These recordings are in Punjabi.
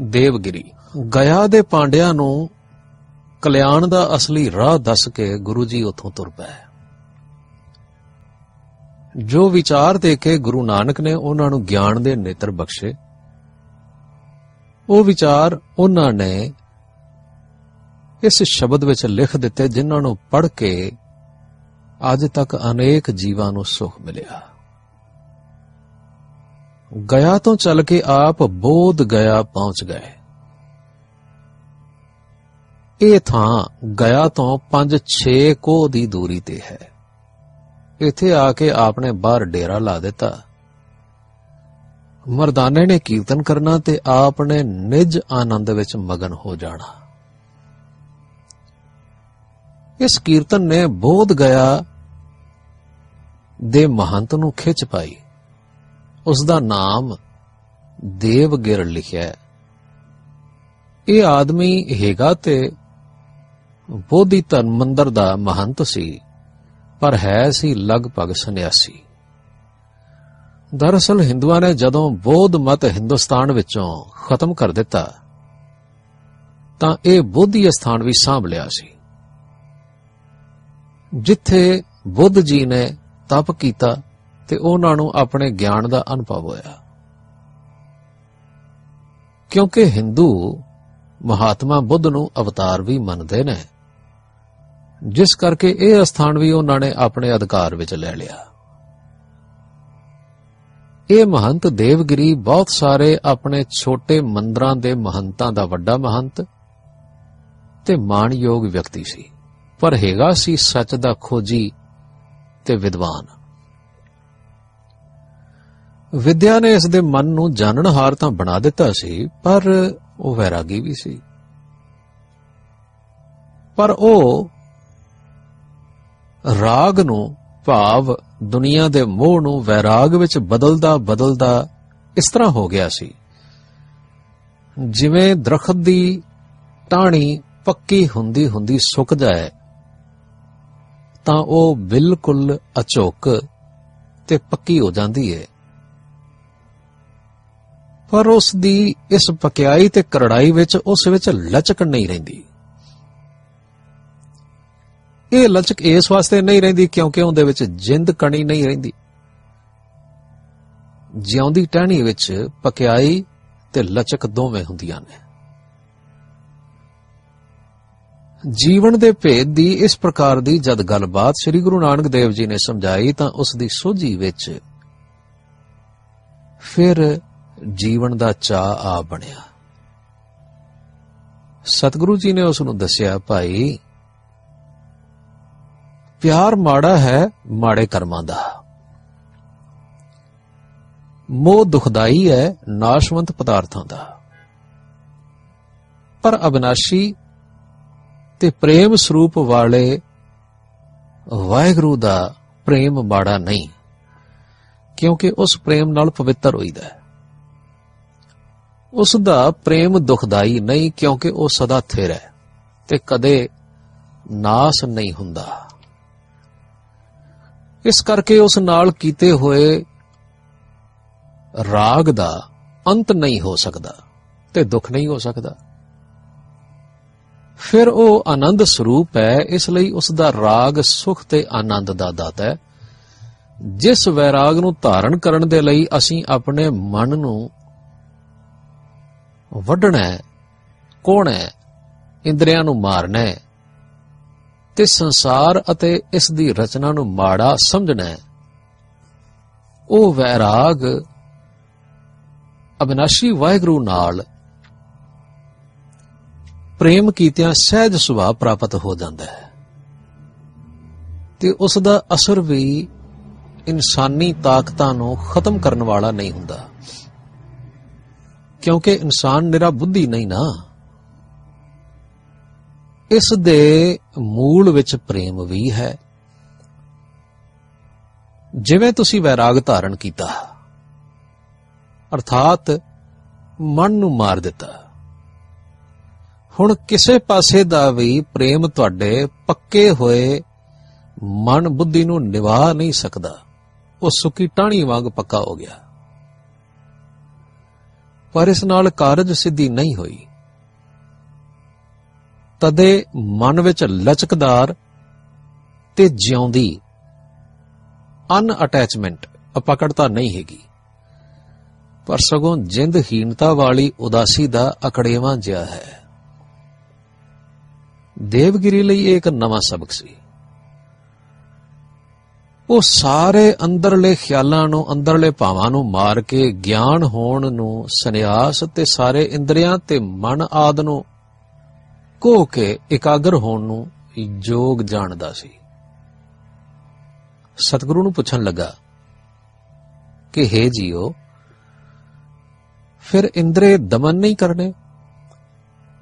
ਦੇਵਗਿਰੀ, ਗਿਆ ਦੇ ਪਾਂਡਿਆਂ ਨੂੰ ਕਲਿਆਣ ਦਾ ਅਸਲੀ ਰਾਹ ਦੱਸ ਕੇ ਗੁਰੂ ਜੀ ਉੱਥੋਂ ਤੁਰ ਪਏ। ਜੋ ਵਿਚਾਰ ਦੇ ਕੇ ਗੁਰੂ ਨਾਨਕ ਨੇ ਉਹਨਾਂ ਨੂੰ ਗਿਆਨ ਦੇ ਨੇਤਰ ਬਖਸ਼ੇ। ਉਹ ਵਿਚਾਰ ਉਹਨਾਂ ਨੇ ਇਸ ਸ਼ਬਦ ਵਿੱਚ ਲਿਖ ਦਿੱਤੇ ਜਿਨ੍ਹਾਂ ਨੂੰ ਪੜ੍ਹ ਕੇ ਅੱਜ ਤੱਕ ਅਨੇਕ ਜੀਵਾਂ ਨੂੰ ਸੁਖ ਮਿਲਿਆ। ਗਿਆ ਤੋਂ ਚੱਲ ਕੇ ਆਪ ਬੋਧ ਗਿਆ ਪਹੁੰਚ ਗਏ। ਇਹ ਥਾਂ ਗਿਆ ਤੋਂ 5-6 ਕੋਹ ਦੀ ਦੂਰੀ ਤੇ ਹੈ। ਇੱਥੇ ਆ ਕੇ ਆਪਨੇ ਬਾਹਰ ਡੇਰਾ ਲਾ ਦਿੱਤਾ। ਮਰਦਾਨੇ ਨੇ ਕੀਰਤਨ ਕਰਨਾ ਤੇ ਆਪ ਨੇ ਨਿਜ ਆਨੰਦ ਵਿੱਚ ਮਗਨ ਹੋ ਜਾਣਾ। ਇਸ ਕੀਰਤਨ ਨੇ ਬੋਧ ਗਿਆ ਦੇ ਮਹੰਤ ਨੂੰ ਖਿੱਚ ਪਾਈ। ਉਸ ਦਾ ਨਾਮ ਦੇਵਗਿਰ ਲਿਖਿਆ ਹੈ। ਇਹ ਆਦਮੀ ਹੈਗਾ ਤੇ ਬੋਧੀ ਧਨ ਮੰਦਰ ਦਾ ਮਹੰਤ ਸੀ, ਪਰ ਹੈ ਸੀ ਲਗਭਗ ਸੰਨਿਆਸੀ। ਦਰਅਸਲ ਹਿੰਦੂਆਂ ਨੇ ਜਦੋਂ ਬੋਧ ਮਤ ਹਿੰਦੁਸਤਾਨ ਵਿੱਚੋਂ ਖਤਮ ਕਰ ਦਿੱਤਾ, ਤਾਂ ਇਹ ਬੋਧੀ ਸਥਾਨ ਵੀ ਸਾਂਭ ਲਿਆ ਸੀ। ਜਿੱਥੇ ਬੁੱਧ ਜੀ ਨੇ ਤਪ ਕੀਤਾ ਤੇ ਉਹਨਾਂ ਨੂੰ ਆਪਣੇ ਗਿਆਨ ਦਾ ਅਨੁਭਵ ਹੋਇਆ। ਕਿਉਂਕਿ ਹਿੰਦੂ ਮਹਾਤਮਾ ਬੁੱਧ ਨੂੰ ਅਵਤਾਰ ਵੀ ਮੰਨਦੇ ਨੇ, ਜਿਸ ਕਰਕੇ ਇਹ ਸਥਾਨ ਵੀ ਉਹਨਾਂ ਨੇ ਆਪਣੇ ਅਧਿਕਾਰ ਵਿੱਚ ਲੈ ਲਿਆ। ਇਹ ਮਹੰਤ ਦੇਵਗਿਰੀ ਬਹੁਤ ਸਾਰੇ ਆਪਣੇ ਛੋਟੇ ਮੰਦਰਾਂ ਦੇ ਮਹੰਤਾਂ ਦਾ ਵੱਡਾ ਮਹੰਤ ਤੇ ਮਾਣਯੋਗ ਵਿਅਕਤੀ ਸੀ, ਪਰ ਹੈਗਾ ਸੀ ਸੱਚ ਦਾ ਖੋਜੀ ਤੇ ਵਿਦਵਾਨ। ਵਿਦਿਆ ਨੇ ਇਸ ਦੇ ਮਨ ਨੂੰ ਜਾਣਨਹਾਰ ਤਾਂ ਬਣਾ ਦਿੱਤਾ ਸੀ, ਪਰ ਉਹ ਵੈਰਾਗੀ ਵੀ ਸੀ। ਪਰ ਉਹ ਰਾਗ ਨੂੰ, ਭਾਵ ਦੁਨੀਆ ਦੇ ਮੋਹ ਨੂੰ ਵੈਰਾਗ ਵਿੱਚ ਬਦਲਦਾ ਬਦਲਦਾ ਇਸ ਤਰ੍ਹਾਂ ਹੋ ਗਿਆ ਸੀ। ਜਿਵੇਂ ਦਰਖਤ ਦੀ ਟਾਹਣੀ ਪੱਕੀ ਹੁੰਦੀ ਹੁੰਦੀ ਸੁੱਕ ਜਾਏ, ਤਾਂ ਉਹ ਬਿਲਕੁਲ ਅਚੋਕ ਤੇ ਪੱਕੀ ਹੋ ਜਾਂਦੀ ਹੈ ਪਰ ਉਸ ਦੀ ਇਸ ਪਕਿਆਈ ਤੇ ਕਰੜਾਈ ਵਿੱਚ ਉਸ ਵਿੱਚ ਲਚਕ ਨਹੀਂ ਰਹਿੰਦੀ। ਇਹ ਲਚਕ ਇਸ ਵਾਸਤੇ ਨਹੀਂ ਰਹਿੰਦੀ ਕਿਉਂਕਿ ਉਹਦੇ ਵਿੱਚ ਜਿੰਦ ਕਣੀ ਨਹੀਂ ਰਹਿੰਦੀ। ਜਿਉਂਦੀ ਟਹਿਣੀ ਵਿੱਚ ਪਕਿਆਈ ਤੇ ਲਚਕ ਦੋਵੇਂ ਹੁੰਦੀਆਂ ਨੇ। ਜੀਵਨ ਦੇ ਭੇਦ ਦੀ ਇਸ ਪ੍ਰਕਾਰ ਦੀ ਜਦ ਗੱਲਬਾਤ ਸ੍ਰੀ ਗੁਰੂ ਨਾਨਕ ਦੇਵ ਜੀ ਨੇ ਸਮਝਾਈ ਤਾਂ ਉਸ ਦੀ ਸੋਝੀ ਵਿੱਚ ਫਿਰ ਜੀਵਨ ਦਾ ਚਾਹ ਆ ਬਣਿਆ। ਸਤਿਗੁਰੂ ਜੀ ਨੇ ਉਸ ਨੂੰ ਦੱਸਿਆ, ਭਾਈ, ਪਿਆਰ ਮਾੜਾ ਹੈ, ਮਾੜੇ ਕਰਮਾਂ ਦਾ। ਮੋਹ ਦੁਖਦਾਈ ਹੈ, ਨਾਸ਼ਵੰਤ ਪਦਾਰਥਾਂ ਦਾ। ਪਰ ਅਬਨਾਸ਼ੀ ਤੇ ਪ੍ਰੇਮ ਸਰੂਪ ਵਾਲੇ ਵਾਹਿਗੁਰੂ ਦਾ ਪ੍ਰੇਮ ਮਾੜਾ ਨਹੀਂ, ਕਿਉਂਕਿ ਉਸ ਪ੍ਰੇਮ ਨਾਲ ਪਵਿੱਤਰ ਹੋਈਦਾ ਹੈ। ਉਸ ਦਾ ਪ੍ਰੇਮ ਦੁਖਦਾਈ ਨਹੀਂ ਕਿਉਂਕਿ ਉਹ ਸਦਾ ਥਿਰ ਹੈ ਤੇ ਕਦੇ ਨਾਸ ਨਹੀਂ ਹੁੰਦਾ। ਇਸ ਕਰਕੇ ਉਸ ਨਾਲ ਕੀਤੇ ਹੋਏ ਰਾਗ ਦਾ ਅੰਤ ਨਹੀਂ ਹੋ ਸਕਦਾ ਤੇ ਦੁੱਖ ਨਹੀਂ ਹੋ ਸਕਦਾ। ਫਿਰ ਉਹ ਆਨੰਦ ਸਰੂਪ ਹੈ, ਇਸ ਲਈ ਉਸ ਦਾ ਰਾਗ ਸੁਖ ਤੇ ਆਨੰਦ ਦਾ ਦਾਤਾ ਹੈ। ਜਿਸ ਵੈਰਾਗ ਨੂੰ ਧਾਰਨ ਕਰਨ ਦੇ ਲਈ ਅਸੀਂ ਆਪਣੇ ਮਨ ਨੂੰ ਵੱਢਣਾ ਹੈ, ਕੋਣਾ ਹੈ, ਇੰਦਰੀਆਂ ਨੂੰ ਮਾਰਨਾ ਹੈ, ਤੇ ਸੰਸਾਰ ਅਤੇ ਇਸ ਦੀ ਰਚਨਾ ਨੂੰ ਮਾੜਾ ਸਮਝਣਾ ਹੈ। ਉਹ ਵੈਰਾਗ ਅਬਨਾਸ਼ੀ ਵਾਹਿਗੁਰੂ ਨਾਲ ਪ੍ਰੇਮ ਕੀਤਿਆਂ ਸਹਿਜ ਸੁਭਾਅ ਪ੍ਰਾਪਤ ਹੋ ਜਾਂਦਾ ਹੈ। ਤੇ ਉਸ ਦਾ ਅਸਰ ਵੀ ਇਨਸਾਨੀ ਤਾਕਤਾਂ ਨੂੰ ਖਤਮ ਕਰਨ ਵਾਲਾ ਨਹੀਂ ਹੁੰਦਾ। ਕਿਉਂਕਿ ਇਨਸਾਨ ਨਿਰਾ ਬੁੱਧੀ ਨਹੀਂ ਨਾ। ਇਸ ਦੇ ਮੂਲ ਵਿੱਚ ਪ੍ਰੇਮ ਵੀ ਹੈ। ਜਿਵੇਂ ਤੁਸੀਂ ਵੈਰਾਗ ਧਾਰਨ ਕੀਤਾ, ਅਰਥਾਤ ਮਨ ਨੂੰ ਮਾਰ ਦਿੱਤਾ। ਹੁਣ ਕਿਸੇ ਪਾਸੇ ਦਾ ਵੀ ਪ੍ਰੇਮ ਤੁਹਾਡੇ ਪੱਕੇ ਹੋਏ ਮਨ ਬੁੱਧੀ ਨੂੰ ਨਿਭਾ ਨਹੀਂ ਸਕਦਾ। ਉਹ ਸੁੱਕੀ ਟਾਣੀ ਵਾਂਗ ਪੱਕਾ ਹੋ ਗਿਆ। ਪਰ ਇਸ ਨਾਲ ਕਾਰਜ ਸਿੱਧੀ ਨਹੀਂ ਹੋਈ। ਤਦੇ ਮਨ ਵਿੱਚ ਲਚਕਦਾਰ ਤੇ ਜਿਉਂਦੀ ਅਨ ਅਟੈਚਮੈਂਟ ਅਪਕੜਤਾ ਨਹੀਂ ਹੈਗੀ। ਪਰ ਸਗੋਂ ਜਿੰਦਹੀਨਤਾ ਵਾਲੀ ਉਦਾਸੀ ਦਾ ਅਕੜੇਵਾਂ ਜਿਹਾ ਹੈ। ਦੇਵਗਿਰੀ ਲਈ ਇਹ ਇੱਕ ਨਵਾਂ ਸਬਕ ਸੀ। ਉਹ ਸਾਰੇ ਅੰਦਰਲੇ ਖਿਆਲਾਂ ਨੂੰ, ਅੰਦਰਲੇ ਭਾਵਾਂ ਨੂੰ ਮਾਰ ਕੇ ਗਿਆਨ ਹੋਣ ਨੂੰ, ਸੰਨਿਆਸ ਤੇ ਸਾਰੇ ਇੰਦਰੀਆਂ ਤੇ ਮਨ ਆਦ ਨੂੰ ਕੋ ਕੇ ਇਕਾਗਰ ਹੋਣ ਨੂੰ ਯੋਗ ਜਾਣਦਾ ਸੀ। ਸਤਿਗੁਰੂ ਨੂੰ ਪੁੱਛਣ ਲੱਗਾ ਕਿ हे ਜੀਓ, ਫਿਰ ਇੰਦਰੇ ਦਮਨ ਨਹੀਂ ਕਰਨੇ?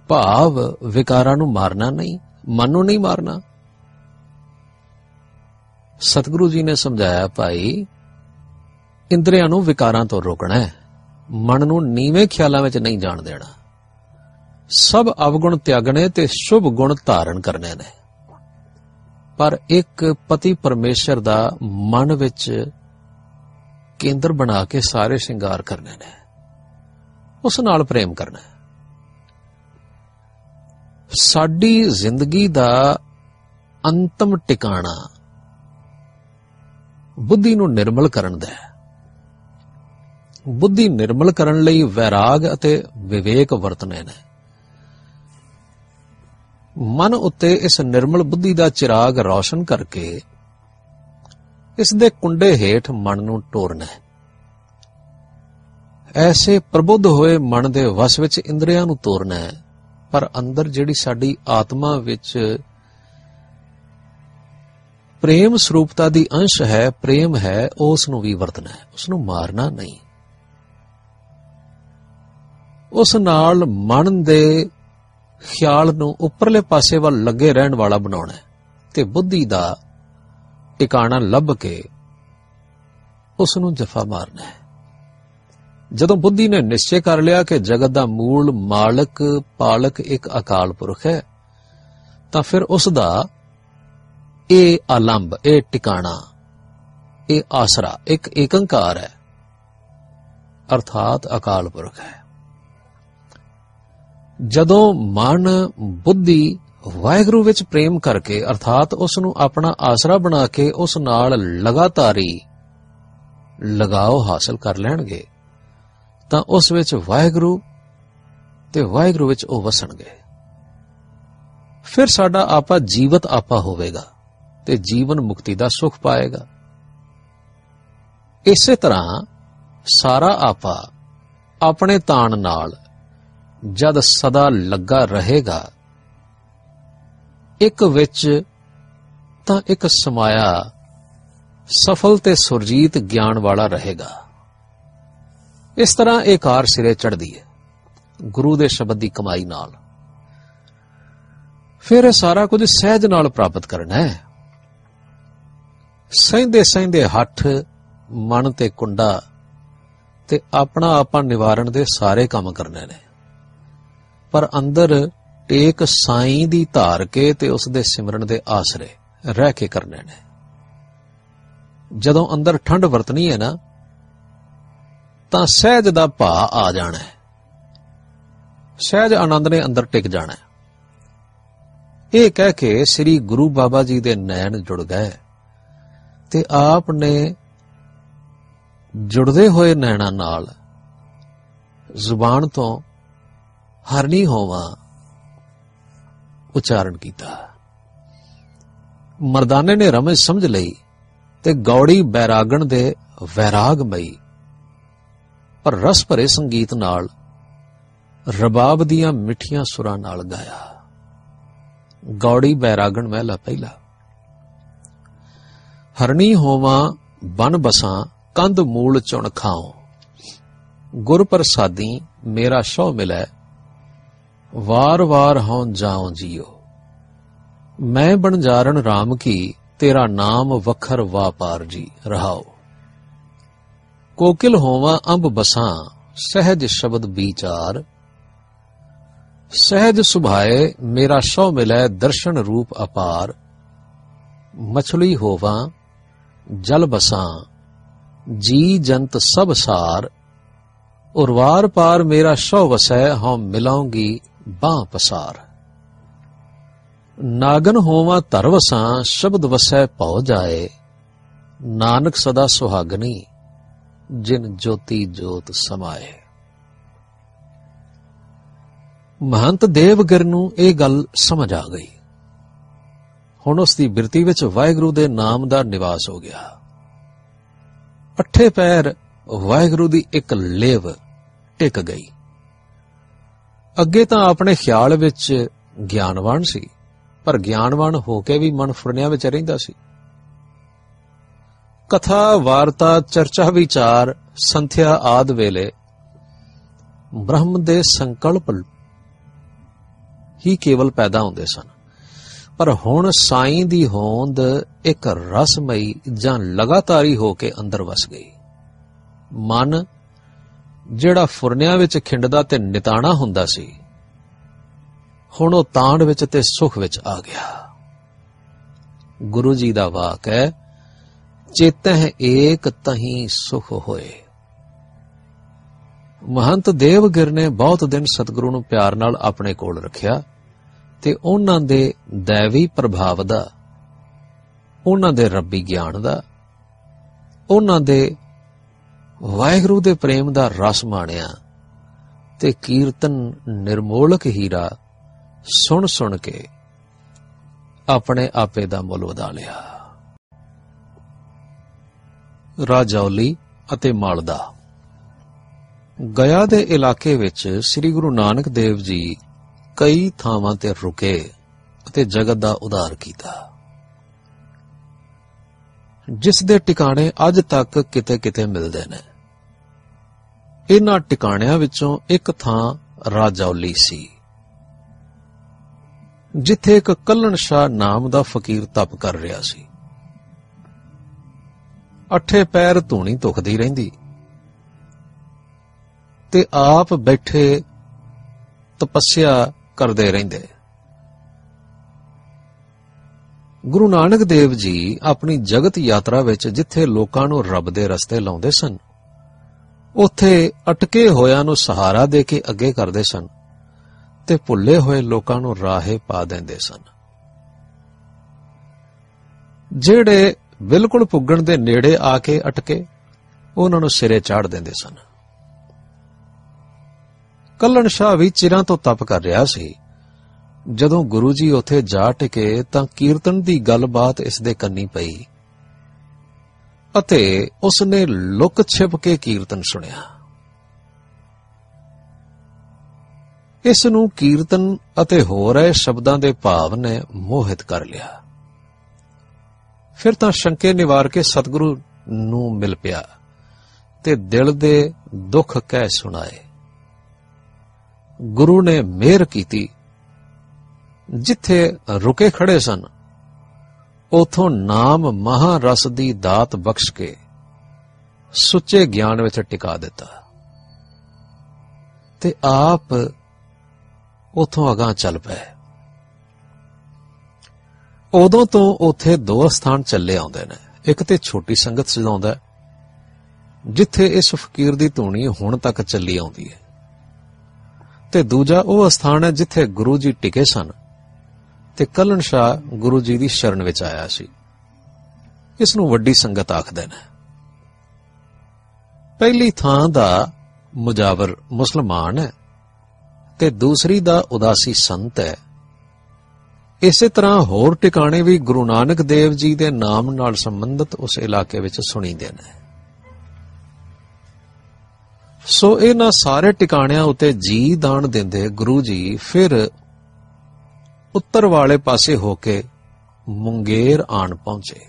ਭਾਵ ਵਿਕਾਰਾਂ ਨੂੰ ਮਾਰਨਾ ਨਹੀਂ, ਮਨ ਨੂੰ ਨਹੀਂ ਮਾਰਨਾ? ਸਤਿਗੁਰੂ ਜੀ ਨੇ ਸਮਝਾਇਆ, ਭਾਈ, ਇੰਦਰੀਆਂ ਨੂੰ ਵਿਕਾਰਾਂ ਤੋਂ ਰੋਕਣਾ ਹੈ। ਮਨ ਨੂੰ ਨੀਵੇਂ ਖਿਆਲਾਂ ਵਿੱਚ ਨਹੀਂ ਜਾਣ ਦੇਣਾ। ਸਭ ਅਵਗੁਣ ਤਿਆਗਣੇ ਤੇ ਸ਼ੁਭ ਗੁਣ ਧਾਰਨ ਕਰਨੇ ਨੇ। ਪਰ ਇੱਕ ਪਤੀ ਪਰਮੇਸ਼ਰ ਦਾ ਮਨ ਵਿੱਚ ਕੇਂਦਰ ਬਣਾ ਕੇ ਸਾਰੇ ਸ਼ਿੰਗਾਰ ਕਰਨੇ ਨੇ। ਉਸ ਨਾਲ ਪ੍ਰੇਮ ਕਰਨਾ ਹੈ। ਸਾਡੀ ਜ਼ਿੰਦਗੀ ਦਾ ਅੰਤਮ ਟਿਕਾਣਾ ਬੁੱਧੀ ਨੂੰ ਨਿਰਮਲ ਕਰਨ ਦਾ ਹੈ। ਬੁੱਧੀ ਨਿਰਮਲ ਕਰਨ ਲਈ ਵੈਰਾਗ ਅਤੇ ਵਿਵੇਕ ਵਰਤਨੇ ਨੇ। ਮਨ ਉੱਤੇ ਇਸ ਨਿਰਮਲ ਬੁੱਧੀ ਦਾ ਚਿਰਾਗ ਰੌਸ਼ਨ ਕਰਕੇ ਇਸ ਦੇ ਕੁੰਡੇ ਹੇਠ ਮਨ ਨੂੰ ਟੋਰਨਾ ਐਸੇ ਪ੍ਰਬੁੱਧ ਹੋਏ ਮਨ ਦੇ ਵਸ ਵਿੱਚ ਇੰਦਰੀਆਂ ਨੂੰ ਤੋਰਨਾ ਹੈ, ਪਰ ਅੰਦਰ ਜਿਹੜੀ ਸਾਡੀ ਆਤਮਾ ਵਿੱਚ ਪ੍ਰੇਮ ਸਰੂਪਤਾ ਦੀ ਅੰਸ਼ ਹੈ, ਪ੍ਰੇਮ ਹੈ ਉਸ ਨੂੰ ਵੀ ਵਰਤਣਾ ਹੈ ਉਸ ਨੂੰ ਮਾਰਨਾ ਨਹੀਂ। ਉਸ ਨਾਲ ਮਨ ਦੇ ਖਿਆਲ ਨੂੰ ਉੱਪਰਲੇ ਪਾਸੇ ਵੱਲ ਲੱਗੇ ਰਹਿਣ ਵਾਲਾ ਬਣਾਉਣਾ ਹੈ ਤੇ ਬੁੱਧੀ ਦਾ ਟਿਕਾਣਾ ਲੱਭ ਕੇ ਉਸ ਨੂੰ ਜਫਾ ਮਾਰਨਾ ਹੈ। ਜਦੋਂ ਬੁੱਧੀ ਨੇ ਨਿਸ਼ਚੈ ਕਰ ਲਿਆ ਕਿ ਜਗਤ ਦਾ ਮੂਲ ਮਾਲਕ, ਪਾਲਕ ਇੱਕ ਅਕਾਲ ਪੁਰਖ ਹੈ, ਤਾਂ ਫਿਰ ਉਸ ਦਾ ਇਹ ਆਲੰਬ ਇਹ ਟਿਕਾਣਾ ਇਹ ਆਸਰਾ, ਇੱਕ ਏਕੰਕਾਰ ਹੈ। ਅਰਥਾਤ ਅਕਾਲ ਪੁਰਖ ਹੈ। ਜਦੋਂ ਮਨ, ਬੁੱਧੀ, ਵਾਹਿਗੁਰੂ ਵਿੱਚ ਪ੍ਰੇਮ ਕਰਕੇ, ਅਰਥਾਤ ਉਸ ਨੂੰ ਆਪਣਾ ਆਸਰਾ ਬਣਾ ਕੇ ਉਸ ਨਾਲ ਲਗਾਤਾਰੀ ਲਗਾਓ ਹਾਸਲ ਕਰ ਲੈਣਗੇ, ਤਾਂ ਉਸ ਵਿੱਚ ਵਾਹਿਗੁਰੂ ਤੇ ਵਾਹਿਗੁਰੂ ਵਿੱਚ ਉਹ ਵਸਣਗੇ। ਫਿਰ ਸਾਡਾ ਆਪਾ ਜੀਵਤ ਆਪਾ ਹੋਵੇਗਾ। ਤੇ ਜੀਵਨ ਮੁਕਤੀ ਦਾ ਸੁਖ ਪਾਏਗਾ। ਇਸੇ ਤਰ੍ਹਾਂ ਸਾਰਾ ਆਪਾ ਆਪਣੇ ਤਾਣ ਨਾਲ ਜਦ ਸਦਾ ਲੱਗਾ ਰਹੇਗਾ, ਇੱਕ ਵਿੱਚ ਤਾਂ ਇੱਕ ਸਮਾਇਆ ਸਫਲ ਤੇ ਸੁਰਜੀਤ ਗਿਆਨ ਵਾਲਾ ਰਹੇਗਾ। ਇਸ ਤਰ੍ਹਾਂ ਇਹ ਕਾਰ ਸਿਰੇ ਚੜਦੀ ਹੈ, ਗੁਰੂ ਦੇ ਸ਼ਬਦ ਦੀ ਕਮਾਈ ਨਾਲ। ਫਿਰ ਇਹ ਸਾਰਾ ਕੁਝ ਸਹਿਜ ਨਾਲ ਪ੍ਰਾਪਤ ਕਰਨਾ ਹੈ। ਸਹਿੰਦੇ ਸਹਿੰਦੇ ਹੱਠ ਮਨ ਤੇ ਕੁੰਡਾ ਤੇ ਆਪਣਾ ਆਪਾ ਨਿਵਾਰਣ ਦੇ ਸਾਰੇ ਕੰਮ ਕਰਨੇ ਨੇ। ਪਰ ਅੰਦਰ ਟੇਕ ਸਾਈਂ ਦੀ ਧਾਰ ਕੇ ਤੇ ਉਸ ਦੇ ਸਿਮਰਨ ਦੇ ਆਸਰੇ ਰਹਿ ਕੇ ਕਰਨੇ ਨੇ। ਜਦੋਂ ਅੰਦਰ ਠੰਡ ਵਰਤਣੀ ਹੈ ਨਾ, ਤਾਂ ਸਹਿਜ ਦਾ ਭਾ ਆ ਜਾਣਾ ਹੈ। ਸਹਿਜ ਆਨੰਦ ਨੇ ਅੰਦਰ ਟਿਕ ਜਾਣਾ ਹੈ। ਇਹ ਕਹਿ ਕੇ ਸ੍ਰੀ ਗੁਰੂ ਬਾਬਾ ਜੀ ਦੇ ਨੈਣ ਜੁੜ ਗਏ। ਤੇ ਆਪ ਨੇ ਜੁੜਦੇ ਹੋਏ ਨੈਣਾ ਨਾਲ ਜ਼ੁਬਾਨ ਤੋਂ ਹਰਨੀ ਹੋਵਾ ਉਚਾਰਨ ਕੀਤਾ। ਮਰਦਾਨੇ ਨੇ ਰਮਜ ਸਮਝ ਲਈ ਤੇ ਗੌੜੀ ਬੈਰਾਗਣ ਦੇ ਵੈਰਾਗਮਈ ਪਰ ਰਸ ਭਰੇ ਸੰਗੀਤ ਨਾਲ ਰਬਾਬ ਦੀਆਂ ਮਿੱਠੀਆਂ ਸੁਰਾਂ ਨਾਲ ਗਾਇਆ। ਗੌੜੀ ਬੈਰਾਗਣ ਮਹਿਲਾ ਪਹਿਲਾ ਹਰਣੀ ਹੋਵਾਂ ਬਨ ਬਸਾਂ ਕੰਧ ਮੂਲ ਚੁਣ ਖਾਓ ਗੁਰ ਪ੍ਰਸਾਦੀ ਮੇਰਾ ਸ਼ੋ ਮਿਲੈ ਵਾਰ ਵਾਰ ਹਉ ਜਾਉ ਜੀਓ ਮੈਂ ਬਣਜਾਰਨ RAM ਕੀ ਤੇਰਾ ਨਾਮ ਵਖਰ ਵਾਪਾਰ ਜੀ ਰਹਾਓ ਕੋਕਿਲ ਹੋਵਾਂ ਅੰਬ ਬਸਾਂ ਸਹਿਜ ਸ਼ਬਦ ਵਿਚਾਰ ਸਹਿਜ ਸੁਭਾਏ ਮੇਰਾ ਸ਼ੋ ਮਿਲੈ ਦਰਸ਼ਨ ਰੂਪ ਅਪਾਰ ਮਛਲੀ ਹੋਵਾਂ ਜਲ ਬਸਾਂ, ਜੀ ਜੰਤ ਸਭ ਸਾਰ, ਉਰਵਾਰ ਪਾਰ ਮੇਰਾ ਸ਼ੌ ਵਸੈ, ਹਉ ਮਿਲਾਉਂਗੀ ਬਾਹ ਪਸਾਰ। ਨਾਗਨ ਹੋਵਾਂ ਧਰ ਵਸਾਂ, ਸ਼ਬਦ ਵਸੈ ਭਉ ਜਾਏ, ਨਾਨਕ ਸਦਾ ਸੁਹਾਗਣੀ ਜਿਨ ਜੋਤੀ ਜੋਤ ਸਮਾਏ। ਮਹੰਤ ਦੇਵਗਰ ਨੂੰ ਇਹ ਗੱਲ ਸਮਝ ਆ ਗਈ। ਹੁਣ ਉਸ ਦੀ ਬਿਰਤੀ ਵਿੱਚ ਵਾਹਿਗੁਰੂ ਦੇ ਨਾਮ ਦਾ ਨਿਵਾਸ ਹੋ ਗਿਆ। ਅੱਠੇ ਪੈਰ ਵਾਹਿਗੁਰੂ ਦੀ ਇੱਕ ਲੇਵ ਟਿਕ ਗਈ। ਅੱਗੇ ਤਾਂ ਆਪਣੇ ਖਿਆਲ ਵਿੱਚ ਗਿਆਨਵਾਨ ਸੀ, ਪਰ ਗਿਆਨਵਾਨ ਹੋ ਕੇ ਵੀ ਮਨ ਫੁਰਨਿਆਂ ਵਿੱਚ ਰਹਿੰਦਾ ਸੀ। ਕਥਾ, ਵਾਰਤਾ, ਚਰਚਾ, ਵਿਚਾਰ, ਸੰਥਿਆ ਆਦ ਵੇਲੇ ਬ੍ਰਹਮ ਦੇ ਸੰਕਲਪ ਹੀ ਕੇਵਲ ਪੈਦਾ ਹੁੰਦੇ ਸਨ। ਪਰ ਹੁਣ ਸਾਈਂ ਦੀ ਹੋਂਦ ਇੱਕ ਰਸਮਈ ਜਾਂ ਲਗਾਤਾਰੀ ਹੋ ਕੇ ਅੰਦਰ ਵਸ ਗਈ। ਮਨ ਜਿਹੜਾ ਫੁਰਨਿਆਂ ਵਿੱਚ ਖਿੰਡਦਾ ਤੇ ਨਿਤਾਣਾ ਹੁੰਦਾ ਸੀ, ਹੁਣ ਉਹ ਤਾਂਡ ਵਿੱਚ ਤੇ ਸੁਖ ਵਿੱਚ ਆ ਗਿਆ। ਗੁਰੂ ਜੀ ਦਾ ਵਾਕ ਹੈ, ਚੇਤਹਿ ਏਕ ਤਹੀਂ ਸੁਖ ਹੋਏ। ਮਹੰਤ ਦੇਵਗਿਰ ਨੇ ਬਹੁਤ ਦਿਨ ਸਤਿਗੁਰੂ ਨੂੰ ਪਿਆਰ ਨਾਲ ਆਪਣੇ ਕੋਲ ਰੱਖਿਆ। ਤੇ ਉਹਨਾਂ ਦੇ ਦੇਵੀ ਪ੍ਰਭਾਵ ਦਾ, ਉਹਨਾਂ ਦੇ ਰੱਬੀ ਗਿਆਨ ਦਾ, ਉਹਨਾਂ ਦੇ ਵਾਹਿਗੁਰੂ ਦੇ ਪ੍ਰੇਮ ਦਾ ਰਸ ਮਾਣਿਆ ਤੇ ਕੀਰਤਨ ਨਿਰਮੋਲਕ ਹੀਰਾ ਸੁਣ ਸੁਣ ਕੇ ਆਪਣੇ ਆਪੇ ਦਾ ਮੁੱਲ ਵਧਾ ਲਿਆ। ਰਾਜੌਲੀ ਅਤੇ ਮਾਲਦਾ। ਗਿਆ ਦੇ ਇਲਾਕੇ ਵਿੱਚ ਸ੍ਰੀ ਗੁਰੂ ਨਾਨਕ ਦੇਵ ਜੀ ਕਈ ਥਾਵਾਂ ਤੇ ਰੁਕੇ ਅਤੇ ਜਗਤ ਦਾ ਉਧਾਰ ਕੀਤਾ। ਜਿਸ ਦੇ ਟਿਕਾਣੇ ਅੱਜ ਤੱਕ ਕਿਤੇ-ਕਿਤੇ ਮਿਲਦੇ ਨੇ। ਇਹਨਾਂ ਟਿਕਾਣਿਆਂ ਵਿੱਚੋਂ ਇੱਕ ਥਾਂ ਰਾਜੌਲੀ ਸੀ। ਜਿੱਥੇ ਇੱਕ ਕੱਲਣ ਸ਼ਾਹ ਨਾਮ ਦਾ ਫਕੀਰ ਤਪ ਕਰ ਰਿਹਾ ਸੀ। ਅੱਠੇ ਪੈਰ ਧੂਣੀ ਧੁਖਦੀ ਰਹਿੰਦੀ। ਤੇ ਆਪ ਬੈਠੇ ਤਪੱਸਿਆ ਕਰਦੇ ਰਹਿੰਦੇ। ਗੁਰੂ ਨਾਨਕ ਦੇਵ ਜੀ ਆਪਣੀ ਜਗਤ ਯਾਤਰਾ ਵਿੱਚ ਜਿੱਥੇ ਲੋਕਾਂ ਨੂੰ ਰੱਬ ਦੇ ਰਸਤੇ ਲਾਉਂਦੇ ਸਨ, ਉੱਥੇ ਅਟਕੇ ਹੋਇਆਂ ਨੂੰ ਸਹਾਰਾ ਦੇ ਕੇ ਅੱਗੇ ਕਰਦੇ ਸਨ ਤੇ ਭੁੱਲੇ ਹੋਏ ਲੋਕਾਂ ਨੂੰ ਰਾਹੇ ਪਾ ਦਿੰਦੇ ਸਨ। ਜਿਹੜੇ ਬਿਲਕੁਲ ਪੁੱਗਣ ਦੇ ਨੇੜੇ ਆ ਕੇ ਅਟਕੇ, ਉਹਨਾਂ ਨੂੰ ਸਿਰੇ ਚਾੜ ਦਿੰਦੇ ਸਨ। ਕੱਲਣ ਸ਼ਾਹ ਵੀ ਚਿਰਾਂ ਤੋਂ ਤਪ ਕਰ ਰਿਹਾ ਸੀ। ਜਦੋਂ ਗੁਰੂ ਜੀ ਉੱਥੇ ਜਾ ਟਿਕੇ ਤਾਂ ਕੀਰਤਨ ਦੀ ਗੱਲਬਾਤ ਇਸ ਦੇ ਕੰਨੀ ਪਈ। ਅਤੇ ਉਸ ਨੇ ਲੁਕ ਛਿਪ ਕੇ ਕੀਰਤਨ ਸੁਣਿਆ। ਇਸ ਨੂੰ ਕੀਰਤਨ ਅਤੇ ਹੋ ਰਹੇ ਸ਼ਬਦਾਂ ਦੇ ਭਾਵ ਨੇ ਮੋਹਿਤ ਕਰ ਲਿਆ। ਫਿਰ ਤਾਂ ਸ਼ੰਕੇ ਨਿਵਾਰ ਕੇ ਸਤਿਗੁਰੂ ਨੂੰ ਮਿਲ ਪਿਆ ਤੇ ਦਿਲ ਦੇ ਦੁੱਖ ਕਹਿ ਸੁਣਾਏ। ਗੁਰੂ ਨੇ ਮਿਹਰ ਕੀਤੀ। ਜਿੱਥੇ ਰੁਕੇ ਖੜੇ ਸਨ, ਉਥੋਂ ਨਾਮ ਮਹਾ ਰਸ ਦੀ ਦਾਤ ਬਖਸ਼ ਕੇ ਸੁੱਚੇ ਗਿਆਨ ਵਿੱਚ ਟਿਕਾ ਦਿੱਤਾ। ਤੇ ਆਪ ਉਥੋਂ ਅਗਾਹ ਚੱਲ ਪਏ। ਉਦੋਂ ਤੋਂ ਉਥੇ ਦੋ ਸਥਾਨ ਚੱਲੇ ਆਉਂਦੇ ਨੇ। ਇੱਕ ਤੇ ਛੋਟੀ ਸੰਗਤ ਸਜਾਉਂਦਾ ਜਿੱਥੇ ਇਸ ਫਕੀਰ ਦੀ ਧੂਣੀ ਹੁਣ ਤੱਕ ਚੱਲੀ ਆਉਂਦੀ ਹੈ। ਤੇ ਦੂਜਾ ਉਹ ਸਥਾਨ ਹੈ ਜਿੱਥੇ ਗੁਰੂ ਜੀ ਟਿਕੇ ਸਨ ਤੇ ਕਲਨ ਸ਼ਾਹ ਗੁਰੂ ਜੀ ਦੀ ਸ਼ਰਨ ਵਿੱਚ ਆਇਆ ਸੀ। ਇਸ ਨੂੰ ਵੱਡੀ ਸੰਗਤ ਆਖਦੇ ਨੇ। ਪਹਿਲੀ ਥਾਂ ਦਾ ਮੁਜਾਵਰ ਮੁਸਲਮਾਨ ਹੈ ਤੇ ਦੂਸਰੀ ਦਾ ਉਦਾਸੀ ਸੰਤ ਹੈ। ਇਸੇ ਤਰ੍ਹਾਂ ਹੋਰ ਟਿਕਾਣੇ ਵੀ ਗੁਰੂ ਨਾਨਕ ਦੇਵ ਜੀ ਦੇ ਨਾਮ ਨਾਲ ਸੰਬੰਧਿਤ ਉਸ ਇਲਾਕੇ ਵਿੱਚ ਸੁਣੀਦੇ ਨੇ। ਸੋ ਇਹਨਾਂ ਸਾਰੇ ਟਿਕਾਣਿਆਂ ਉੱਤੇ ਜੀ ਦਾਨ ਦਿੰਦੇ ਗੁਰੂ ਜੀ, ਫਿਰ ਉੱਤਰ ਵਾਲੇ ਪਾਸੇ ਹੋ ਕੇ ਮੁੰਗੇਰ ਆਣ ਪਹੁੰਚੇ।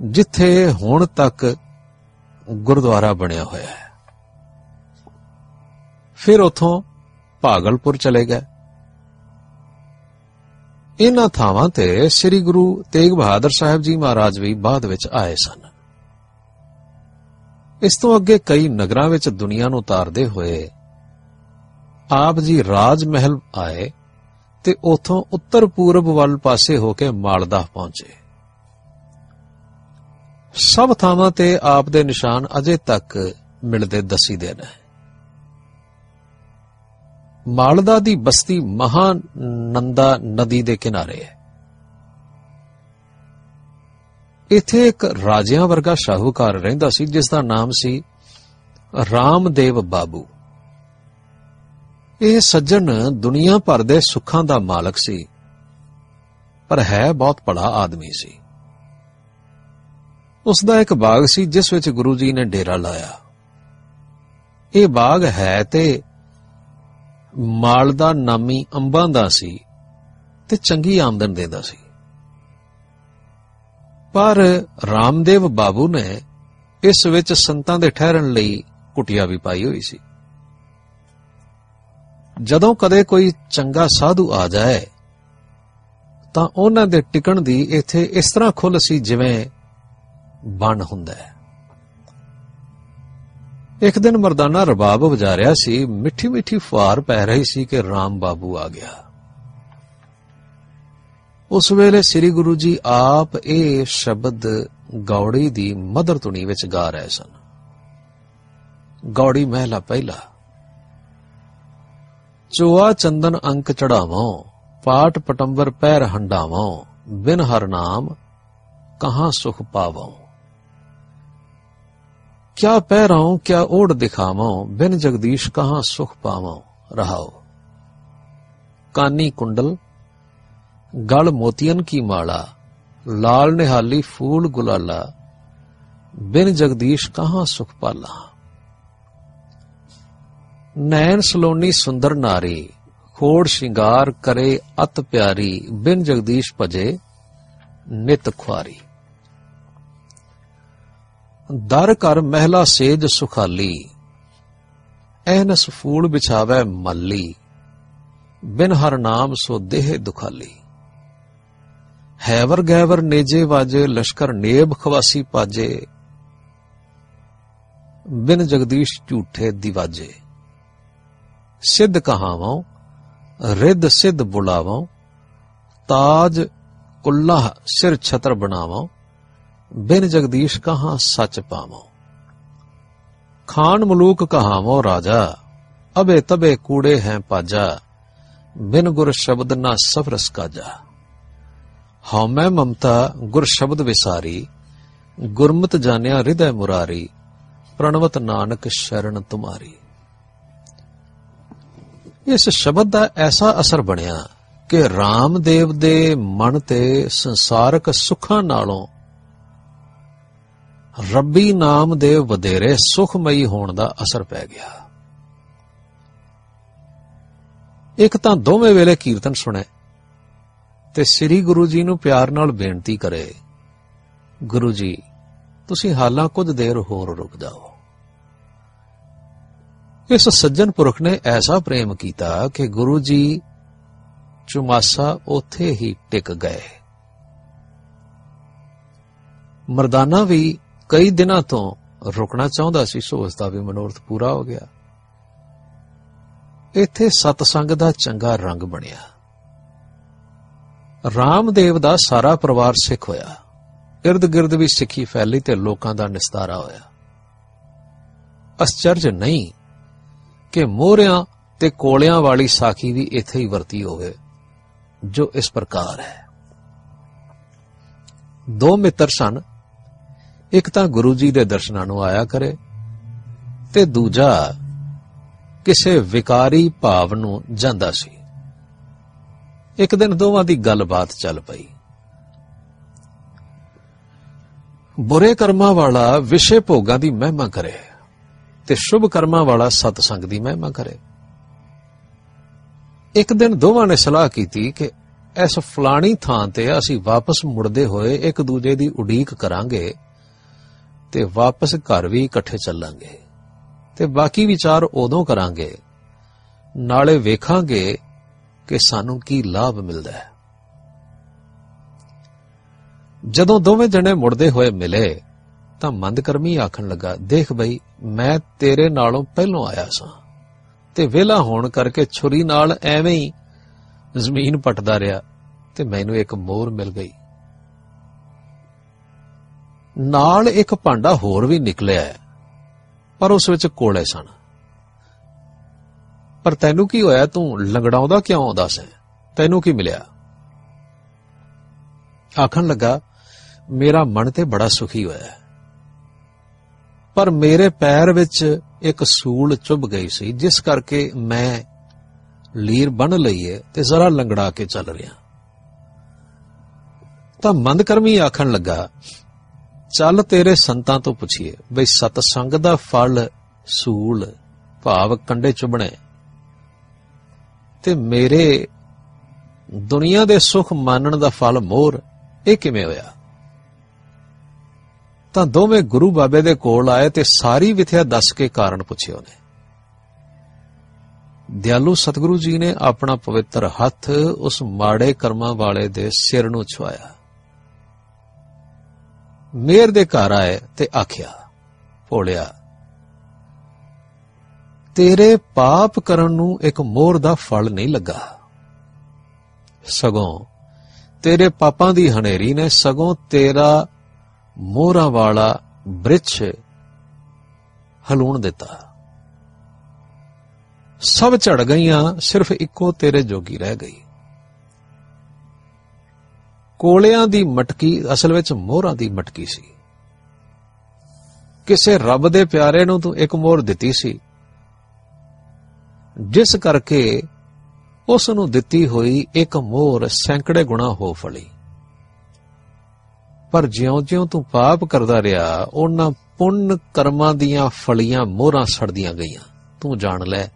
ਜਿੱਥੇ ਹੁਣ ਤੱਕ ਗੁਰਦੁਆਰਾ ਬਣਿਆ ਹੋਇਆ ਹੈ। ਫਿਰ ਉਥੋਂ ਭਾਗਲਪੁਰ ਚਲੇ ਗਏ। ਇਹਨਾਂ ਥਾਵਾਂ ਤੇ ਸ੍ਰੀ ਗੁਰੂ ਤੇਗ ਬਹਾਦਰ ਸਾਹਿਬ ਜੀ ਮਹਾਰਾਜ ਵੀ ਬਾਅਦ ਵਿੱਚ ਆਏ ਸਨ। ਇਸ ਤੋਂ ਅੱਗੇ ਕਈ ਨਗਰਾਂ ਵਿੱਚ ਦੁਨੀਆ ਨੂੰ ਤਾਰਦੇ ਹੋਏ ਆਪ ਜੀ ਰਾਜ ਮਹਿਲ ਆਏ ਤੇ ਉਥੋਂ ਉੱਤਰ ਪੂਰਬ ਵੱਲ ਪਾਸੇ ਹੋ ਕੇ ਮਾਲਦਾ ਪਹੁੰਚੇ। ਸਭ ਥਾਵਾਂ ਤੇ ਆਪ ਦੇ ਨਿਸ਼ਾਨ ਅਜੇ ਤੱਕ ਮਿਲਦੇ ਦਸੀਦੇ ਨੇ। ਮਾਲਦਾ ਦੀ ਬਸਤੀ ਮਹਾਨੰਦਾ ਨਦੀ ਦੇ ਕਿਨਾਰੇ ਹੈ। ਇੱਥੇ ਇੱਕ ਰਾਜਿਆਂ ਵਰਗਾ ਸ਼ਾਹੂਕਾਰ ਰਹਿੰਦਾ ਸੀ, ਜਿਸ ਦਾ ਨਾਮ ਸੀ ਰਾਮਦੇਵ ਬਾਬੂ। ਇਹ ਸੱਜਣ ਦੁਨੀਆ ਭਰ ਦੇ ਸੁੱਖਾਂ ਦਾ ਮਾਲਕ ਸੀ, ਪਰ ਹੈ ਬਹੁਤ ਭਲਾ ਆਦਮੀ ਸੀ। ਉਸ ਦਾ ਇੱਕ ਬਾਗ ਸੀ, ਜਿਸ ਵਿੱਚ ਗੁਰੂ ਜੀ ਨੇ ਡੇਰਾ ਲਾਇਆ। ਇਹ ਬਾਗ ਹੈ ਤੇ ਮਾਲ ਦਾ ਨਾਮੀ ਅੰਬਾਂ ਦਾ ਸੀ ਤੇ ਚੰਗੀ ਆਮਦਨ ਦਿੰਦਾ ਸੀ। ਪਰ ਰਾਮਦੇਵ ਬਾਬੂ ਨੇ ਇਸ ਵਿੱਚ ਸੰਤਾਂ ਦੇ ਠਹਿਰਨ ਲਈ ਕੁਟਿਆ ਵੀ ਪਾਈ ਹੋਈ ਸੀ। ਜਦੋਂ ਕਦੇ ਕੋਈ ਚੰਗਾ ਸਾਧੂ ਆ ਜਾਏ, ਤਾਂ ਉਹਨਾਂ ਦੇ ਟਿਕਣ ਦੀ ਇੱਥੇ ਇਸ ਤਰ੍ਹਾਂ ਖੁੱਲ ਸੀ ਜਿਵੇਂ ਬਣ ਹੁੰਦਾ ਹੈ। ਇੱਕ ਦਿਨ ਮਰਦਾਨਾ ਰਬਾਬ ਵਜਾ ਰਿਹਾ ਸੀ ਮਿੱਠੀ ਮਿੱਠੀ ਫੁਹਾਰ ਪੈ ਰਹੀ ਸੀ ਕਿ ਰਾਮ ਬਾਬੂ ਆ ਗਿਆ। ਉਸ ਵੇਲੇ ਸ੍ਰੀ ਗੁਰੂ ਜੀ ਆਪ ਇਹ ਸ਼ਬਦ ਗੌੜੀ ਦੀ ਮਦਰ ਧੁਨੀ ਵਿੱਚ ਗਾ ਰਹੇ ਸਨ। ਗੌੜੀ ਮਹਿਲਾ ਪਹਿਲਾ, ਚੋਆ ਚੰਦਨ ਅੰਕ ਚੜਾਵਾਂ, ਪਾਟ ਪਟੰਬਰ ਪੈਰ ਹੰਡਾਵਾਂ, ਬਿਨ ਹਰ ਨਾਮ ਕਹਾਂ ਸੁਖ ਪਾਵਾਂ। ਕਿਆ ਪਹਿਰਾਉ, ਕਿਆ ਓੜ ਦਿਖਾਵਾਂ, ਬਿਨ ਜਗਦੀਸ਼ ਕਹਾਂ ਸੁਖ ਪਾਵਾਂ ਰਹਾਉ ਕਾਨੀ ਕੁੰਡਲ गल मोतियन की माला, लाल निहाली फूल गुलाला, बिन जगदीश कहाँ सुख पाला? नैन सलोनी सुंदर नारी, खोड़ शिंगार करे अत प्यारी, बिन जगदीश भजे नित खुआरी। दर कर महला सेज सुखाली, एहनस फूल बिछावे मल्ली, बिन हर नाम सो देह दुखाली। ਹੈਵਰ ਗੈਵਰ ਨੇਜੇ ਵਾਜੇ ਲਸ਼ਕਰ ਨੇਬ ਖਵਾਸੀ ਪਾਜੇ ਬਿਨ ਜਗਦੀਸ਼ ਝੂਠੇ ਦਿਵਾਜੇ ਸਿੱਧ ਕਹਾਵਾਂ ਰਿੱਧ ਸਿੱਧ ਬੁਲਾਵਾਂ ਤਾਜ ਕੁੱਲਾ ਸਿਰ ਛਤਰ ਬਣਾਵਾਂ ਬਿਨ ਜਗਦੀਸ਼ ਕਹਾਂ ਸੱਚ ਪਾਵਾਂ ਖਾਨ ਮਲੂਕ ਕਹਾਵੋ ਰਾਜਾ ਅਬੇ ਤਬੇ ਕੂੜੇ ਹੈ ਪਾਜਾ ਬਿਨ ਗੁਰ ਸ਼ਬਦ ਨਾ ਸਫਰਸ ਕਾਜਾ ਹਉ ਮਮਤਾ ਗੁਰ ਸ਼ਬਦ ਵਿਸਾਰੀ, ਗੁਰਮਤ ਜਾਣਿਆ ਹਿਰਦੈ ਮੁਰਾਰੀ, ਪ੍ਰਣਵਤ ਨਾਨਕ ਸ਼ਰਨ ਤੁਮਾਰੀ। ਇਸ ਸ਼ਬਦ ਦਾ ਐਸਾ ਅਸਰ ਬਣਿਆ ਕਿ ਰਾਮਦੇਵ ਦੇ ਮਨ ਤੇ ਸੰਸਾਰਕ ਸੁੱਖਾਂ ਨਾਲੋਂ ਰੱਬੀ ਨਾਮ ਦੇ ਵਧੇਰੇ ਸੁਖਮਈ ਹੋਣ ਦਾ ਅਸਰ ਪੈ ਗਿਆ। ਇੱਕ ਤਾਂ ਦੋਵੇਂ ਵੇਲੇ ਕੀਰਤਨ ਸੁਣੇ ਤੇ ਸ੍ਰੀ ਗੁਰੂ ਜੀ ਨੂੰ ਪਿਆਰ ਨਾਲ ਬੇਨਤੀ ਕਰੇ, ਗੁਰੂ ਜੀ, ਤੁਸੀਂ ਹਾਲਾਂ ਕੁਝ ਦੇਰ ਹੋਰ ਰੁਕ ਜਾਓ। ਇਸ ਸੱਜਣ ਪੁਰਖ ਨੇ ਐਸਾ ਪ੍ਰੇਮ ਕੀਤਾ ਕਿ ਗੁਰੂ ਜੀ ਚੁਮਾਸਾ ਉੱਥੇ ਹੀ ਟਿਕ ਗਏ। ਮਰਦਾਨਾ ਵੀ ਕਈ ਦਿਨਾਂ ਤੋਂ ਰੁਕਣਾ ਚਾਹੁੰਦਾ ਸੀ ਸੋ ਦਾ ਵੀ ਮਨੋਰਥ ਪੂਰਾ ਹੋ ਗਿਆ। ਇੱਥੇ ਸਤਸੰਗ ਦਾ ਚੰਗਾ ਰੰਗ ਬਣਿਆ। ਰਾਮਦੇਵ ਦਾ ਸਾਰਾ ਪਰਿਵਾਰ ਸਿੱਖ ਹੋਇਆ। ird-gird ਵੀ ਸਿੱਖੀ ਫੈਲੀ ਤੇ ਲੋਕਾਂ ਦਾ ਨਿਸਤਾਰਾ ਹੋਇਆ। ਅਸਚਰਜ ਨਹੀਂ ਕਿ ਮੋਹਰਿਆਂ ਤੇ ਕੋਲਿਆਂ ਵਾਲੀ ਸਾਖੀ ਵੀ ਇੱਥੇ ਹੀ ਵਰਤੀ ਹੋਵੇ, ਜੋ ਇਸ ਪ੍ਰਕਾਰ ਹੈ। ਦੋ ਮਿੱਤਰ ਸਨ। ਇੱਕ ਤਾਂ ਗੁਰੂ ਜੀ ਦੇ ਦਰਸ਼ਨਾਂ ਨੂੰ ਆਇਆ ਕਰੇ ਤੇ ਦੂਜਾ ਕਿਸੇ ਵਿਕਾਰੀ ਭਾਵ ਨੂੰ ਜਾਂਦਾ ਸੀ। ਇੱਕ ਦਿਨ ਦੋਵਾਂ ਦੀ ਗੱਲਬਾਤ ਚੱਲ ਪਈ। ਬੁਰੇ ਕਰਮਾਂ ਵਾਲਾ ਵਿਸ਼ੇ ਭੋਗਾਂ ਦੀ ਮਹਿਮਾ ਕਰੇ ਤੇ ਸ਼ੁਭ ਕਰਮਾਂ ਵਾਲਾ ਸਤਸੰਗ ਦੀ ਮਹਿਮਾ ਕਰੇ। ਇੱਕ ਦਿਨ ਦੋਵਾਂ ਨੇ ਸਲਾਹ ਕੀਤੀ ਕਿ ਇਸ ਫਲਾਣੀ ਥਾਂ ਤੇ ਅਸੀਂ ਵਾਪਸ ਮੁੜਦੇ ਹੋਏ ਇੱਕ ਦੂਜੇ ਦੀ ਉਡੀਕ ਕਰਾਂਗੇ ਤੇ ਵਾਪਸ ਘਰ ਵੀ ਇਕੱਠੇ ਚੱਲਾਂਗੇ ਤੇ ਬਾਕੀ ਵਿਚਾਰ ਉਦੋਂ ਕਰਾਂਗੇ, ਨਾਲੇ ਵੇਖਾਂਗੇ ਕਿ ਸਾਨੂੰ ਕੀ ਲਾਭ ਮਿਲਦਾ ਹੈ? ਜਦੋਂ ਦੋਵੇਂ ਜਣੇ ਮੁੜਦੇ ਹੋਏ ਮਿਲੇ, ਤਾਂ ਮੰਦਕਰਮੀ ਆਖਣ ਲੱਗਾ, ਦੇਖ ਬਈ, ਮੈਂ ਤੇਰੇ ਨਾਲੋਂ ਪਹਿਲਾਂ ਆਇਆ ਸਾਂ ਤੇ ਵਿਹਲਾ ਹੋਣ ਕਰਕੇ ਛੁਰੀ ਨਾਲ ਐਵੇਂ ਹੀ ਜ਼ਮੀਨ ਪਟਦਾ ਰਿਹਾ ਤੇ ਮੈਨੂੰ ਇੱਕ ਮੋਰ ਮਿਲ ਗਈ। ਨਾਲ ਇੱਕ ਭਾਂਡਾ ਹੋਰ ਵੀ ਨਿਕਲਿਆ ਪਰ ਉਸ ਵਿੱਚ ਕੋਲੇ ਸਨ। ਪਰ ਤੈਨੂੰ ਕੀ ਹੋਇਆ? ਤੂੰ ਲੰਗੜਾਉਂਦਾ ਕਿਉਂ ਆਉਂਦਾ ਸੈਂ? ਤੈਨੂੰ ਕੀ ਮਿਲਿਆ? ਆਖਣ ਲੱਗਾ, ਮੇਰਾ ਮਨ ਤੇ ਬੜਾ ਸੁਖੀ ਹੋਇਆ ਪਰ ਮੇਰੇ ਪੈਰ ਵਿੱਚ ਇੱਕ ਸੂਲ ਚੁੱਭ ਗਈ ਸੀ, ਜਿਸ ਕਰਕੇ ਮੈਂ ਲੀਰ ਬਣ ਲਈ ਹੈ ਤੇ ਜ਼ਰਾ ਲੰਗੜਾ ਕੇ ਚੱਲ ਰਿਹਾ। ਤਾਂ ਮੰਦਕਰਮੀ ਆਖਣ ਲੱਗਾ, ਚੱਲ ਤੇਰੇ ਸੰਤਾਂ ਤੋਂ ਪੁੱਛੀਏ, ਬਈ ਸਤਸੰਗ ਦਾ ਫਲ, ਸੂਲ, ਭਾਵ ਕੰਡੇ ਚੁਬਣੇ ਤੇ ਮੇਰੇ ਦੁਨੀਆ ਦੇ ਸੁਖ ਮਾਨਣ ਦਾ ਫਲ ਮੋਰ ਇਹ ਕਿਵੇਂ ਹੋਇਆ? ਤਾਂ ਦੋਵੇਂ ਗੁਰੂ ਬਾਬੇ ਦੇ ਕੋਲ ਆਏ ਤੇ ਸਾਰੀ ਵਿਥਿਆ ਦੱਸ ਕੇ ਕਾਰਨ ਪੁੱਛੇ ਉਹਨੇ। ਦਿਆਲੂ ਸਤਿਗੁਰੂ ਜੀ ਨੇ ਆਪਣਾ ਪਵਿੱਤਰ ਹੱਥ ਉਸ ਮਾੜੇ ਕਰਮਾਂ ਵਾਲੇ ਦੇ ਸਿਰ ਨੂੰ ਛੁਆਇਆ। ਮੇਰ ਦੇ ਘਰ ਆਏ ਤੇ ਆਖਿਆ, ਭੋਲਿਆ ਤੇਰੇ ਪਾਪ ਕਰਨ ਨੂੰ ਇੱਕ ਮੋਹਰ ਦਾ ਫਲ ਨਹੀਂ ਲੱਗਾ। ਸਗੋਂ ਤੇਰੇ ਪਾਪਾਂ ਦੀ ਹਨੇਰੀ ਨੇ ਸਗੋਂ ਤੇਰਾ ਮੋਹਰਾਂ ਵਾਲਾ ਬ੍ਰਿਛ ਹਲੂਣ ਦਿੱਤਾ। ਸਭ ਝੜ ਗਈਆਂ, ਸਿਰਫ ਇੱਕੋ ਤੇਰੇ ਜੋਗੀ ਰਹਿ ਗਈ। ਕੋਲਿਆਂ ਦੀ ਮਟਕੀ ਅਸਲ ਵਿੱਚ ਮੋਹਰਾਂ ਦੀ ਮਟਕੀ ਸੀ। ਕਿਸੇ ਰੱਬ ਦੇ ਪਿਆਰੇ ਨੂੰ ਤੂੰ ਇੱਕ ਮੋਹਰ ਦਿੱਤੀ ਸੀ। ਜਿਸ ਕਰਕੇ ਉਸ ਨੂੰ ਦਿੱਤੀ ਹੋਈ ਇੱਕ ਮੋਹਰ ਸੈਂਕੜੇ ਗੁਣਾ ਹੋ ਫਲੀ। ਪਰ ਜਿਉਂ-ਜਿਉਂ ਤੂੰ ਪਾਪ ਕਰਦਾ ਰਿਹਾ, ਉਹਨਾਂ ਪੁੰਨ ਕਰਮਾਂ ਦੀਆਂ ਫਲੀਆਂ ਮੋਹਰਾਂ ਸੜਦੀਆਂ ਗਈਆਂ। ਤੂੰ ਜਾਣ ਲੈ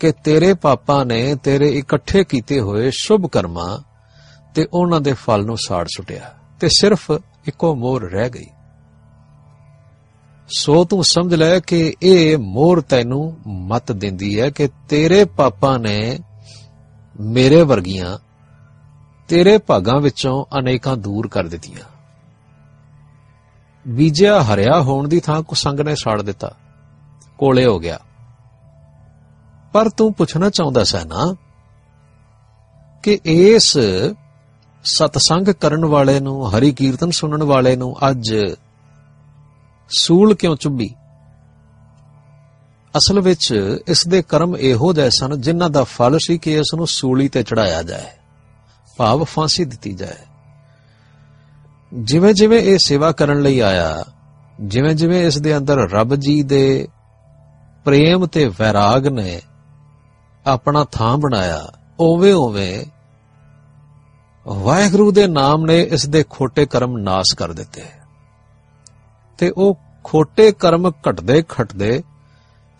ਕਿ ਤੇਰੇ ਪਾਪਾਂ ਨੇ ਤੇਰੇ ਇਕੱਠੇ ਕੀਤੇ ਹੋਏ ਸ਼ੁਭ ਕਰਮਾਂ ਤੇ ਉਹਨਾਂ ਦੇ ਫਲ ਨੂੰ ਸਾੜ ਸੁੱਟਿਆ ਤੇ ਸਿਰਫ ਇੱਕੋ ਮੋਹਰ ਰਹਿ ਗਈ। ਸੋ ਤੂੰ ਸਮਝ ਲੈ ਕਿ ਇਹ ਮੋਹਰ ਤੈਨੂੰ ਮਤ ਦਿੰਦੀ ਹੈ ਕਿ ਤੇਰੇ ਪਾਪਾਂ ਨੇ ਮੇਰੇ ਵਰਗੀਆਂ ਤੇਰੇ ਭਾਗਾਂ ਵਿੱਚੋਂ ਅਨੇਕਾਂ ਦੂਰ ਕਰ ਦਿੱਤੀਆਂ। ਬੀਜਿਆ ਹਰਿਆ ਹੋਣ ਦੀ ਥਾਂ ਕੁਸੰਗ ਨੇ ਸਾੜ ਦਿੱਤਾ। ਕੋਲੇ ਹੋ ਗਿਆ। ਪਰ ਤੂੰ ਪੁੱਛਣਾ ਚਾਹੁੰਦਾ ਸੈ ਨਾ ਕਿ ਇਸ ਸਤਸੰਗ ਕਰਨ ਵਾਲੇ ਨੂੰ, ਹਰੀ ਕੀਰਤਨ ਸੁਣਨ ਵਾਲੇ ਨੂੰ ਅੱਜ ਸੂਲ ਕਿਉਂ ਚੁੱਭੀ ਅਸਲ ਵਿੱਚ ਇਸ ਦੇ ਕਰਮ ਇਹੋ ਜਿਹੇ ਸਨ ਜਿਨ੍ਹਾਂ ਦਾ ਫਲ ਸੀ ਕਿ ਇਸ ਨੂੰ ਸੂਲੀ ਤੇ ਚੜਾਇਆ ਜਾਏ, ਭਾਵ ਫਾਂਸੀ ਦਿੱਤੀ ਜਾਏ। ਜਿਵੇਂ ਜਿਵੇਂ ਇਹ ਸੇਵਾ ਕਰਨ ਲਈ ਆਇਆ ਜਿਵੇਂ ਜਿਵੇਂ ਇਸ ਦੇ ਅੰਦਰ ਰੱਬ ਜੀ ਦੇ ਪ੍ਰੇਮ ਤੇ ਵੈਰਾਗ ਨੇ ਆਪਣਾ ਥਾਂ ਬਣਾਇਆ ਓਵੇਂ ਓਵੇਂ ਵਾਹਿਗੁਰੂ ਦੇ ਨਾਮ ਨੇ ਇਸ ਦੇ ਖੋਟੇ ਕਰਮ ਨਾਸ ਕਰ ਦਿੱਤੇ। ਤੇ ਉਹ ਖੋਟੇ ਕਰਮ ਘਟਦੇ ਖਟਦੇ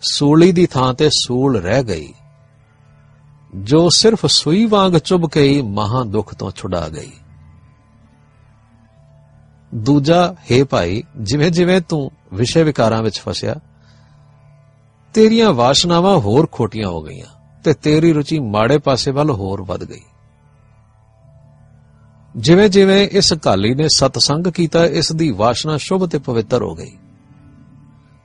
ਸੂਲੀ ਦੀ ਥਾਂ ਤੇ ਸੂਲ ਰਹਿ ਗਈ, ਜੋ ਸਿਰਫ ਸੂਈ ਵਾਂਗ ਚੁੱਭ ਕੇ ਹੀ ਮਹਾ ਦੁੱਖ ਤੋਂ ਛੁਡਾ ਗਈ। ਦੂਜਾ, ਹੈ ਭਾਈ ਜਿਵੇਂ ਜਿਵੇਂ ਤੂੰ ਵਿਸ਼ੇ ਵਿਕਾਰਾਂ ਵਿੱਚ ਫਸਿਆ, ਤੇਰੀਆਂ ਵਾਸ਼ਨਾਵਾਂ ਹੋਰ ਖੋਟੀਆਂ ਹੋ ਗਈਆਂ ਤੇ ਤੇਰੀ ਰੁਚੀ ਮਾੜੇ ਪਾਸੇ ਵੱਲ ਹੋਰ ਵੱਧ ਗਈ। ਜਿਵੇਂ ਜਿਵੇਂ ਇਸ ਕਾਲੀ ਨੇ ਸਤਸੰਗ ਕੀਤਾ, ਇਸ ਦੀ ਵਾਸ਼ਨਾ ਸ਼ੁਭ ਤੇ ਪਵਿੱਤਰ ਹੋ ਗਈ।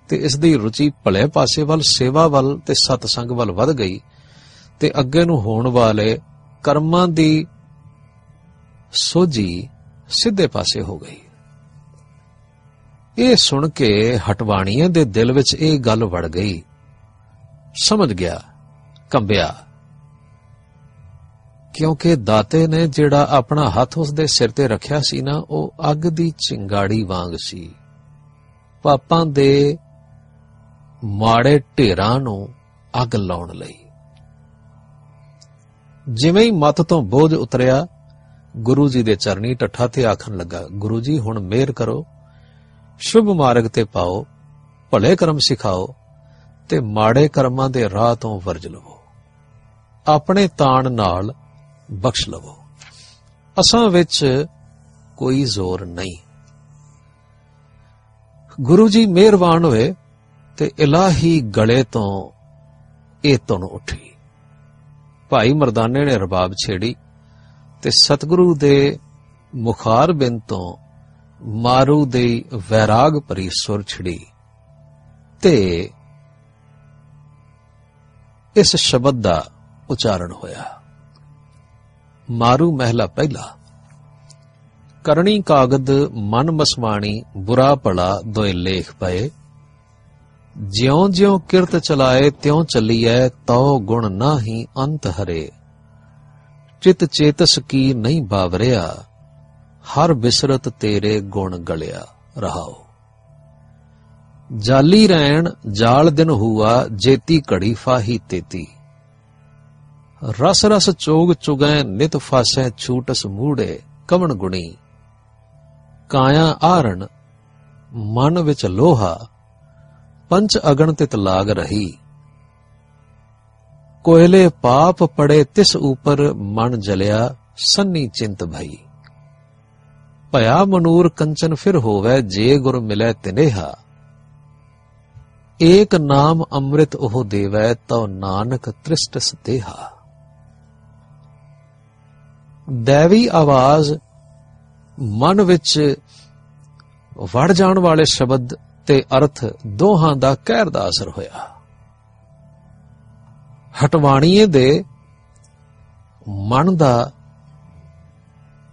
ਤੇ ਇਸ ਦੀ ਰੁਚੀ ਭਲੇ ਪਾਸੇ ਵੱਲ, ਸੇਵਾ ਵੱਲ ਤੇ ਸਤਸੰਗ ਵੱਲ ਵੱਧ ਗਈ ਤੇ ਅੱਗੇ ਨੂੰ ਹੋਣ ਵਾਲੇ ਕਰਮਾਂ ਦੀ ਸੋਝੀ ਸਿੱਧੇ ਪਾਸੇ ਹੋ ਗਈ। ਇਹ ਸੁਣ ਕੇ ਹਟਵਾਣੀਆਂ ਦੇ ਦਿਲ ਵਿੱਚ ਇਹ ਗੱਲ ਵੜ ਗਈ। ਸਮਝ ਗਿਆ, ਕੰਬਿਆ। ਕਿਉਂਕਿ ਦਾਤੇ ਨੇ ਜਿਹੜਾ ਆਪਣਾ ਹੱਥ ਉਸ ਦੇ ਸਿਰ ਤੇ ਰੱਖਿਆ ਸੀ ਨਾ, ਉਹ ਅੱਗ ਦੀ ਚਿੰਗਾੜੀ ਵਾਂਗ ਸੀ। ਪਾਪਾਂ ਦੇ ਮਾੜੇ ਢੇਰਾਂ ਨੂੰ ਅੱਗ ਲਾਉਣ ਲਈ। ਜਿਵੇਂ ਹੀ ਮੱਤ ਤੋਂ ਬੋਝ ਉਤਰਿਆ, ਗੁਰੂ ਜੀ ਦੇ ਚਰਨੀ ਟੱਠਾ ਤੇ ਆਖਣ ਲੱਗਾ, ਗੁਰੂ ਜੀ, ਹੁਣ ਮਿਹਰ ਕਰੋ, ਸ਼ੁਭ ਮਾਰਗ ਤੇ ਪਾਓ, ਭਲੇ ਕਰਮ ਸਿਖਾਓ ਤੇ ਮਾੜੇ ਕਰਮਾਂ ਦੇ ਰਾਹ ਤੋਂ ਵਰਜ ਲਵੋ। ਆਪਣੇ ਤਾਣ ਨਾਲ ਬਖਸ਼ ਲਵੋ। ਅਸਾਂ ਵਿੱਚ ਕੋਈ ਜ਼ੋਰ ਨਹੀਂ। ਗੁਰੂ ਜੀ ਮਿਹਰਬਾਨ ਹੋਏ ਤੇ ਇਲਾਹੀ ਗਲੇ ਤੋਂ ਇਹ ਤੁਨ ਉੱਠੀ। ਭਾਈ ਮਰਦਾਨੇ ਨੇ ਰਬਾਬ ਛੇੜੀ ਤੇ ਸਤਿਗੁਰੂ ਦੇ ਮੁਖਾਰ ਬਿੰਦ ਤੋਂ ਮਾਰੂ ਦੇ ਵੈਰਾਗ ਭਰੀ ਸੁਰ ਛੜੀ ਤੇ ਇਸ ਸ਼ਬਦ ਦਾ ਉਚਾਰਨ ਹੋਇਆ। ਮਾਰੂ ਮਹਿਲਾ ਪਹਿਲਾ। ਕਰਣੀ ਕਾਗਦ ਮਨ ਮਸਵਾਣੀ, ਬੁਰਾ ਭਲਾ ਦੋਏ ਲੇਖ ਪਏ। ਜਿਉਂ-ਜਿਉਂ ਕਿਰਤ ਚਲਾਏ, ਤਿਉਂ ਚੱਲੀਐ, ਤਉ ਗੁਣ ਨਾਹੀ ਅੰਤ ਹਰੇ। ਚਿਤ ਚੇਤਸ ਕੀ ਨਹੀਂ ਬਾਵਰਿਆ, ਹਰ ਬਿਸਰਤ ਤੇਰੇ ਗੁਣ ਗਲਿਆ ਰਹਾਓ ਜਾਲੀ ਰਹਿਣ ਜਾਲ ਦਿਨ ਹੁਆ, ਜੇਤੀ ਘੜੀ ਫਾਹੀ ਤੇਤੀ। ਰਸ ਰਸ ਚੋਗ ਚੁਗੈ ਨਿਤ ਫਾਸੈ ਛੂਟਸ ਮੂੜੇ ਕਵਣ ਗੁਣੀ। ਕਾਇਆ ਆਰਣ, ਮਨ ਵਿੱਚ ਲੋਹਾ ਪੰਚ ਅਗਣ ਤਿਤ ਲਾਗ ਰਹੀ। ਕੋਇਲੇ ਪਾਪ ਪੜੇ ਤਿਸ ਉਪਰ ਮਨ ਜਲਿਆ ਸੰਨੀ ਚਿੰਤ ਭਈ। ਭਇਆ ਮਨੂਰ ਕੰਚਨ ਫਿਰ ਹੋਵੇ ਜੇ ਗੁਰ ਮਿਲੈ ਤਿਨੇਹਾ। ਏਕ ਨਾਮ ਅੰਮ੍ਰਿਤ ਉਹ ਦੇਵੈ ਤਉ ਨਾਨਕ ਤ੍ਰਿਸ਼ਟ ਸਤੇਹਾ ਦੇਵੀ ਆਵਾਜ਼ ਮਨ ਵਿੱਚ ਵੜ ਜਾਣ ਵਾਲੇ ਸ਼ਬਦ ਤੇ ਅਰਥ ਦੋਹਾਂ ਦਾ ਕਹਿਰ ਦਾ ਅਸਰ ਹੋਇਆ। ਹਟਵਾਣੀਏ ਦੇ ਮਨ ਦਾ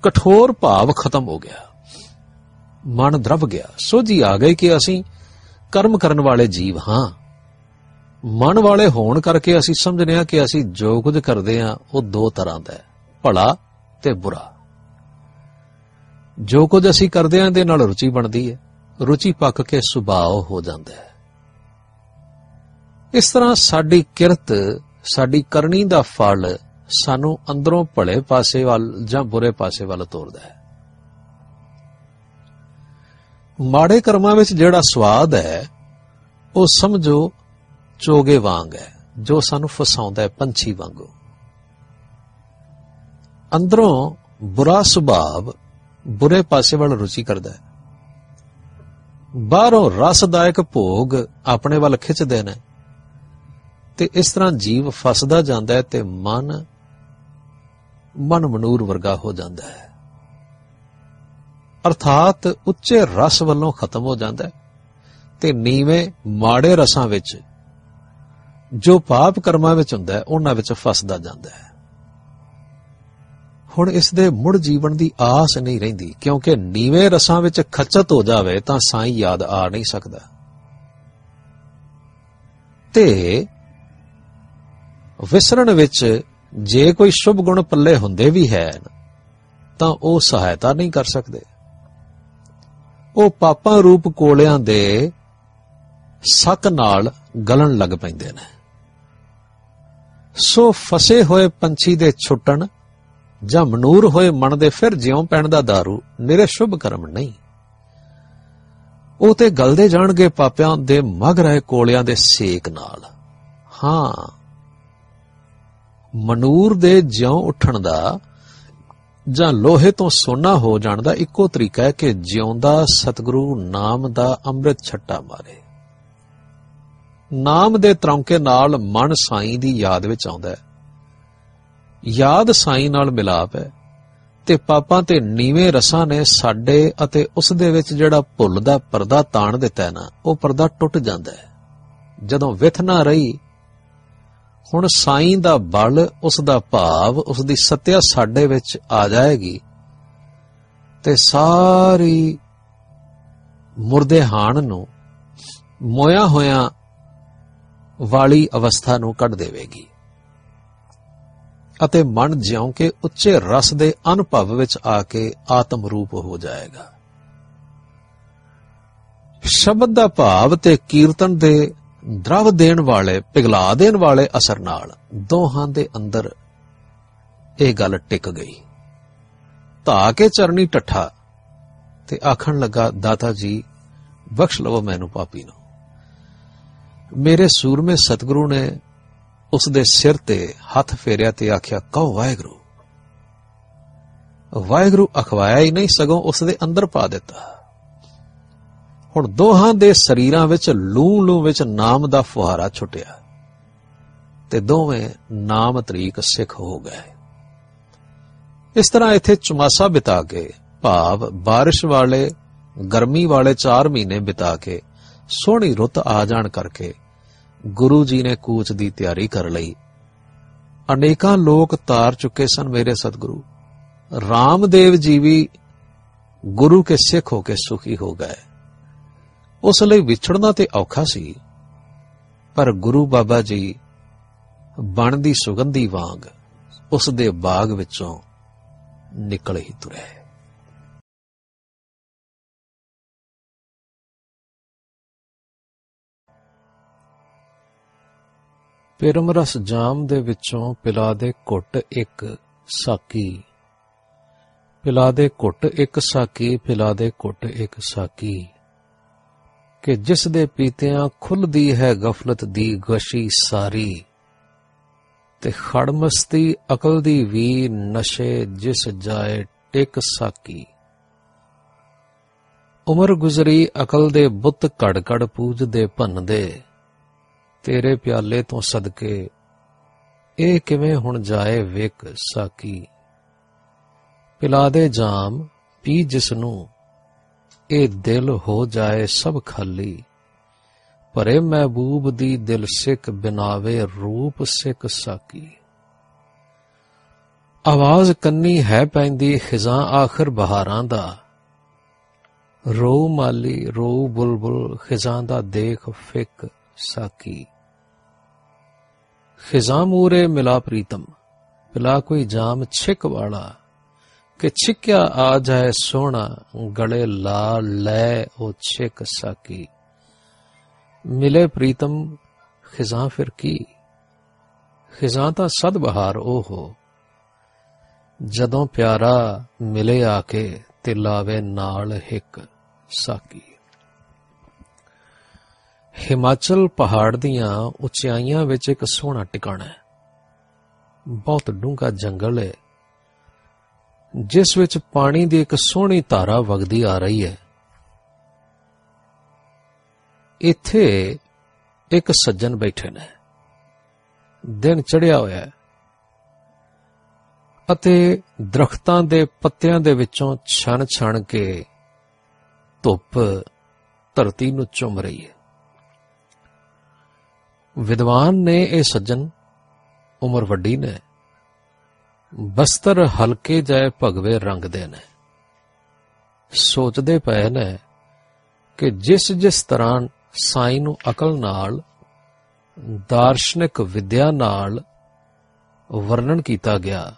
ਕਠੋਰ ਭਾਵ ਖਤਮ ਹੋ ਗਿਆ। ਮਨ ਦਰਬ ਗਿਆ। ਸੋਝੀ ਆ ਗਈ ਕਿ ਅਸੀਂ ਕਰਮ ਕਰਨ ਵਾਲੇ ਜੀਵ ਹਾਂ। ਮਨ ਵਾਲੇ ਹੋਣ ਕਰਕੇ ਅਸੀਂ ਸਮਝਨੇ ਆ ਕਿ ਅਸੀਂ ਜੋ ਕੁਝ ਕਰਦੇ ਆ ਉਹ ਦੋ ਤਰ੍ਹਾਂ ਦਾ ਹੈ। ਭਲਾ ਤੇ ਬੁਰਾ। ਜੋ ਕੁਝ ਅਸੀਂ ਕਰਦੇ ਆਂ ਦੇ ਨਾਲ ਰੁਚੀ ਬਣਦੀ ਹੈ। ਰੁਚੀ ਪੱਕ ਕੇ ਸੁਭਾਅ ਹੋ ਜਾਂਦਾ ਹੈ। ਇਸ ਤਰ੍ਹਾਂ ਸਾਡੀ ਕਿਰਤ, ਸਾਡੀ ਕਰਨੀ ਦਾ ਫਲ ਸਾਨੂੰ ਅੰਦਰੋਂ ਭਲੇ ਪਾਸੇ ਵੱਲ ਜਾਂ ਬੁਰੇ ਪਾਸੇ ਵੱਲ ਤੋਰਦਾ ਹੈ। ਮਾੜੇ ਕਰਮਾਂ ਵਿੱਚ ਜਿਹੜਾ ਸਵਾਦ ਹੈ, ਉਹ ਸਮਝੋ ਚੋਗੇ ਵਾਂਗ ਹੈ, ਜੋ ਸਾਨੂੰ ਫਸਾਉਂਦਾ ਹੈ ਪੰਛੀ ਵਾਂਗੂ। ਅੰਦਰੋਂ ਬੁਰਾ ਸੁਭਾਵ ਬੁਰੇ ਪਾਸੇ ਵੱਲ ਰੁਚੀ ਕਰਦਾ ਹੈ। ਬਾਹਰੋਂ ਰਸਦਾਇਕ ਭੋਗ ਆਪਣੇ ਵੱਲ ਖਿੱਚਦੇ ਨੇ ਤੇ ਇਸ ਤਰ੍ਹਾਂ ਜੀਵ ਫਸਦਾ ਜਾਂਦਾ ਹੈ ਤੇ ਮਨ ਮਨ ਮਨੂਰ ਵਰਗਾ ਹੋ ਜਾਂਦਾ ਹੈ। ਅਰਥਾਤ ਉੱਚੇ ਰਸ ਵੱਲੋਂ ਖਤਮ ਹੋ ਜਾਂਦਾ ਹੈ ਤੇ ਨੀਵੇਂ ਮਾੜੇ ਰਸਾਂ ਵਿੱਚ ਜੋ ਪਾਪ ਕਰਮਾਂ ਵਿੱਚ ਹੁੰਦਾ ਹੈ, ਉਹਨਾਂ ਵਿੱਚ ਫਸਦਾ ਜਾਂਦਾ ਹੈ। ਹੁਣ ਇਸ ਦੇ ਮੁੜ ਜੀਵਨ ਦੀ ਆਸ ਨਹੀਂ ਰਹਿੰਦੀ, ਕਿਉਂਕਿ ਨੀਵੇਂ ਰਸਾਂ ਵਿੱਚ ਖਚਤ ਹੋ ਜਾਵੇ ਤਾਂ ਸਾਈਂ ਯਾਦ ਆ ਨਹੀਂ ਸਕਦਾ। ਤੇ ਵਿਸਰਣ ਵਿੱਚ ਜੇ ਕੋਈ ਸ਼ੁਭ ਗੁਣ ਪੱਲੇ ਹੁੰਦੇ ਵੀ ਹੈ ਤਾਂ ਉਹ ਸਹਾਇਤਾ ਨਹੀਂ ਕਰ ਸਕਦੇ। ਉਹ ਪਾਪਾਂ ਰੂਪ ਕੋਲਿਆਂ ਦੇ ਸੱਕ ਨਾਲ ਗਲਣ ਲੱਗ ਪੈਂਦੇ ਨੇ। ਸੋ ਫਸੇ ਹੋਏ ਪੰਛੀ ਦੇ ਛੁੱਟਣ ਜਾਂ ਮਨੂਰ ਹੋਏ ਮਨ ਦੇ ਫਿਰ ਜਿਉਂ ਪੈਣ ਦਾ दारू ਨਿਰੇ ਸ਼ੁਭ ਕਰਮ ਨਹੀਂ। ਉਹ ਤੇ ਗਲਦੇ ਜਾਣਗੇ ਪਾਪਿਆਂ ਦੇ ਮਗ ਰਹੇ ਕੋਲਿਆਂ ਦੇ ਸੇਕ ਨਾਲ। ਹਾਂ, ਮਨੂਰ ਦੇ ਜਿਉਂ ਉੱਠਣ ਦਾ ਜਾਂ ਲੋਹੇ ਤੋਂ ਸੋਨਾ ਹੋ ਜਾਣ ਦਾ ਇੱਕੋ ਤਰੀਕਾ ਹੈ ਕਿ ਜਿਉਂਦਾ ਸਤਿਗੁਰੂ ਨਾਮ ਦਾ ਅੰਮ੍ਰਿਤ ਛੱਟਾ ਮਾਰੇ। ਨਾਮ ਦੇ ਤਰੌਂਕੇ ਨਾਲ ਮਨ ਸਾਈਂ ਦੀ ਯਾਦ ਵਿੱਚ ਆਉਂਦਾ ਹੈ। ਯਾਦ ਸਾਈਂ ਨਾਲ ਮਿਲਾਪ ਹੈ ਤੇ ਪਾਪਾਂ ਤੇ ਨੀਵੇਂ ਰਸਾਂ ਨੇ ਸਾਡੇ ਅਤੇ ਉਸ ਦੇ ਵਿੱਚ ਜਿਹੜਾ ਭੁੱਲ ਦਾ ਪਰਦਾ ਤਾਣ ਦਿੱਤਾ ਨਾ, ਉਹ ਪਰਦਾ ਟੁੱਟ ਜਾਂਦਾ ਹੈ। ਜਦੋਂ ਵਿਥ ਨਾ ਰਹੀ, ਹੁਣ ਸਾਈਂ ਦਾ ਬਲ, ਉਸ ਦਾ ਭਾਵ, ਉਸ ਦੀ ਸਤਿਆ ਸਾਡੇ ਵਿੱਚ ਆ ਜਾਏਗੀ ਤੇ ਸਾਰੀ ਮੁਰਦੇ ਹਾਣ ਨੂੰ, ਮੋਇਆ ਹੋਇਆ ਵਾਲੀ ਅਵਸਥਾ ਨੂੰ ਕੱਢ ਦੇਵੇਗੀ। ਅਤੇ ਮਨ ਜਿਉਂ ਕੇ ਉੱਚੇ ਰਸ ਦੇ ਅਨੁਭਵ ਵਿੱਚ ਆ ਕੇ ਆਤਮ ਰੂਪ ਹੋ ਜਾਏਗਾ। ਸ਼ਬਦ ਦਾ ਭਾਵ ਤੇ ਕੀਰਤਨ ਦੇ ਦਰਵ ਦੇਣ ਵਾਲੇ, ਪਿਘਲਾ ਦੇਣ ਵਾਲੇ ਅਸਰ ਨਾਲ ਦੋਹਾਂ ਦੇ ਅੰਦਰ ਇਹ ਗੱਲ ਟਿਕ ਗਈ। ਧਾ ਕੇ ਚਰਨੀ ਟੱਠਾ ਤੇ ਆਖਣ ਲੱਗਾ, ਦਾਤਾ ਜੀ, ਬਖਸ਼ ਲਵੋ ਮੈਨੂੰ ਪਾਪੀ ਨੂੰ। ਮੇਰੇ ਸੂਰਮੇ ਸਤਿਗੁਰੂ ਨੇ ਉਸ ਦੇ ਸਿਰ ਤੇ ਹੱਥ ਫੇਰਿਆ ਤੇ ਆਖਿਆ, ਕਹੋ ਵਾਹਿਗੁਰੂ। ਵਾਹਿਗੁਰੂ ਅਖਵਾਇਆ ਹੀ ਨਹੀਂ, ਸਗੋਂ ਉਸ ਦੇ ਅੰਦਰ ਪਾ ਦਿੱਤਾ। ਹੁਣ ਦੋਹਾਂ ਦੇ ਸਰੀਰਾਂ ਵਿੱਚ ਲੂ ਲੂ ਵਿੱਚ ਨਾਮ ਦਾ ਫੁਹਾਰਾ ਛੁੱਟਿਆ ਤੇ ਦੋਵੇਂ ਨਾਮ ਤਰੀਕ ਸਿੱਖ ਹੋ ਗਏ। ਇਸ ਤਰ੍ਹਾਂ ਇੱਥੇ ਚੁਮਾਸਾ ਬਿਤਾ ਕੇ, ਭਾਵ ਬਾਰਿਸ਼ ਵਾਲੇ, ਗਰਮੀ ਵਾਲੇ 4 ਮਹੀਨੇ ਬਿਤਾ ਕੇ, ਸੋਹਣੀ ਰੁੱਤ ਆ ਜਾਣ ਕਰਕੇ ਗੁਰੂ ਜੀ ਨੇ ਕੂਚ ਦੀ ਤਿਆਰੀ ਕਰ ਲਈ। ਅਨੇਕਾਂ ਲੋਕ ਤਾਰ ਚੁੱਕੇ ਸਨ ਮੇਰੇ ਸਤਿਗੁਰੂ। ਰਾਮਦੇਵ ਜੀ ਵੀ ਗੁਰੂ ਕੇ ਸਿੱਖ ਹੋ ਕੇ ਸੁਖੀ ਹੋ ਗਏ। ਉਸ ਲਈ ਵਿਛੜਨਾ ਤੇ ਔਖਾ ਸੀ। ਪਰ ਗੁਰੂ ਬਾਬਾ ਜੀ ਬਣਦੀ ਸੁਗੰਧੀ ਵਾਂਗ ਉਸ ਦੇ ਬਾਗ ਵਿੱਚੋਂ ਨਿਕਲ ਹੀ ਤੁਰੇ। ਪਿਰਮਰਸ ਜਾਮ ਦੇ ਵਿੱਚੋਂ ਪਿਲਾ ਦੇ ਘੁੱਟ ਇੱਕ ਸਾਕੀ। ਪਿਲਾ ਦੇ ਘੁੱਟ ਇੱਕ ਸਾਕੀ, ਪਿਲਾ ਦੇ ਘੁੱਟ ਇੱਕ ਸਾਕੀ। ਕਿ ਜਿਸ ਦੇ ਪੀਤਿਆਂ ਖੁੱਲਦੀ ਹੈ ਗਫਲਤ ਦੀ ਗਸ਼ੀ ਸਾਰੀ, ਤੇ ਖੜਮਸਤੀ ਅਕਲ ਦੀ ਵੀ ਨਸ਼ੇ ਜਿਸ ਜਾਏ ਟਿਕ ਸਾਕੀ। ਉਮਰ ਗੁਜ਼ਰੀ ਅਕਲ ਦੇ ਬੁੱਤ ਘੜ ਘੜ ਪੂਜਦੇ ਭੰਨਦੇ ਤੇਰੇ ਪਿਆਲੇ ਤੋਂ ਸਦਕੇ, ਇਹ ਕਿਵੇਂ ਹੁਣ ਜਾਏ ਵਿਕ ਸਾਕੀ? ਪਿਲਾ ਦੇ ਜਾਮ, ਪੀ ਜਿਸ ਨੂੰ ਇਹ ਦਿਲ ਹੋ ਜਾਏ ਸਭ ਖਾਲੀ। ਭਰੇ ਮਹਿਬੂਬ ਦੀ ਦਿਲ ਸਿੱਖ ਬਿਨਾਵੇ ਰੂਪ ਸਿੱਖ ਸਾਕੀ। ਆਵਾਜ਼ ਕੰਨੀ ਹੈ ਪੈਂਦੀ ਖਿਜ਼ਾਂ ਆਖਰ ਬਹਾਰਾਂ ਦਾ। ਰੋ ਮਾਲੀ, ਰੋ ਬੁਲਬੁਲ, ਖਿਜ਼ਾਂ ਦਾ ਦੇਖ ਫਿਕ ਸਾਕੀ। ਖਿਜ਼ਾਂ ਮੂਰੇ ਮਿਲਾ ਪ੍ਰੀਤਮ ਪਿਲਾ ਕੋਈ ਜਾਮ ਛਿਕ ਵਾਲਾ ਕਿ ਛਿਕਿਆ ਆ ਜਾਏ ਸੋਹਣਾ ਗਲੇ ਲਾ ਲੈ ਉਹ ਛਿਕ ਸਾਕੀ ਮਿਲੇ ਪ੍ਰੀਤਮ ਖਿਜ਼ਾਂ ਫਿਰ ਕੀ ਖਿਜ਼ਾਂ ਤਾਂ ਸਦ ਬਹਾਰ ਉਹ ਹੋ ਜਦੋਂ ਪਿਆਰਾ ਮਿਲੇ ਆ ਕੇ ਤੇ ਲਾਵੇ ਨਾਲ ਹਿੱਕ ਸਾਕੀ ਹਿਮਾਚਲ ਪਹਾੜ ਦੀਆਂ ਉਚਾਈਆਂ ਵਿੱਚ ਇੱਕ ਸੋਹਣਾ ਟਿਕਾਣਾ ਹੈ। ਬਹੁਤ ਡੂੰਘਾ ਜੰਗਲ ਹੈ, ਜਿਸ ਵਿੱਚ ਪਾਣੀ ਦੀ ਇੱਕ ਸੋਹਣੀ ਧਾਰਾ ਵਗਦੀ ਆ ਰਹੀ ਹੈ। ਇੱਥੇ ਇੱਕ ਸੱਜਣ ਬੈਠੇ ਨੇ। ਦਿਨ ਚੜਿਆ ਹੋਇਆ ਹੈ ਅਤੇ ਦਰਖਤਾਂ ਦੇ ਪੱਤਿਆਂ ਦੇ ਵਿੱਚੋਂ ਛਣ ਛਣ ਕੇ ਧੁੱਪ ਧਰਤੀ ਨੂੰ ਚੁੰਮ ਰਹੀ ਹੈ। ਵਿਦਵਾਨ ਨੇ ਇਹ ਸੱਜਣ ਉਮਰ ਵੱਡੀ ਨੇ। ਬਸਤਰ ਹਲਕੇ ਜਾਏ ਭਗਵੇ ਰੰਗ ਦੇ ਨੇ। ਸੋਚਦੇ ਪਏ ਨੇ ਕਿ ਜਿਸ ਜਿਸ ਤਰ੍ਹਾਂ ਸਾਈ ਨੂੰ ਅਕਲ ਨਾਲ, ਦਾਰਸ਼ਨਿਕ ਵਿਦਿਆ ਨਾਲ ਵਰਣਨ ਕੀਤਾ ਗਿਆ,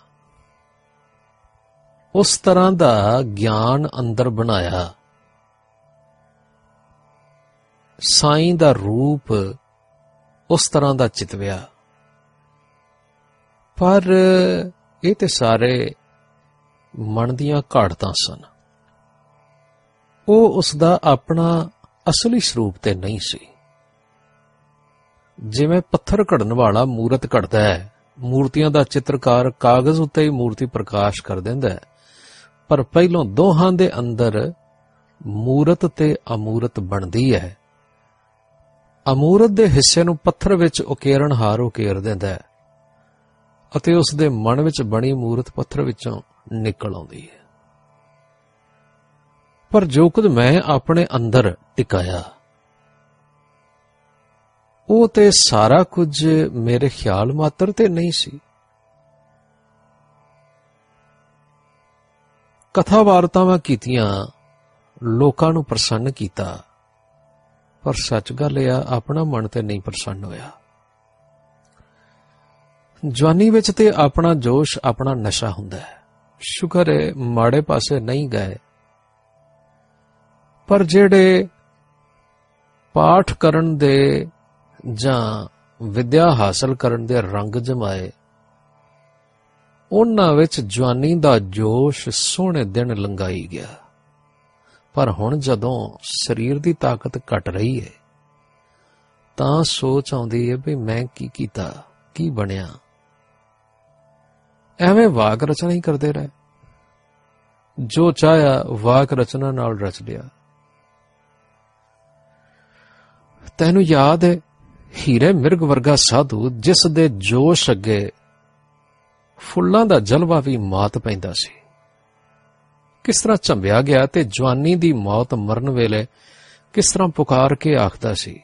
ਉਸ ਤਰ੍ਹਾਂ ਦਾ ਗਿਆਨ ਅੰਦਰ ਬਣਾਇਆ। ਸਾਈਂ ਦਾ ਰੂਪ ਉਸ ਤਰ੍ਹਾਂ ਦਾ ਚਿਤਵਿਆ ਪਰ ਇਹ ਤੇ ਸਾਰੇ ਮਨ ਦੀਆਂ ਘਾੜਤਾਂ ਸਨ। ਉਹ ਉਸ ਦਾ ਆਪਣਾ ਅਸਲੀ ਸਰੂਪ ਤੇ ਨਹੀਂ ਸੀ। ਜਿਵੇਂ ਪੱਥਰ ਘੜਨ ਵਾਲਾ ਮੂਰਤ ਘੜਦਾ ਹੈ, ਮੂਰਤੀਆਂ ਦਾ ਚਿੱਤਰਕਾਰ ਕਾਗਜ਼ ਉੱਤੇ ਹੀ ਮੂਰਤੀ ਪ੍ਰਕਾਸ਼ ਕਰ ਦਿੰਦਾ ਹੈ। ਪਰ ਪਹਿਲੋਂ ਦੋਹਾਂ ਦੇ ਅੰਦਰ ਮੂਰਤ ਤੇ ਅਮੂਰਤ ਬਣਦੀ ਹੈ। ਅਮੂਰਤ ਦੇ ਹਿੱਸੇ ਨੂੰ ਪੱਥਰ ਵਿੱਚ ਉਕੇਰਨ ਹਾਰ ਉਕੇਰ ਦਿੰਦਾ ਹੈ ਅਤੇ ਉਸ ਦੇ ਮਨ ਵਿੱਚ ਬਣੀ ਮੂਰਤ ਪੱਥਰ ਵਿੱਚੋਂ ਨਿਕਲ ਆਉਂਦੀ ਹੈ। ਪਰ ਜੋ ਕੁਝ ਮੈਂ ਆਪਣੇ ਅੰਦਰ ਟਿਕਾਇਆ, ਉਹ ਤੇ ਸਾਰਾ ਕੁਝ ਮੇਰੇ ਖਿਆਲ ਮਾਤਰ ਤੇ ਨਹੀਂ ਸੀ। ਕਥਾ ਵਾਰਤਾਵਾਂ ਕੀਤੀਆਂ, ਲੋਕਾਂ ਨੂੰ ਪ੍ਰਸੰਨ ਕੀਤਾ ਪਰ ਸੱਚ ਗੱਲ ਇਹ ਆ, ਆਪਣਾ ਮਨ ਤੇ ਨਹੀਂ ਪ੍ਰਸੰਨ ਹੋਇਆ। ਜਵਾਨੀ ਵਿੱਚ ਤੇ ਆਪਣਾ ਜੋਸ਼, ਆਪਣਾ ਨਸ਼ਾ ਹੁੰਦਾ ਹੈ। ਸ਼ੁਕਰ ਹੈ ਮਾੜੇ ਪਾਸੇ ਨਹੀਂ ਗਏ। ਪਰ ਜਿਹੜੇ ਪਾਠ ਕਰਨ ਦੇ ਜਾਂ ਵਿਦਿਆ ਹਾਸਲ ਕਰਨ ਦੇ ਰੰਗ ਜਮਾਏ, ਉਹਨਾਂ ਵਿੱਚ ਜਵਾਨੀ ਦਾ ਜੋਸ਼ ਸੋਹਣੇ ਦਿਨ ਲੰਗਾਈ ਗਿਆ। ਪਰ ਹੁਣ ਜਦੋਂ ਸਰੀਰ ਦੀ ਤਾਕਤ ਘਟ ਰਹੀ ਹੈ ਤਾਂ ਸੋਚ ਆਉਂਦੀ ਹੈ ਵੀ ਮੈਂ ਕੀ ਕੀਤਾ, ਕੀ ਬਣਿਆ। ਐਵੇਂ ਵਾਕ ਰਚਨਾ ਹੀ ਕਰਦੇ ਰਹੇ। ਜੋ ਚਾਹਿਆ ਵਾਕ ਰਚਨਾ ਨਾਲ ਰਚ ਲਿਆ। ਤੈਨੂੰ ਯਾਦ ਹੈ ਹੀਰੇ ਮਿਰਗ ਵਰਗਾ ਸਾਧੂ ਜਿਸ ਦੇ ਜੋਸ਼ ਅੱਗੇ ਫੁੱਲਾਂ ਦਾ ਜਲਵਾ ਵੀ ਮਾਤ ਪੈਂਦਾ ਸੀ। ਕਿਸ ਤਰ੍ਹਾਂ ਝੰਬਿਆ ਗਿਆ ਤੇ ਜਵਾਨੀ ਦੀ ਮੌਤ ਮਰਨ ਵੇਲੇ ਕਿਸ ਤਰ੍ਹਾਂ ਪੁਕਾਰ ਕੇ ਆਖਦਾ ਸੀ?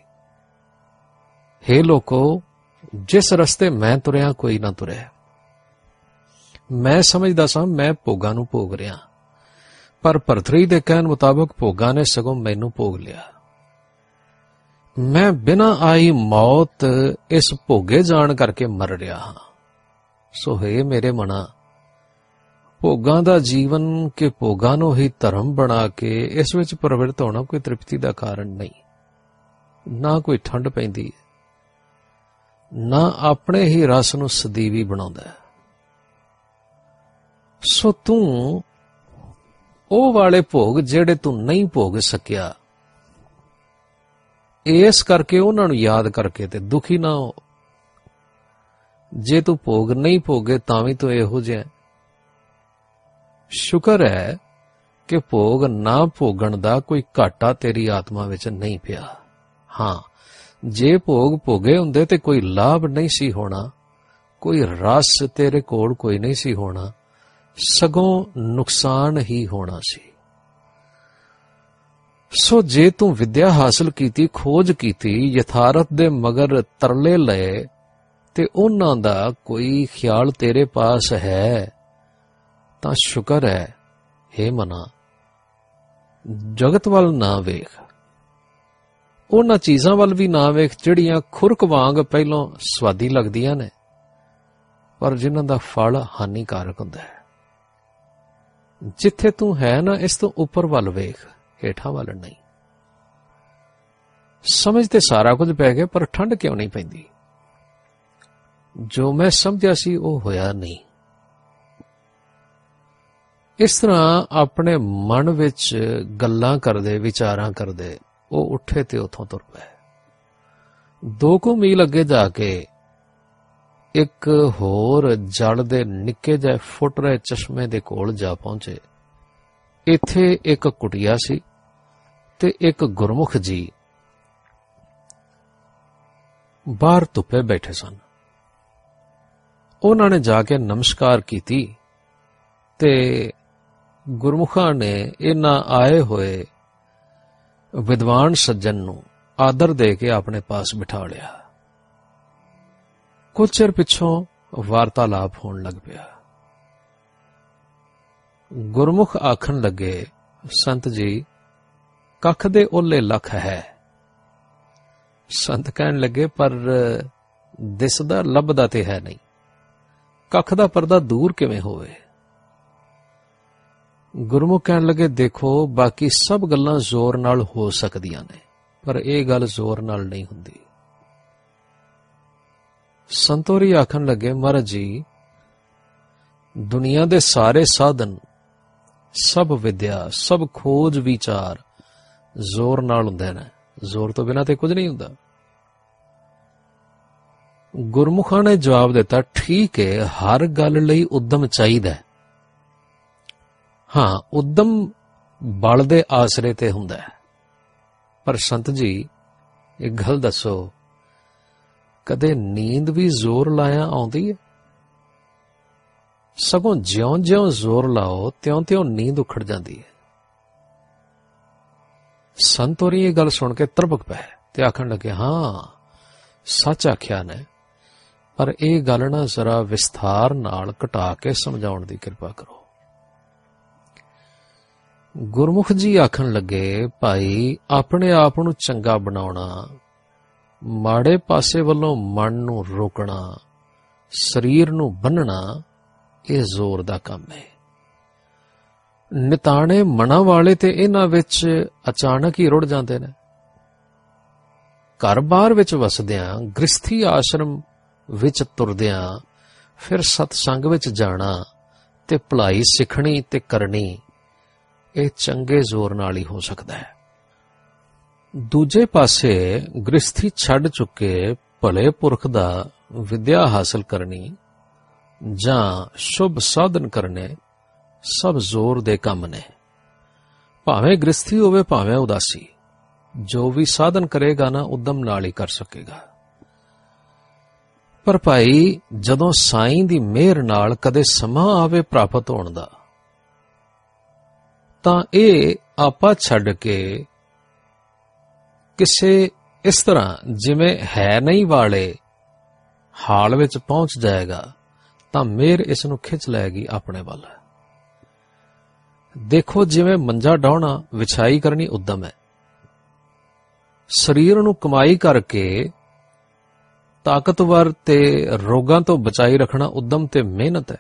हे ਲੋਕੋ, ਜਿਸ ਰਸਤੇ ਮੈਂ ਤੁਰਿਆ, ਕੋਈ ਨਾ ਤੁਰਿਆ ਮੈਂ ਸਮਝਦਾ ਸਾਂ, ਮੈਂ ਭੋਗਾਂ ਨੂੰ ਭੋਗ ਰਿਹਾ। ਪਰ ਭਰਤਰੀ ਦੇ ਕਹਿਣ ਮੁਤਾਬਕ ਭੋਗਾਂ ਨੇ ਸਗੋਂ ਮੈਨੂੰ ਭੋਗ ਲਿਆ। ਮੈਂ ਬਿਨਾਂ ਆਈ ਮੌਤ ਇਸ ਭੋਗੇ ਜਾਣ ਕਰਕੇ ਮਰ ਰਿਹਾ ਹਾਂ। ਸੋ ਹੈ ਮੇਰੇ ਮਨਾ ਭੋਗਾਂ ਦਾ ਜੀਵਨ ਕਿ ਭੋਗਾਂ ਨੂੰ ਹੀ ਧਰਮ ਬਣਾ ਕੇ ਇਸ ਵਿੱਚ ਪ੍ਰਵਿਰਤ ਹੋਣਾ ਕੋਈ ਤ੍ਰਿਪਤੀ ਦਾ ਕਾਰਨ ਨਹੀਂ। ਨਾ ਕੋਈ ਠੰਡ ਪੈਂਦੀ ਹੈ। ਨਾ ਆਪਣੇ ਹੀ ਰਸ ਨੂੰ ਸਦੀਵੀ ਬਣਾਉਂਦਾ ਹੈ। ਸੋ ਤੂੰ ਉਹ ਵਾਲੇ ਭੋਗ ਜਿਹੜੇ ਤੂੰ ਨਹੀਂ ਭੋਗ ਸਕਿਆ, ਇਸ ਕਰਕੇ ਉਹਨਾਂ ਨੂੰ ਯਾਦ ਕਰਕੇ ਤੇ ਦੁਖੀ ਨਾ ਹੋ। ਜੇ ਤੂੰ ਭੋਗ ਨਹੀਂ ਭੋਗੇ ਤਾਂ ਵੀ ਤੂੰ ਇਹੋ ਜਿਹਾ ਸ਼ੁਕਰ ਹੈ ਕਿ ਭੋਗ ਨਾ ਭੋਗਣ ਦਾ ਕੋਈ ਘਾਟਾ ਤੇਰੀ ਆਤਮਾ ਵਿੱਚ ਨਹੀਂ ਪਿਆ। ਹਾਂ, ਜੇ ਭੋਗ ਭੋਗੇ ਹੁੰਦੇ ਤੇ ਕੋਈ ਲਾਭ ਨਹੀਂ ਸੀ ਹੋਣਾ, ਕੋਈ ਰਸ ਤੇਰੇ ਕੋਲ ਕੋਈ ਨਹੀਂ ਸੀ ਹੋਣਾ, ਸਗੋਂ ਨੁਕਸਾਨ ਹੀ ਹੋਣਾ ਸੀ। ਸੋ ਜੇ ਤੂੰ ਵਿਦਿਆ ਹਾਸਲ ਕੀਤੀ, ਖੋਜ ਕੀਤੀ, ਯਥਾਰਥ ਦੇ ਮਗਰ ਤਰਲੇ ਲਏ, ਤੇ ਉਹਨਾਂ ਦਾ ਕੋਈ ਖਿਆਲ ਤੇਰੇ ਪਾਸ ਹੈ ਤਾਂ ਸ਼ੁਕਰ ਹੈ हे ਮਨਾ, ਜਗਤ ਵੱਲ ਨਾ ਵੇਖ। ਉਹਨਾਂ ਚੀਜ਼ਾਂ ਵੱਲ ਵੀ ਨਾ ਵੇਖ, ਜਿਹੜੀਆਂ ਖੁਰਕ ਵਾਂਗ ਪਹਿਲਾਂ ਸਵਾਦੀ ਲੱਗਦੀਆਂ ਨੇ, ਪਰ ਜਿਨ੍ਹਾਂ ਦਾ ਫਲ ਹਾਨੀਕਾਰਕ ਹੁੰਦਾ ਹੈ। ਜਿੱਥੇ ਤੂੰ ਹੈ ਨਾ, ਇਸ ਤੋਂ ਉੱਪਰ ਵੱਲ ਵੇਖ, ਹੇਠਾਂ ਵੱਲ ਨਹੀਂ। ਸਮਝ ਤੇ ਸਾਰਾ ਕੁਝ ਪੈ ਗਿਆ, ਪਰ ਠੰਡ ਕਿਉਂ ਨਹੀਂ ਪੈਂਦੀ? ਜੋ ਮੈਂ ਸਮਝਿਆ ਸੀ, ਉਹ ਹੋਇਆ ਨਹੀਂ। ਇਸ ਤਰ੍ਹਾਂ ਆਪਣੇ ਮਨ ਵਿੱਚ ਗੱਲਾਂ ਕਰਦੇ, ਵਿਚਾਰਾਂ ਕਰਦੇ, ਉਹ ਉੱਠੇ ਤੇ ਉਥੋਂ ਤੁਰ ਪਏ। ਦੋ ਕੁ ਮੀਲ ਅੱਗੇ ਜਾ ਕੇ ਇੱਕ ਹੋਰ ਜਲ ਦੇ ਨਿੱਕੇ ਜਿਹੇ ਫੁੱਟ ਰਹੇ ਚਸ਼ਮੇ ਦੇ ਕੋਲ ਜਾ ਪਹੁੰਚੇ। ਇੱਥੇ ਇੱਕ ਕੁਟਿਆ ਸੀ ਤੇ ਇੱਕ ਗੁਰਮੁਖ ਜੀ ਬਾਹਰ ਧੁੱਪੇ ਬੈਠੇ ਸਨ। ਉਹਨਾਂ ਨੇ ਜਾ ਕੇ ਨਮਸਕਾਰ ਕੀਤੀ ਤੇ ਗੁਰਮੁਖਾਂ ਨੇ ਇਹਨਾਂ ਆਏ ਹੋਏ ਵਿਦਵਾਨ ਸੱਜਣ ਨੂੰ ਆਦਰ ਦੇ ਕੇ ਆਪਣੇ ਪਾਸ ਬਿਠਾ ਲਿਆ। ਕੁਝ ਚਿਰ ਪਿੱਛੋਂ ਵਾਰਤਾਲਾਪ ਹੋਣ ਲੱਗ ਪਿਆ। ਗੁਰਮੁਖ ਆਖਣ ਲੱਗੇ, ਸੰਤ ਜੀ, ਕੱਖ ਦੇ ਓਲੇ ਲੱਖ ਹੈ। ਸੰਤ ਕਹਿਣ ਲੱਗੇ, ਪਰ ਦਿਸਦਾ, ਲੱਭਦਾ ਤੇ ਹੈ ਨਹੀਂ। ਕੱਖ ਦਾ ਪਰਦਾ ਦੂਰ ਕਿਵੇਂ ਹੋਵੇ? ਗੁਰਮੁਖ ਕਹਿਣ ਲੱਗੇ, ਦੇਖੋ, ਬਾਕੀ ਸਭ ਗੱਲਾਂ ਜ਼ੋਰ ਨਾਲ ਹੋ ਸਕਦੀਆਂ ਨੇ, ਪਰ ਇਹ ਗੱਲ ਜ਼ੋਰ ਨਾਲ ਨਹੀਂ ਹੁੰਦੀ। ਸੰਤੋਰੀ ਆਖਣ ਲੱਗੇ, ਮਹਾਰਾਜ ਜੀ, ਦੁਨੀਆ ਦੇ ਸਾਰੇ ਸਾਧਨ, ਸਭ ਵਿਦਿਆ, ਸਭ ਖੋਜ ਵਿਚਾਰ ਜ਼ੋਰ ਨਾਲ ਹੁੰਦੇ ਨੇ। ਜ਼ੋਰ ਤੋਂ ਬਿਨਾ ਤੇ ਕੁਝ ਨਹੀਂ ਹੁੰਦਾ। ਗੁਰਮੁਖਾਂ ਨੇ ਜਵਾਬ ਦਿੱਤਾ, ਠੀਕ ਹੈ, ਹਰ ਗੱਲ ਲਈ ਉਦਮ ਚਾਹੀਦਾ ਹੈ। ਹਾਂ, ਉਦਮ ਬਲ ਦੇ ਆਸਰੇ ਤੇ ਹੁੰਦਾ ਹੈ। ਪਰ ਸੰਤ ਜੀ, ਇੱਕ ਗੱਲ ਦੱਸੋ, ਕਦੇ ਨੀਂਦ ਵੀ ਜ਼ੋਰ ਲਾਇਆ ਆਉਂਦੀ ਹੈ? ਸਗੋਂ ਜਿਉਂ-ਜਿਉਂ ਜ਼ੋਰ ਲਾਓ, ਤਿਉਂ-ਤਿਉਂ ਨੀਂਦ ਉਖੜ ਜਾਂਦੀ ਹੈ। ਸੰਤੋਰੀ ਇਹ ਗੱਲ ਸੁਣ ਕੇ ਤਰਬਕ ਪਏ ਤੇ ਆਖਣ ਲੱਗੇ, ਹਾਂ, ਸੱਚ ਆਖਿਆ ਨੇ, ਪਰ ਇਹ ਗੱਲ ਨਾ ਜ਼ਰਾ ਵਿਸਥਾਰ ਨਾਲ ਘਟਾ ਕੇ ਸਮਝਾਉਣ ਦੀ ਕਿਰਪਾ ਕਰੋ। ਗੁਰਮੁਖ ਜੀ ਆਖਣ ਲੱਗੇ, ਭਾਈ, ਆਪਣੇ ਆਪ ਨੂੰ ਚੰਗਾ ਬਣਾਉਣਾ, ਮਾੜੇ ਪਾਸੇ ਵੱਲੋਂ ਮਨ ਨੂੰ ਰੋਕਣਾ, ਸਰੀਰ ਨੂੰ ਬੰਨਣਾ, ਇਹ ਜ਼ੋਰ ਦਾ ਕੰਮ ਹੈ। ਨਿਤਾਣੇ ਮਨਾਂ ਵਾਲੇ ਤੇ ਇਹਨਾਂ ਵਿੱਚ ਅਚਾਨਕ ਹੀ ਰੁੜ ਜਾਂਦੇ ਨੇ। ਘਰ-ਬਾਰ ਵਿੱਚ ਵਸਦਿਆਂ, ਗ੍ਰਸਥੀ ਆਸ਼ਰਮ ਵਿੱਚ ਤੁਰਦਿਆਂ, ਫਿਰ ਸਤਸੰਗ ਵਿੱਚ ਜਾਣਾ ਤੇ ਭਲਾਈ ਸਿੱਖਣੀ ਤੇ ਕਰਨੀ ਇਹ ਚੰਗੇ ਜ਼ੋਰ ਨਾਲ ਹੀ ਹੋ ਸਕਦਾ ਹੈ। ਦੂਜੇ ਪਾਸੇ ਗ੍ਰਸਥੀ ਛੱਡ ਚੁੱਕੇ ਭਲੇ ਪੁਰਖ ਦਾ ਵਿਦਿਆ ਹਾਸਲ ਕਰਨੀ ਜਾਂ ਸ਼ੁਭ ਸਾਧਨ ਕਰਨੇ ਸਭ ਜ਼ੋਰ ਦੇ ਕੰਮ ਨੇ। ਭਾਵੇਂ ਗ੍ਰਸਥੀ ਹੋਵੇ, ਭਾਵੇਂ ਉਦਾਸੀ, ਜੋ ਵੀ ਸਾਧਨ ਕਰੇਗਾ ਨਾ, ਉਦਮ ਨਾਲ ਹੀ ਕਰ ਸਕੇਗਾ। ਪਰ ਭਾਈ, ਜਦੋਂ ਸਾਈਂ ਦੀ ਮਿਹਰ ਨਾਲ ਕਦੇ ਸਮਾਂ ਆਵੇ ਪ੍ਰਾਪਤ ਹੋਣ ਦਾ ਤਾਂ ਇਹ ਆਪਾ ਛੱਡ ਕੇ ਕਿਸੇ ਇਸ ਤਰ੍ਹਾਂ ਜਿਵੇਂ ਹੈ ਨਹੀਂ ਵਾਲੇ ਹਾਲ ਵਿੱਚ ਪਹੁੰਚ ਜਾਏਗਾ, ਤਾਂ ਮੇਰ ਇਸ ਨੂੰ ਖਿੱਚ ਲਏਗੀ ਆਪਣੇ ਵੱਲ। ਦੇਖੋ ਜਿਵੇਂ ਮੰਜਾ ਡਾਉਣਾ ਵਿਛਾਈ ਕਰਨੀ ਉਦਮ ਹੈ। ਸਰੀਰ ਨੂੰ ਕਮਾਈ ਕਰਕੇ ਤਾਕਤਵਰ ਤੇ ਰੋਗਾਂ ਤੋਂ ਬਚਾਈ ਰੱਖਣਾ ਉਦਮ ਤੇ ਮਿਹਨਤ ਹੈ।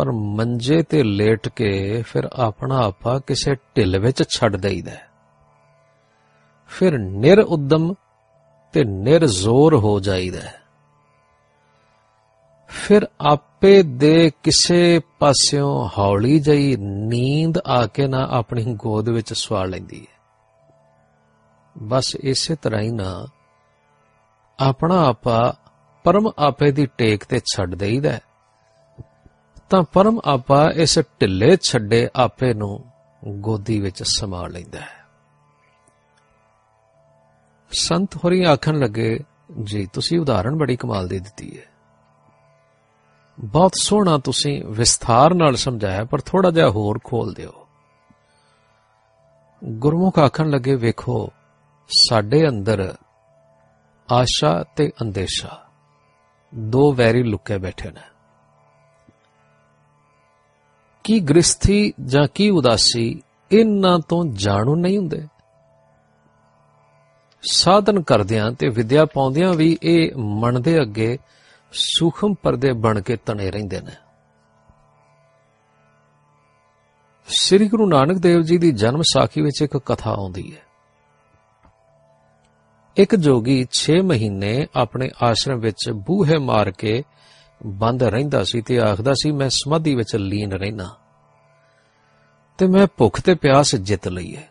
ਪਰ ਮੰਜੇ ਤੇ ਲੇਟ ਕੇ ਫਿਰ ਆਪਣਾ ਆਪਾ ਕਿਸੇ ਢਿੱਲ ਵਿੱਚ ਛੱਡ ਦੇਈਦਾ ਹੈ। ਫਿਰ ਨਿਰ ਉਦਮ ਤੇ ਨਿਰ ਜ਼ੋਰ ਹੋ ਜਾਈਦਾ ਫਿਰ ਆਪੇ ਦੇ ਕਿਸੇ ਪਾਸਿਓਂ ਹੌਲੀ ਜਈ ਨੀਂਦ ਆ ਕੇ ਨਾ ਆਪਣੀ ਗੋਦ ਵਿੱਚ ਸਵਾ ਲੈਂਦੀ ਹੈ। ਬਸ ਇਸੇ ਤਰ੍ਹਾਂ ਹੀ ਨਾ ਆਪਣਾ ਆਪਾ ਪਰਮ ਆਪੇ ਦੀ ਟੇਕ ਤੇ ਛੱਡ ਦੇਈਦਾ ਤਾਂ ਪਰਮ ਆਪਾ ਇਸ ਢਿੱਲੇ ਛੱਡੇ ਆਪੇ ਨੂੰ ਗੋਦੀ ਵਿੱਚ ਸਮਾ ਲੈਂਦਾ ਹੈ। ਸੰਤ ਹੋਰੀ ਆਖਣ ਲੱਗੇ, ਜੀ, ਤੁਸੀਂ ਉਦਾਹਰਣ ਬੜੀ ਕਮਾਲ ਦੀ ਦਿੱਤੀ ਹੈ। ਬਹੁਤ ਸੋਹਣਾ ਤੁਸੀਂ ਵਿਸਥਾਰ ਨਾਲ ਸਮਝਾਇਆ, ਪਰ ਥੋੜਾ ਜਿਹਾ ਹੋਰ ਖੋਲ ਦਿਓ। ਗੁਰਮੁਖ ਆਖਣ ਲੱਗੇ, ਵੇਖੋ, ਸਾਡੇ ਅੰਦਰ ਆਸ਼ਾ ਤੇ ਅੰਦੇਸ਼ਾ, ਦੋ ਵੈਰੀ ਲੁਕੇ ਬੈਠੇ ਨੇ। ਕੀ ਗ੍ਰਸਥੀ ਜਾਂ ਕੀ ਉਦਾਸੀ ਇਹਨਾਂ ਤੋਂ ਜਾਣੂ ਨਹੀਂ ਹੁੰਦੇ? ਸਾਧਨ ਕਰਦਿਆਂ ਤੇ ਵਿਦਿਆ ਪਾਉਂਦਿਆਂ ਵੀ ਇਹ ਮਨ ਦੇ ਅੱਗੇ ਸੂਖਮ ਪਰਦੇ ਬਣ ਕੇ ਤਣੇ ਰਹਿੰਦੇ ਨੇ। ਸ੍ਰੀ ਗੁਰੂ ਨਾਨਕ ਦੇਵ ਜੀ ਦੀ ਜਨਮ ਸਾਖੀ ਵਿੱਚ ਇੱਕ ਕਥਾ ਆਉਂਦੀ ਹੈ। ਇੱਕ ਜੋਗੀ 6 ਮਹੀਨੇ ਆਪਣੇ ਆਸ਼ਰਮ ਵਿੱਚ ਬੂਹੇ ਮਾਰ ਕੇ ਬੰਦ ਰਹਿੰਦਾ ਸੀ ਤੇ ਆਖਦਾ ਸੀ, ਮੈਂ ਸਮਾਧੀ ਵਿੱਚ ਲੀਨ ਰਹਿਣਾ ਤੇ ਮੈਂ ਭੁੱਖ ਤੇ ਪਿਆਸ ਜਿੱਤ ਲਈ ਹੈ।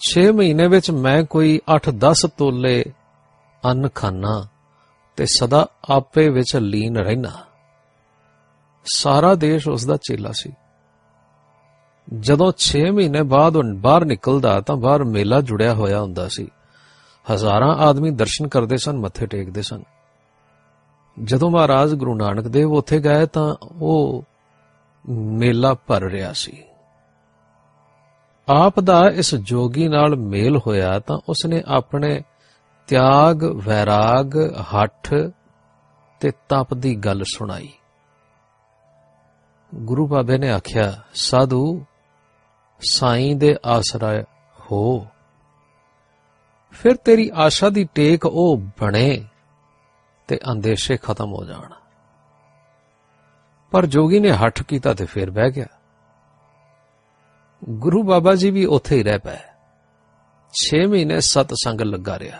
6 ਮਹੀਨੇ ਵਿੱਚ ਮੈਂ ਕੋਈ 8-10 ਤੋਲੇ ਅੰਨ ਖਾਣਾ ਤੇ ਸਦਾ ਆਪੇ ਵਿੱਚ ਲੀਨ ਰਹਿਣਾ ਸਾਰਾ ਦੇਸ਼ ਉਸ ਦਾ ਚੇਲਾ ਸੀ। ਜਦੋਂ 6 ਮਹੀਨੇ ਬਾਅਦ ਉਹ ਬਾਹਰ ਨਿਕਲਦਾ ਤਾਂ ਬਾਹਰ ਮੇਲਾ ਜੁੜਿਆ ਹੋਇਆ ਹੁੰਦਾ ਸੀ। ਹਜ਼ਾਰਾਂ ਆਦਮੀ ਦਰਸ਼ਨ ਕਰਦੇ ਸਨ, ਮੱਥੇ ਟੇਕਦੇ ਸਨ। ਜਦੋਂ ਮਹਾਰਾਜ ਗੁਰੂ ਨਾਨਕ ਦੇਵ ਉੱਥੇ ਗਏ ਤਾਂ ਉਹ ਮੇਲਾ ਭਰ ਰਿਹਾ ਸੀ। ਆਪ ਦਾ ਇਸ ਜੋਗੀ ਨਾਲ ਮੇਲ ਹੋਇਆ ਤਾਂ ਉਸਨੇ ਆਪਣੇ ਤਿਆਗ, ਵੈਰਾਗ, ਹੱਠ ਤੇ ਤਪ ਦੀ ਗੱਲ ਸੁਣਾਈ। ਗੁਰੂ ਬਾਬੇ ਨੇ ਆਖਿਆ, ਸਾਧੂ, ਸਾਈਂ ਦੇ ਆਸਰਾ ਹੋ। ਫਿਰ ਤੇਰੀ ਆਸ਼ਾ ਦੀ ਟੇਕ ਉਹ ਬਣੇ। ਤੇ ਅੰਦੇਸ਼ੇ ਖਤਮ ਹੋ ਜਾਣ। ਪਰ ਜੋਗੀ ਨੇ ਹੱਠ ਕੀਤਾ ਤੇ ਫਿਰ ਬਹਿ ਗਿਆ। ਗੁਰੂ ਬਾਬਾ ਜੀ ਵੀ ਉੱਥੇ ਹੀ ਰਹਿ ਪਏ। 6 ਮਹੀਨੇ ਸਤ ਸੰਗ ਲੱਗਾ ਰਿਹਾ।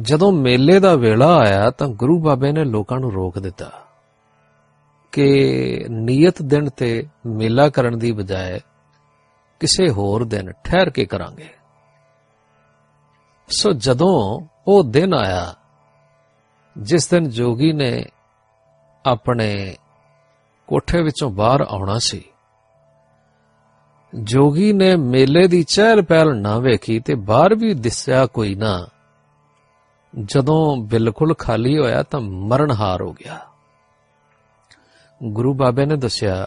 ਜਦੋਂ ਮੇਲੇ ਦਾ ਵੇਲਾ ਆਇਆ ਤਾਂ ਗੁਰੂ ਬਾਬੇ ਨੇ ਲੋਕਾਂ ਨੂੰ ਰੋਕ ਦਿੱਤਾ ਕਿ ਨਿਯਤ ਦਿਨ ਤੇ ਮੇਲਾ ਕਰਨ ਦੀ ਬਜਾਏ ਕਿਸੇ ਹੋਰ ਦਿਨ ਠਹਿਰ ਕੇ ਕਰਾਂਗੇ। ਸੋ ਜਦੋਂ ਉਹ ਦਿਨ ਆਇਆ ਜਿਸ ਦਿਨ ਜੋਗੀ ਨੇ ਆਪਣੇ ਕੋਠੇ ਵਿੱਚੋਂ ਬਾਹਰ ਆਉਣਾ ਸੀ। ਜੋਗੀ ਨੇ ਮੇਲੇ ਦੀ ਚਹਿਲ ਪਹਿਲ ਨਾ ਵੇਖੀ ਤੇ ਬਾਹਰ ਵੀ ਦਿਸਿਆ ਕੋਈ ਨਾ। ਜਦੋਂ ਬਿਲਕੁਲ ਖਾਲੀ ਹੋਇਆ ਤਾਂ ਮਰਨਹਾਰ ਹੋ ਗਿਆ। ਗੁਰੂ ਬਾਬੇ ਨੇ ਦੱਸਿਆ,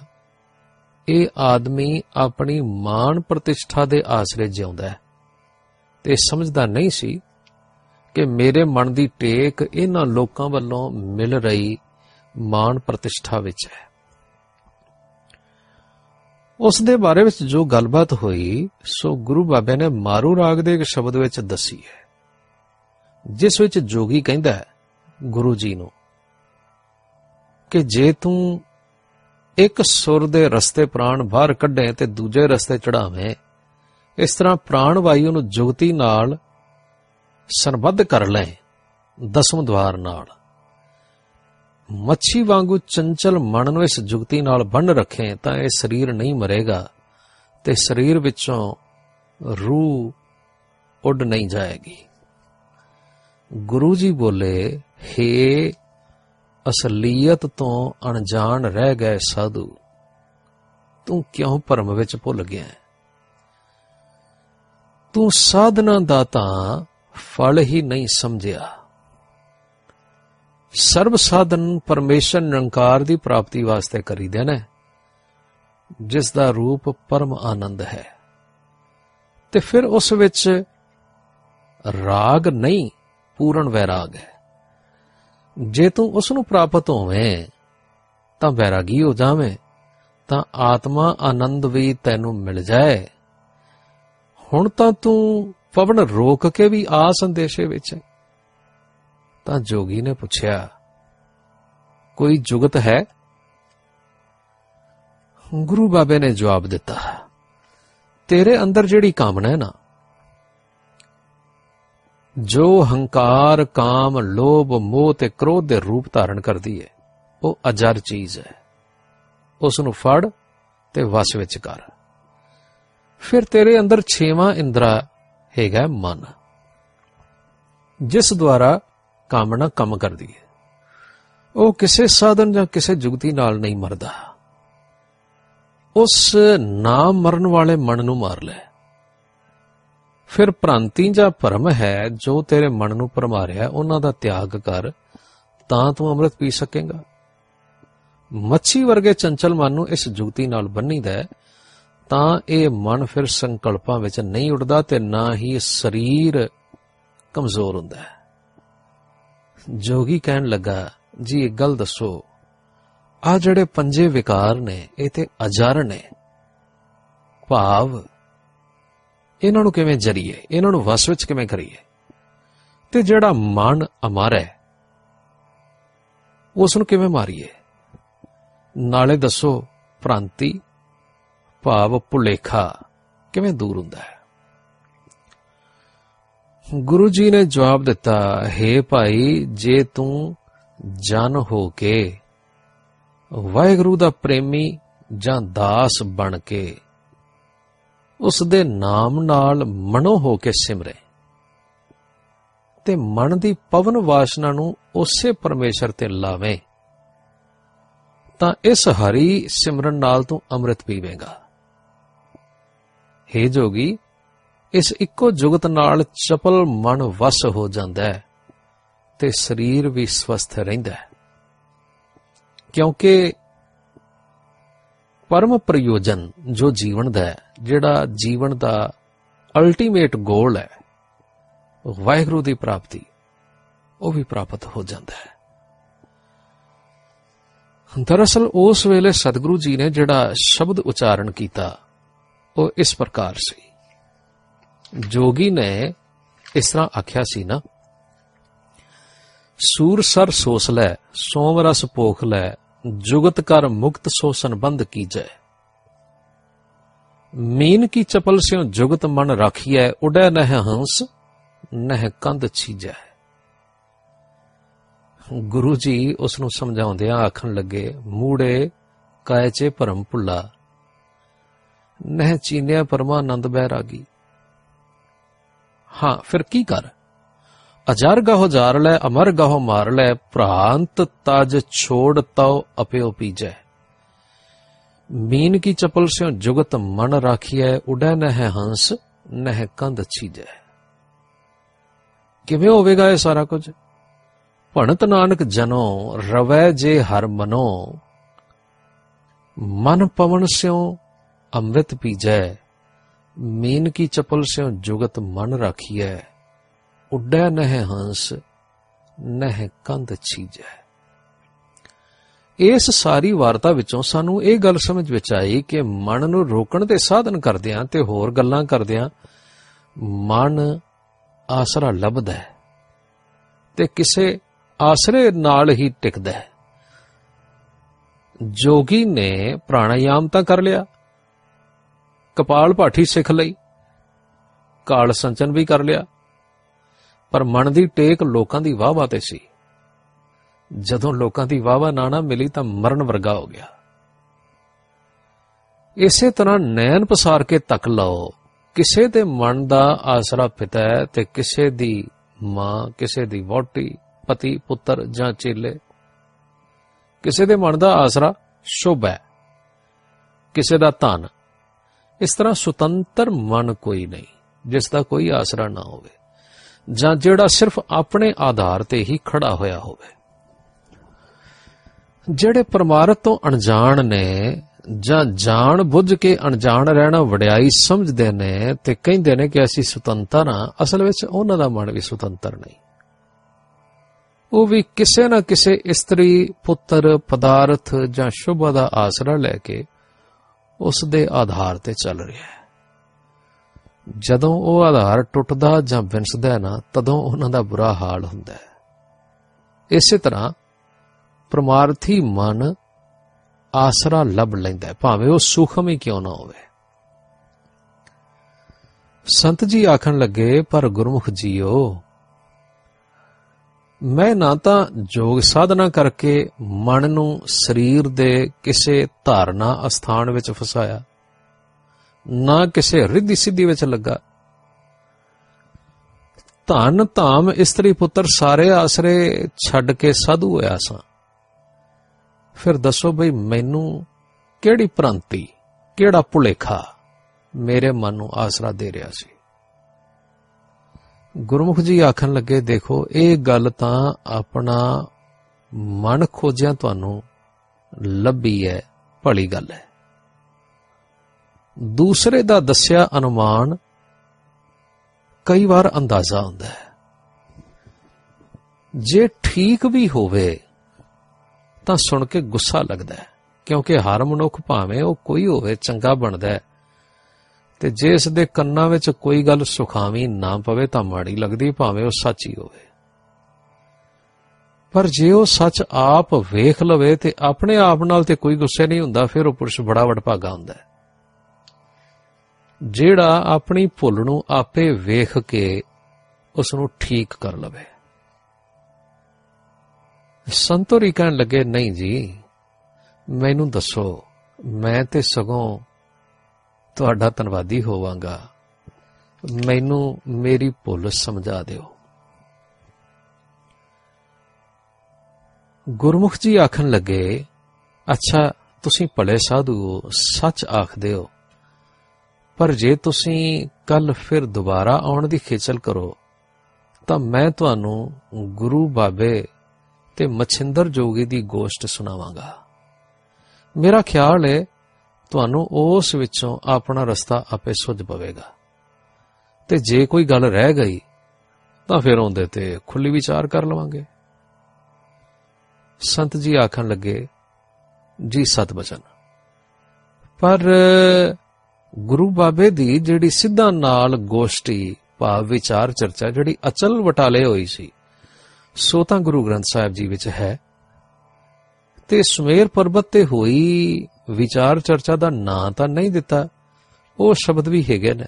ਇਹ ਆਦਮੀ ਆਪਣੀ ਮਾਣ ਪ੍ਰਤਿਸ਼ਠਾ ਦੇ ਆਸਰੇ ਜਿਉਂਦਾ ਹੈ ਤੇ ਸਮਝਦਾ ਨਹੀਂ ਸੀ ਕਿ ਮੇਰੇ ਮਨ ਦੀ ਟੇਕ ਇਹਨਾਂ ਲੋਕਾਂ ਵੱਲੋਂ ਮਿਲ ਰਹੀ ਮਾਣ ਪ੍ਰਤਿਸ਼ਠਾ ਵਿੱਚ ਹੈ। ਉਸ ਦੇ ਬਾਰੇ ਵਿੱਚ ਜੋ ਗੱਲਬਾਤ ਹੋਈ, ਸੋ ਗੁਰੂ ਬਾਬੇ ਨੇ ਮਾਰੂ ਰਾਗ ਦੇ ਇੱਕ ਸ਼ਬਦ ਵਿੱਚ ਦੱਸੀ ਹੈ, ਜਿਸ ਵਿੱਚ ਜੋਗੀ ਕਹਿੰਦਾ ਹੈ, ਗੁਰੂ ਜੀ ਨੂੰ, ਕਿ ਜੇ ਤੂੰ ਇੱਕ ਸੁਰ ਦੇ ਰਸਤੇ ਪ੍ਰਾਣ ਬਾਹਰ ਕੱਢੇ ਤੇ ਦੂਜੇ ਰਸਤੇ ਚੜਾਵੇਂ ਇਸ ਤਰ੍ਹਾਂ ਪ੍ਰਾਣ ਵਾਯੂ ਨੂੰ ਜੁਗਤੀ ਨਾਲ ਸੰਬੱਧ ਕਰ ਲੈ ਦਸਮ ਦਵਾਰ ਨਾਲ। ਮੱਛੀ ਵਾਂਗੂ ਚੰਚਲ ਮਨ ਨੂੰ ਇਸ ਜੁਗਤੀ ਨਾਲ ਬੰਨ ਰੱਖੇ ਤਾਂ ਇਹ ਸਰੀਰ ਨਹੀਂ ਮਰੇਗਾ ਤੇ ਸਰੀਰ ਵਿੱਚੋਂ ਰੂਹ ਉੱਡ ਨਹੀਂ ਜਾਏਗੀ। ਗੁਰੂ ਜੀ ਬੋਲੇ हे ਅਸਲੀਅਤ ਤੋਂ ਅਣਜਾਣ ਰਹਿ ਗਏ ਸਾਧੂ, ਤੂੰ ਕਿਉਂ ਭਰਮ ਵਿੱਚ ਭੁੱਲ ਗਿਆ? ਤੂੰ ਸਾਧਨਾ ਦਾ ਤਾਂ ਫਲ ਹੀ ਨਹੀਂ ਸਮਝਿਆ। ਸਰਬ ਸਾਧਨ ਪਰਮੇਸ਼ਰ ਨਿਰੰਕਾਰ ਦੀ ਪ੍ਰਾਪਤੀ ਵਾਸਤੇ ਕਰੀਦੇ ਨੇ, ਜਿਸ ਦਾ ਰੂਪ ਪਰਮ ਆਨੰਦ ਹੈ। ਤੇ ਫਿਰ ਉਸ ਵਿੱਚ ਰਾਗ ਨਹੀਂ, ਪੂਰਨ ਵੈਰਾਗ ਹੈ। ਜੇ ਤੂੰ ਉਸ ਨੂੰ ਪ੍ਰਾਪਤ ਹੋਵੇਂ, ਤਾਂ ਵੈਰਾਗੀ ਹੋ ਜਾਵੇਂ, ਤਾਂ ਆਤਮਾ ਆਨੰਦ ਵੀ ਤੈਨੂੰ ਮਿਲ ਜਾਏ। ਹੁਣ ਤਾਂ ਤੂੰ ਪਵਨ ਰੋਕ ਕੇ ਵੀ ਆ ਸੰਦੇਸ਼ੇ ਵਿੱਚ ਹੈ। ਤਾਂ ਜੋਗੀ ਨੇ ਪੁੱਛਿਆ, ਕੋਈ ਜੁਗਤ ਹੈ? ਗੁਰੂ ਬਾਬੇ ਨੇ ਜਵਾਬ ਦਿੱਤਾ, ਤੇਰੇ ਅੰਦਰ ਜਿਹੜੀ ਕਾਮਨਾ ਹੈ ਨਾ, ਜੋ ਹੰਕਾਰ, ਕਾਮ, ਲੋਭ, ਮੋਹ ਤੇ ਕ੍ਰੋਧ ਦੇ ਰੂਪ ਧਾਰਨ ਕਰਦੀ ਹੈ, ਉਹ ਅਜਰ ਚੀਜ਼ ਹੈ। ਉਸ ਨੂੰ ਫੜ ਤੇ ਵਸ ਵਿੱਚ ਕਰ। ਫਿਰ ਤੇਰੇ ਅੰਦਰ ਛੇਵਾਂ ਇੰਦਰਾ ਹੈਗਾ ਮਨ। ਜਿਸ ਦੁਆਰਾ ਕਾਮਨਾ ਕੰਮ ਕਰਦੀ ਹੈ। ਉਹ ਕਿਸੇ ਸਾਧਨ ਜਾਂ ਕਿਸੇ ਜੁਗਤੀ ਨਾਲ ਨਹੀਂ ਮਰਦਾ। ਉਸ ਨਾ ਮਰਨ ਵਾਲੇ ਮਨ ਨੂੰ ਮਾਰ ਲੈ। ਫਿਰ ਭ੍ਰਾਂਤੀ ਜਾਂ ਭਰਮ ਹੈ ਜੋ ਤੇਰੇ ਮਨ ਨੂੰ ਭਰਮਾਰਿਆ, ਉਹਨਾਂ ਦਾ ਤਿਆਗ ਕਰ, ਤਾਂ ਤੂੰ ਅੰਮ੍ਰਿਤ ਪੀ ਸਕੇਗਾ। ਮੱਛੀ ਵਰਗੇ ਚੰਚਲ ਮਨ ਨੂੰ ਇਸ ਜੁਗਤੀ ਨਾਲ ਬੰਨੀਦਾ ਹੈ ਤਾਂ ਇਹ ਮਨ ਫਿਰ ਸੰਕਲਪਾਂ ਵਿੱਚ ਨਹੀਂ ਉੱਡਦਾ ਤੇ ਨਾ ਹੀ ਸਰੀਰ ਕਮਜ਼ੋਰ ਹੁੰਦਾ ਹੈ। ਜੋਗੀ ਕਹਿਣ ਲੱਗਾ, ਜੀ, ਇੱਕ ਗੱਲ ਦੱਸੋ। ਆ ਜਿਹੜੇ ਪੰਜੇ ਵਿਕਾਰ ਨੇ, ਇਹ ਤੇ ਅਜਰ ਨੇ। ਭਾਵ, ਇਹਨਾਂ ਨੂੰ ਕਿਵੇਂ ਜਰੀਏ? ਇਹਨਾਂ ਨੂੰ ਵਸ ਵਿੱਚ ਕਿਵੇਂ ਕਰੀਏ? ਤੇ ਜਿਹੜਾ ਮਨ ਅਮਰ ਹੈ ਉਸ ਨੂੰ ਕਿਵੇਂ ਮਾਰੀਏ? ਨਾਲੇ ਦੱਸੋ, ਭ੍ਰਾਂਤੀ ਭਾਵ ਭੁਲੇਖਾ ਕਿਵੇਂ ਦੂਰ ਹੁੰਦਾ ਹੈ? ਗੁਰੂ ਜੀ ਨੇ ਜਵਾਬ ਦਿੱਤਾ, ਹੈ ਭਾਈ, ਜੇ ਤੂੰ ਜਨ ਹੋ ਕੇ ਵਾਹਿਗੁਰੂ ਦਾ ਪ੍ਰੇਮੀ ਜਾਂ ਦਾਸ ਬਣ ਕੇ ਉਸ ਦੇ ਨਾਮ ਨਾਲ ਮਨੋ ਹੋ ਕੇ ਸਿਮਰੇ ਤੇ ਮਨ ਦੀ ਪਵਨ ਵਾਸ਼ਨਾ ਨੂੰ ਉਸੇ ਪਰਮੇਸ਼ਰ ਤੇ ਲਾਵੇਂ, ਤਾਂ ਇਸ ਹਰੀ ਸਿਮਰਨ ਨਾਲ ਤੂੰ ਅੰਮ੍ਰਿਤ ਪੀਵੇਂਗਾ। ਹੇ ਜੋਗੀ ਇਸ ਇੱਕੋ ਜੁਗਤ ਨਾਲ ਚਪਲ ਮਨ ਵਸ ਹੋ ਜਾਂਦਾ ਹੈ ਤੇ ਸਰੀਰ ਵੀ ਸਵਸਥ ਰਹਿੰਦਾ ਹੈ। ਕਿਉਂਕਿ ਪਰਮ ਪ੍ਰਯੋਜਨ ਜੋ ਜੀਵਨ ਦਾ ਹੈ, ਜਿਹੜਾ ਜੀਵਨ ਦਾ ਅਲਟੀਮੇਟ ਗੋਲ ਹੈ, ਵਾਹਿਗੁਰੂ ਦੀ ਪ੍ਰਾਪਤੀ, ਉਹ ਵੀ ਪ੍ਰਾਪਤ ਹੋ ਜਾਂਦਾ ਹੈ। ਦਰਅਸਲ ਉਸ ਵੇਲੇ ਸਤਿਗੁਰੂ ਜੀ ਨੇ ਜਿਹੜਾ ਸ਼ਬਦ ਉਚਾਰਨ ਕੀਤਾ ਉਹ ਇਸ ਪ੍ਰਕਾਰ ਸੀ। ਜੋਗੀ ਨੇ ਇਸ ਤਰ੍ਹਾਂ ਆਖਿਆ ਸੀ ਨਾ, ਸੂਰ ਸਰ ਸੋਸ ਲੈ, ਸੋਮ ਰਸ ਪੋਖ ਲੈ, ਜੁਗਤ ਕਰ ਮੁਕਤ ਸੋ ਸੰਬੰਧ ਕੀਜੈ। ਮੀਨ ਕੀ ਚਪਲ ਸਿਓ ਜੁਗਤ ਮਨ ਰਾਖੀਐ, ਉਡੈ ਨਹਿ ਹੰਸ, ਨਹਿ ਕੰਧ ਛੀਜੈ। ਗੁਰੂ ਜੀ ਉਸ ਨੂੰ ਸਮਝਾਉਂਦਿਆਂ ਆਖਣ ਲੱਗੇ, ਮੂੜੇ, ਕਾਇਚੇ ਭਰਮ ਭੁੱਲਾ ਨਹਿ ਚੀਨਿਆ ਪਰਮਾਨੰਦ ਬੈਰਾਗੀ ਹਾਂ, ਫਿਰ ਕੀ ਕਰ? ਅਜਰ ਗਹੁ ਜਾਰ ਲੈ, ਅਮਰ ਗਹੁ ਮਾਰ ਲੈ ਭ੍ਰਾਂਤ ਤਜ ਛੋੜ ਤਉ ਅਪਿਓ ਪੀਜੈ। ਮੀਨ ਕੀ ਚਪਲ ਸਿਓ ਜੁਗਤ ਮਨ ਰਾਖੀਐ, ਉਡੈ ਨਹਿ ਹੰਸ, ਨਹਿ ਕੰਧ ਛੀਜੈ। ਕਿਵੇਂ ਹੋਵੇਗਾ ਇਹ ਸਾਰਾ ਕੁਝ? ਭਣਤ ਨਾਨਕ ਜਨੋ, ਰਵੈ ਜੇ ਹਰ ਮਨੋ। ਮਨ ਪਵਨ ਸਿਓ ਅੰਮ੍ਰਿਤ ਪੀਜੈ, ਮੀਨ ਕੀ ਚਪਲ ਸਿਓ ਜੁਗਤ ਮਨ ਰਾਖੀਐ, ਉੱਡੈ ਨਹਿ ਹੰਸ, ਨਹਿ ਕੰਧ ਛੀਜੈ। ਇਸ ਸਾਰੀ ਵਾਰਤਾ ਵਿੱਚੋਂ ਸਾਨੂੰ ਇਹ ਗੱਲ ਸਮਝ ਵਿੱਚ ਆਈ ਕਿ ਮਨ ਨੂੰ ਰੋਕਣ ਦੇ ਸਾਧਨ ਕਰਦਿਆਂ ਤੇ ਹੋਰ ਗੱਲਾਂ ਕਰਦਿਆਂ ਮਨ ਆਸਰਾ ਲੱਭਦਾ ਹੈ ਤੇ ਕਿਸੇ ਆਸਰੇ ਨਾਲ ਹੀ ਟਿਕਦਾ ਹੈ। ਜੋਗੀ ਨੇ ਪ੍ਰਾਣਾਯਾਮ ਤਾਂ ਕਰ ਲਿਆ ਕਪਾਲ ਭਾਠੀ ਸਿੱਖ ਲਈ। ਕਾਲ ਸੰਚਨ ਵੀ ਕਰ ਲਿਆ। ਪਰ ਮਨ ਦੀ ਟੇਕ ਲੋਕਾਂ ਦੀ ਵਾਹਵਾ ਤੇ ਸੀ। ਜਦੋਂ ਲੋਕਾਂ ਦੀ ਵਾਹਵਾ ਨਾ ਨਾ ਮਿਲੀ ਤਾਂ ਮਰਨ ਵਰਗਾ ਹੋ ਗਿਆ। ਇਸੇ ਤਰ੍ਹਾਂ ਨੈਣ ਪਸਾਰ ਕੇ ਤੱਕ ਲਓ। ਕਿਸੇ ਦੇ ਮਨ ਦਾ ਆਸਰਾ ਪਿਤਾ ਹੈ ਤੇ ਕਿਸੇ ਦੀ ਮਾਂ, ਕਿਸੇ ਦੀ ਵੋਟੀ ਪਤੀ, ਪੁੱਤਰ ਜਾਂ ਚੇਲੇ। ਕਿਸੇ ਦੇ ਮਨ ਦਾ ਆਸਰਾ ਸ਼ੁਭ ਹੈ। ਕਿਸੇ ਦਾ ਧਨ ਇਸ ਤਰ੍ਹਾਂ ਸੁਤੰਤਰ ਮਨ ਕੋਈ ਨਹੀਂ, ਜਿਸ ਦਾ ਕੋਈ ਆਸਰਾ ਨਾ ਹੋਵੇ, ਜਾਂ ਜਿਹੜਾ ਸਿਰਫ ਆਪਣੇ ਆਧਾਰ ਤੇ ਹੀ ਖੜਾ ਹੋਇਆ ਹੋਵੇ। ਜਿਹੜੇ ਪਰਮਾਰਥ ਤੋਂ ਅਣਜਾਣ ਨੇ, ਜਾਂ ਜਾਣ ਬੁੱਝ ਕੇ ਅਣਜਾਣ ਰਹਿਣਾ ਵਡਿਆਈ ਸਮਝਦੇ ਨੇ, ਤੇ ਕਹਿੰਦੇ ਨੇ ਕਿ ਅਸੀਂ ਸੁਤੰਤਰ ਹਾਂ, ਅਸਲ ਵਿੱਚ ਉਹਨਾਂ ਦਾ ਮਨ ਵੀ ਸੁਤੰਤਰ ਨਹੀਂ। ਉਹ ਵੀ ਕਿਸੇ ਨਾ ਕਿਸੇ ਇਸਤਰੀ, ਪੁੱਤਰ, ਪਦਾਰਥ ਜਾਂ ਸ਼ੁਭਾ ਦਾ ਆਸਰਾ ਲੈ ਕੇ ਉਸ ਦੇ ਆਧਾਰ ਤੇ ਚੱਲ ਰਿਹਾ ਹੈ। ਜਦੋਂ ਉਹ ਆਧਾਰ ਟੁੱਟਦਾ ਜਾਂ ਵਿੰਸਦਾ ਹੈ ਨਾ, ਤਦੋਂ ਉਹਨਾਂ ਦਾ ਬੁਰਾ ਹਾਲ ਹੁੰਦਾ ਹੈ। ਇਸੇ ਤਰ੍ਹਾਂ ਪ੍ਰਮਾਰਥੀ ਮਨ ਆਸਰਾ ਲੱਭ ਲੈਂਦਾ ਹੈ। ਭਾਵੇਂ ਉਹ ਸੂਖਮ ਹੀ ਕਿਉਂ ਨਾ ਹੋਵੇ। ਸੰਤ ਜੀ ਆਖਣ ਲੱਗੇ, ਪਰ ਗੁਰਮੁਖ ਜੀਓ ਮੈਂ ਨਾ ਤਾਂ ਯੋਗ ਸਾਧਨਾ ਕਰਕੇ ਮਨ ਨੂੰ ਸਰੀਰ ਦੇ ਕਿਸੇ ਧਾਰਨਾ ਅਸਥਾਨ ਵਿੱਚ ਫਸਾਇਆ। ਨਾ ਕਿਸੇ ਰਿੱਧੀ ਸਿੱਧੀ ਵਿੱਚ ਲੱਗਾ। ਧਨ ਧਾਮ ਇਸਤਰੀ ਪੁੱਤਰ ਸਾਰੇ ਆਸਰੇ ਛੱਡ ਕੇ ਸਾਧੂ ਹੋਇਆ ਸਾਂ। ਫਿਰ ਦੱਸੋ ਬਈ ਮੈਨੂੰ ਕਿਹੜੀ ਭ੍ਰਾਂਤੀ, ਕਿਹੜਾ ਭੁਲੇਖਾ ਮੇਰੇ ਮਨ ਨੂੰ ਆਸਰਾ ਦੇ ਰਿਹਾ ਸੀ? ਗੁਰਮੁਖ ਜੀ ਆਖਣ ਲੱਗੇ, ਦੇਖੋ, ਇਹ ਗੱਲ ਤਾਂ ਆਪਣਾ ਮਨ ਖੋਜਿਆ ਤੁਹਾਨੂੰ ਲੱਭੀ ਹੈ, ਭਲੀ ਗੱਲ ਹੈ। ਦੂਸਰੇ ਦਾ ਦੱਸਿਆ ਅਨੁਮਾਨ ਕਈ ਵਾਰ ਅੰਦਾਜ਼ਾ ਹੁੰਦਾ ਹੈ। ਜੇ ਠੀਕ ਵੀ ਹੋਵੇ, ਤਾਂ ਸੁਣ ਕੇ ਗੁੱਸਾ ਲੱਗਦਾ ਹੈ, ਕਿਉਂਕਿ ਹਰ ਮਨੁੱਖ ਭਾਵੇਂ ਉਹ ਕੋਈ ਹੋਵੇ, ਚੰਗਾ ਬਣਦਾ ਹੈ ਤੇ ਜੇ ਇਸ ਦੇ ਕੰਨਾਂ ਵਿੱਚ ਕੋਈ ਗੱਲ ਸੁਖਾਵੀਂ ਨਾ ਪਵੇ ਤਾਂ ਮਾੜੀ ਲੱਗਦੀ, ਭਾਵੇਂ ਉਹ ਸੱਚ ਹੀ ਹੋਵੇ। ਪਰ ਜੇ ਉਹ ਸੱਚ ਆਪ ਵੇਖ ਲਵੇ ਤੇ ਆਪਣੇ ਆਪ ਨਾਲ ਤੇ ਕੋਈ ਗੁੱਸੇ ਨਹੀਂ ਹੁੰਦਾ, ਫਿਰ ਉਹ ਪੁਰਸ਼ ਬੜਾ ਵਡਭਾਗਾ ਹੁੰਦਾ ਹੈ। ਜਿਹੜਾ ਆਪਣੀ ਭੁੱਲ ਨੂੰ ਆਪੇ ਵੇਖ ਕੇ ਉਸ ਨੂੰ ਠੀਕ ਕਰ ਲਵੇ। ਸੰਤੋਰੀ ਕਹਿਣ ਲੱਗੇ, ਨਹੀਂ ਜੀ, ਮੈਨੂੰ ਦੱਸੋ, ਮੈਂ ਤੇ ਸਗੋਂ ਤੁਹਾਡਾ ਧੰਨਵਾਦੀ ਹੋਵਾਂਗਾ। ਮੈਨੂੰ ਮੇਰੀ ਭੁੱਲ ਸਮਝਾ ਦਿਓ। ਗੁਰਮੁਖ ਜੀ ਆਖਣ ਲੱਗੇ, ਅੱਛਾ, ਤੁਸੀਂ ਭਲੇ ਸਾਧੂ ਹੋ, ਸੱਚ ਆਖਦੇ ਹੋ। ਪਰ ਜੇ ਤੁਸੀਂ ਕੱਲ ਫਿਰ ਦੁਬਾਰਾ ਆਉਣ ਦੀ ਖੇਚਲ ਕਰੋ, ਤਾਂ ਮੈਂ ਤੁਹਾਨੂੰ ਗੁਰੂ ਬਾਬੇ ਤੇ ਮਛਿੰਦਰ ਜੋਗੀ ਦੀ ਗੋਸ਼ਟ ਸੁਣਾਵਾਂਗਾ। ਮੇਰਾ ਖਿਆਲ ਹੈ ਤੁਹਾਨੂੰ ਉਸ ਵਿੱਚੋਂ ਆਪਣਾ ਰਸਤਾ ਆਪੇ ਸੁਝ ਪਵੇਗਾ। ਤੇ ਜੇ ਕੋਈ ਗੱਲ ਰਹਿ ਗਈ, ਤਾਂ ਫਿਰ ਉਹਦੇ ਤੇ ਖੁੱਲੀ ਵਿਚਾਰ ਕਰ ਲਵਾਂਗੇ। ਸੰਤ ਜੀ ਆਖਣ ਲੱਗੇ, ਜੀ, ਸਤ ਬਚਨ। ਪਰ ਗੁਰੂ ਬਾਬੇ ਦੀ ਜਿਹੜੀ ਸਿੱਧਾ ਨਾਲ ਗੋਸ਼ਟੀ ਭਾਵ ਵਿਚਾਰ ਚਰਚਾ, ਜਿਹੜੀ ਅਚਲ ਵਟਾਲੇ ਹੋਈ ਸੀ, ਸੋ ਤਾਂ ਗੁਰੂ ਗ੍ਰੰਥ ਸਾਹਿਬ ਜੀ ਵਿੱਚ ਹੈ। ਤੇ ਸੁਮੇਰ ਪਰਬਤ ਤੇ ਹੋਈ ਵਿਚਾਰ ਚਰਚਾ ਦਾ ਨਾਂ ਤਾਂ ਨਹੀਂ ਦਿੱਤਾ। ਉਹ ਸ਼ਬਦ ਵੀ ਹੈਗੇ ਨੇ।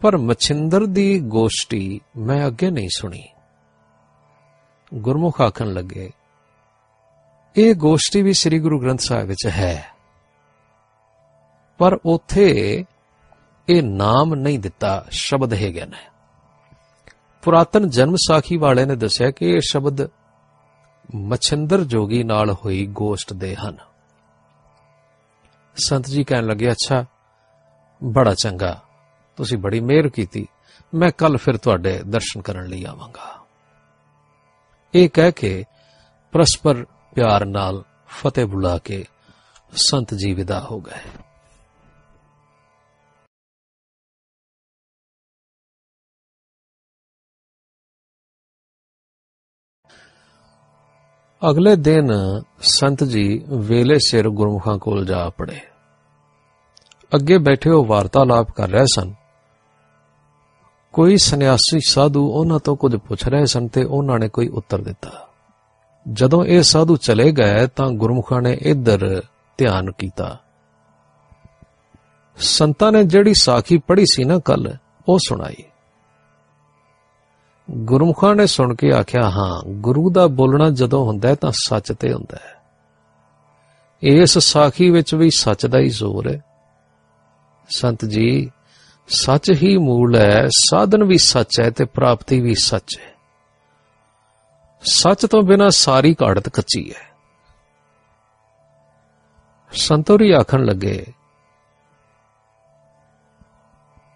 ਪਰ ਮਛਿੰਦਰ ਦੀ ਗੋਸ਼ਟੀ ਮੈਂ ਅੱਗੇ ਨਹੀਂ ਸੁਣੀ। ਗੁਰਮੁਖ ਆਖਣ ਲੱਗੇ, ਇਹ ਗੋਸ਼ਟੀ ਵੀ ਸ੍ਰੀ ਗੁਰੂ ਗ੍ਰੰਥ ਸਾਹਿਬ ਵਿੱਚ ਹੈ। ਪਰ ਉਥੇ ਇਹ ਨਾਮ ਨਹੀਂ ਦਿੱਤਾ, ਸ਼ਬਦ ਹੈਗੇ ਨੇ। ਪੁਰਾਤਨ ਜਨਮ ਸਾਖੀ ਵਾਲੇ ਨੇ ਦੱਸਿਆ ਕਿ ਇਹ ਸ਼ਬਦ ਮਛਿੰਦਰ ਜੋਗੀ ਨਾਲ ਹੋਈ ਗੋਸ਼ਟ ਦੇ ਹਨ। ਸੰਤ ਜੀ ਕਹਿਣ ਲੱਗੇ, ਅੱਛਾ, ਬੜਾ ਚੰਗਾ। ਤੁਸੀਂ ਬੜੀ ਮਿਹਰ ਕੀਤੀ। ਮੈਂ ਕੱਲ ਫਿਰ ਤੁਹਾਡੇ ਦਰਸ਼ਨ ਕਰਨ ਲਈ ਆਵਾਂਗਾ। ਇਹ ਕਹਿ ਕੇ ਪਰਸਪਰ ਪਿਆਰ ਨਾਲ ਫਤਿਹ ਬੁਲਾ ਕੇ ਸੰਤ ਜੀ ਵਿਦਾ ਹੋ ਗਏ। ਅਗਲੇ ਦਿਨ ਸੰਤ ਜੀ ਵੇਲੇ ਸਿਰ ਗੁਰਮੁਖਾਂ ਕੋਲ ਜਾ ਪੜੇ। ਅੱਗੇ ਬੈਠੇ ਉਹ ਵਾਰਤਾਲਾਪ ਕਰ ਰਹੇ ਸਨ। ਕੋਈ ਸੰਨਿਆਸੀ ਸਾਧੂ ਉਹਨਾਂ ਤੋਂ ਕੁਝ ਪੁੱਛ ਰਹੇ ਸਨ ਤੇ ਉਹਨਾਂ ਨੇ ਕੋਈ ਉੱਤਰ ਦਿੱਤਾ। ਜਦੋਂ ਇਹ ਸਾਧੂ ਚਲੇ ਗਏ ਤਾਂ ਗੁਰਮੁਖਾਂ ਨੇ ਇੱਧਰ ਧਿਆਨ ਕੀਤਾ। ਸੰਤਾਂ ਨੇ ਜਿਹੜੀ ਸਾਖੀ ਪੜ੍ਹੀ ਸੀ ਨਾ ਕੱਲ ਉਹ ਸੁਣਾਈ। ਗੁਰਮੁਖਾਂ ਨੇ ਸੁਣ ਕੇ ਆਖਿਆ, ਹਾਂ, ਗੁਰੂ ਦਾ ਬੋਲਣਾ ਜਦੋਂ ਹੁੰਦਾ ਤਾਂ ਸੱਚ ਤੇ ਹੁੰਦਾ ਹੈ। ਇਸ ਸਾਖੀ ਵਿੱਚ ਵੀ ਸੱਚ ਦਾ ਹੀ ਜ਼ੋਰ ਹੈ। ਸੰਤ ਜੀ, ਸੱਚ ਹੀ ਮੂਲ ਹੈ, ਸਾਧਨ ਵੀ ਸੱਚ ਹੈ ਤੇ ਪ੍ਰਾਪਤੀ ਵੀ ਸੱਚ ਹੈ। ਸੱਚ ਤੋਂ ਬਿਨਾ ਸਾਰੀ ਘਾੜਤ ਕੱਚੀ ਹੈ। ਸੰਤੋਰੀ ਆਖਣ ਲੱਗੇ,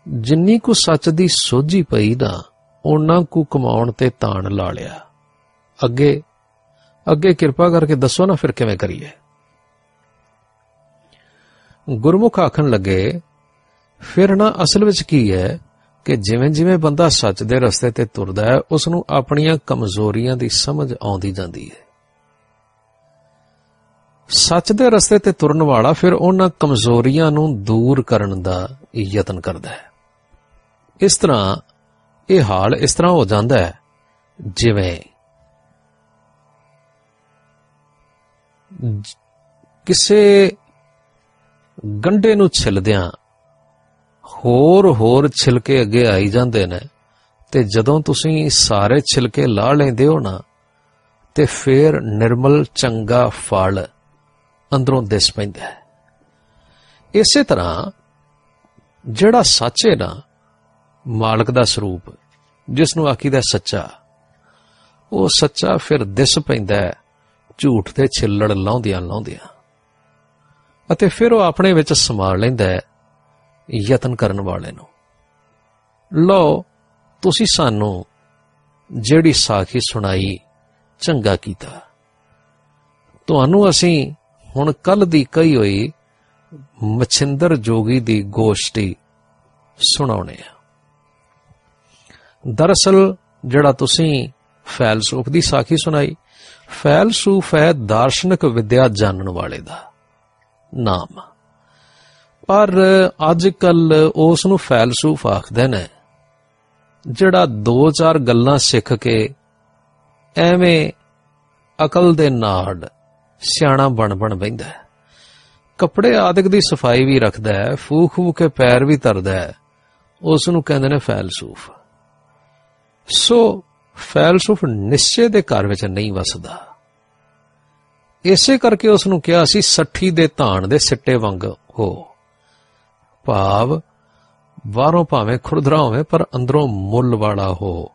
ਜਿੰਨੀ ਕੁ ਸੱਚ ਦੀ ਸੋਝੀ ਪਈ ਨਾ ਉਹਨਾਂ ਕੁ ਕਮਾਉਣ ਤੇ ਤਾਣ ਲਾ ਲਿਆ। ਅੱਗੇ ਅੱਗੇ ਕਿਰਪਾ ਕਰਕੇ ਦੱਸੋ ਨਾ ਫਿਰ ਕਿਵੇਂ ਕਰੀਏ। ਗੁਰਮੁਖ ਆਖਣ ਲੱਗੇ, ਫਿਰ ਨਾ ਅਸਲ ਵਿੱਚ ਕੀ ਹੈ ਕਿ ਜਿਵੇਂ ਜਿਵੇਂ ਬੰਦਾ ਸੱਚ ਦੇ ਰਸਤੇ ਤੇ ਤੁਰਦਾ ਹੈ ਉਸ ਨੂੰ ਆਪਣੀਆਂ ਕਮਜ਼ੋਰੀਆਂ ਦੀ ਸਮਝ ਆਉਂਦੀ ਜਾਂਦੀ ਹੈ। ਸੱਚ ਦੇ ਰਸਤੇ ਤੇ ਤੁਰਨ ਵਾਲਾ ਫਿਰ ਉਹਨਾਂ ਕਮਜ਼ੋਰੀਆਂ ਨੂੰ ਦੂਰ ਕਰਨ ਦਾ ਯਤਨ ਕਰਦਾ ਹੈ। ਇਸ ਤਰ੍ਹਾਂ ਇਹ ਹਾਲ ਇਸ ਤਰ੍ਹਾਂ ਹੋ ਜਾਂਦਾ ਹੈ, ਜਿਵੇਂ ਕਿਸੇ ਗੰਡੇ ਨੂੰ ਛਿਲਦਿਆਂ ਹੋਰ ਹੋਰ ਛਿਲਕੇ ਅੱਗੇ ਆਈ ਜਾਂਦੇ ਨੇ, ਤੇ ਜਦੋਂ ਤੁਸੀਂ ਸਾਰੇ ਛਿਲਕੇ ਲਾ ਲੈਂਦੇ ਹੋ ਨਾ, ਤੇ ਫੇਰ ਨਿਰਮਲ ਚੰਗਾ ਫਲ ਅੰਦਰੋਂ ਦਿਸ ਪੈਂਦਾ ਹੈ। ਇਸੇ ਤਰ੍ਹਾਂ ਜਿਹੜਾ ਸੱਚ ਹੈ ਨਾ ਮਾਲਕ ਦਾ ਸਰੂਪ ਜਿਸ ਨੂੰ ਆਖੀਦਾ ਸੱਚਾ। ਉਹ ਸੱਚਾ ਫਿਰ ਦਿਸ ਪੈਂਦਾ ਹੈ, ਝੂਠ ਤੇ ਛਿੱਲੜ ਲਾਉਂਦਿਆਂ ਲਾਉਂਦਿਆਂ। ਅਤੇ ਫਿਰ ਉਹ ਆਪਣੇ ਵਿੱਚ ਸਮਾ ਲੈਂਦਾ ਹੈ, ਯਤਨ ਕਰਨ ਵਾਲੇ ਨੂੰ। ਲਓ, ਤੁਸੀਂ ਸਾਨੂੰ ਜਿਹੜੀ ਸਾਖੀ ਸੁਣਾਈ, ਚੰਗਾ ਕੀਤਾ। ਤੁਹਾਨੂੰ ਅਸੀਂ ਹੁਣ ਕੱਲ ਦੀ ਕਹੀ ਹੋਈ ਮਛਿੰਦਰ ਜੋਗੀ ਦੀ ਗੋਸ਼ਟੀ ਸੁਣਾਉਣੇ ਆ। ਦਰਅਸਲ, ਜਿਹੜਾ ਤੁਸੀਂ ਫੈਲਸੂਫ ਦੀ ਸਾਖੀ ਸੁਣਾਈ ਫੈਲਸੂਫ ਹੈ ਦਾਰਸ਼ਨਿਕ ਵਿਦਿਆ ਜਾਣਨ ਵਾਲੇ ਦਾ ਨਾਮ। ਪਰ ਅੱਜ ਕੱਲ ਉਸ ਨੂੰ ਫੈਲਸੂਫ ਆਖਦੇ ਨੇ, ਜਿਹੜਾ ਦੋ ਚਾਰ ਗੱਲਾਂ ਸਿੱਖ ਕੇ ਐਵੇਂ ਅਕਲ ਦੇ ਨਾੜ ਸਿਆਣਾ ਬਣ ਬਣ ਬੈਂਦਾ ਹੈ। ਕੱਪੜੇ ਆਦਿਕ ਦੀ ਸਫ਼ਾਈ ਵੀ ਰੱਖਦਾ ਹੈ ਫੂਕ ਫੂਕ ਕੇ ਪੈਰ ਵੀ ਧਰਦਾ ਹੈ, ਉਸ ਨੂੰ ਕਹਿੰਦੇ ਨੇ ਫੈਲਸੂਫ ਸੋ ਫੈਲਸੂਫ ਨਿਸ਼ਚੇ ਦੇ ਘਰ ਵਿੱਚ ਨਹੀਂ ਵਸਦਾ। ਇਸੇ ਕਰਕੇ ਉਸ ਨੂੰ ਕਿਹਾ ਸੀ, ਸੱਠੀ ਦੇ ਧਾਨ ਦੇ ਸਿੱਟੇ ਵਾਂਗ ਹੋ। ਭਾਵ ਬਾਹਰੋਂ ਭਾਵੇਂ ਖੁਰਦਰਾ ਹੋਵੇ, ਪਰ ਅੰਦਰੋਂ ਮੁੱਲ ਵਾਲਾ ਹੋ।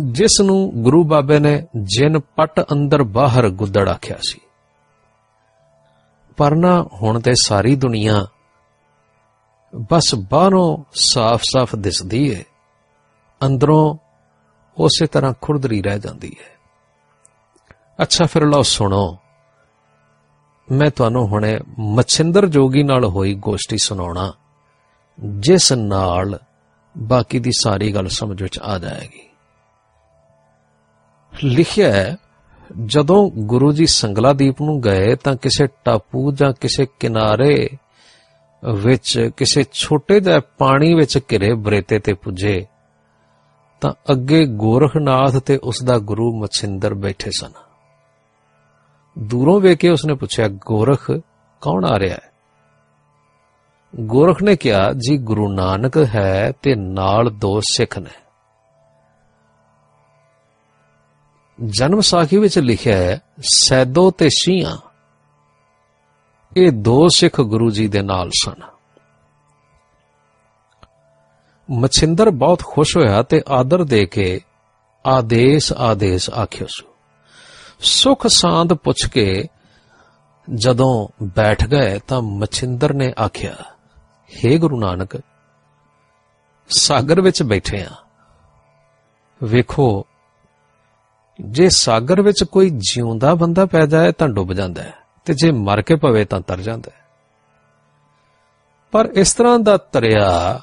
ਜਿਸ ਨੂੰ ਗੁਰੂ ਬਾਬੇ ਨੇ ਜਿਨ ਪਟ ਅੰਦਰ ਬਾਹਰ ਗੁੱਦੜ ਆਖਿਆ ਸੀ। ਪਰ ਨਾ ਹੁਣ ਤੇ ਸਾਰੀ ਦੁਨੀਆ ਬਸ ਬਾਹਰੋਂ ਸਾਫ਼-ਸਾਫ਼ ਦਿਸਦੀ ਏ। ਅੰਦਰੋਂ ਉਸੇ ਤਰ੍ਹਾਂ ਖੁਰਦਰੀ ਰਹਿ ਜਾਂਦੀ ਹੈ। ਅੱਛਾ, ਫਿਰ ਲਓ ਸੁਣੋ। ਮੈਂ ਤੁਹਾਨੂੰ ਹੁਣੇ ਮਛਿੰਦਰ ਜੋਗੀ ਨਾਲ ਹੋਈ ਗੋਸ਼ਟੀ ਸੁਣਾਉਣਾ, ਜਿਸ ਨਾਲ ਬਾਕੀ ਦੀ ਸਾਰੀ ਗੱਲ ਸਮਝ ਵਿੱਚ ਆ ਜਾਏਗੀ। ਲਿਖਿਆ ਹੈ, ਜਦੋਂ ਗੁਰੂ ਜੀ ਸੰਗਲਾਦੀਪ ਨੂੰ ਗਏ ਤਾਂ ਕਿਸੇ ਟਾਪੂ ਜਾਂ ਕਿਸੇ ਕਿਨਾਰੇ ਵਿੱਚ ਕਿਸੇ ਛੋਟੇ ਜਿਹੇ ਪਾਣੀ ਵਿੱਚ ਘਿਰੇ ਬਰੇਤੇ ਤੇ ਪੁੱਜੇ। ਤਾਂ ਅੱਗੇ ਗੋਰਖਨਾਥ ਤੇ ਉਸ ਦਾ ਗੁਰੂ ਮਛਿੰਦਰ ਬੈਠੇ ਸਨ। ਦੂਰੋਂ ਵੇਖ ਕੇ ਉਸਨੇ ਪੁੱਛਿਆ, ਗੋਰਖ, ਕੌਣ ਆ ਰਿਹਾ ਹੈ? ਗੋਰਖ ਨੇ ਕਿਹਾ, ਜੀ, ਗੁਰੂ ਨਾਨਕ ਹੈ ਤੇ ਨਾਲ ਦੋ ਸਿੱਖ ਨੇ। ਜਨਮ ਸਾਖੀ ਵਿੱਚ ਲਿਖਿਆ ਹੈ, ਸੈਦੋ ਤੇ ਸ਼ੀਆਂ। ਇਹ ਦੋ ਸਿੱਖ ਗੁਰੂ ਜੀ ਦੇ ਨਾਲ ਸਨ। ਮਛਿੰਦਰ ਬਹੁਤ ਖੁਸ਼ ਹੋਇਆ ਤੇ ਆਦਰ ਦੇ ਕੇ ਆਦੇਸ਼ ਆਦੇਸ਼ ਆਖਿਓ ਸੋ। ਸੁਖ ਸਾਂਦ ਪੁੱਛ ਕੇ ਜਦੋਂ ਬੈਠ ਗਏ ਤਾਂ ਮਛਿੰਦਰ ਨੇ ਆਖਿਆ हे ਗੁਰੂ ਨਾਨਕ, ਸਾਗਰ ਵਿੱਚ ਬੈਠੇ ਆ। ਵੇਖੋ, ਜੇ ਸਾਗਰ ਵਿੱਚ ਕੋਈ ਜਿਉਂਦਾ ਬੰਦਾ ਪੈ ਜਾਏ ਤਾਂ ਡੁੱਬ ਜਾਂਦਾ ਹੈ ਤੇ ਜੇ ਮਰ ਕੇ ਪਵੇ ਤਾਂ ਤਰ ਜਾਂਦਾ ਹੈ। ਪਰ ਇਸ ਤਰ੍ਹਾਂ ਦਾ ਤਰਿਆ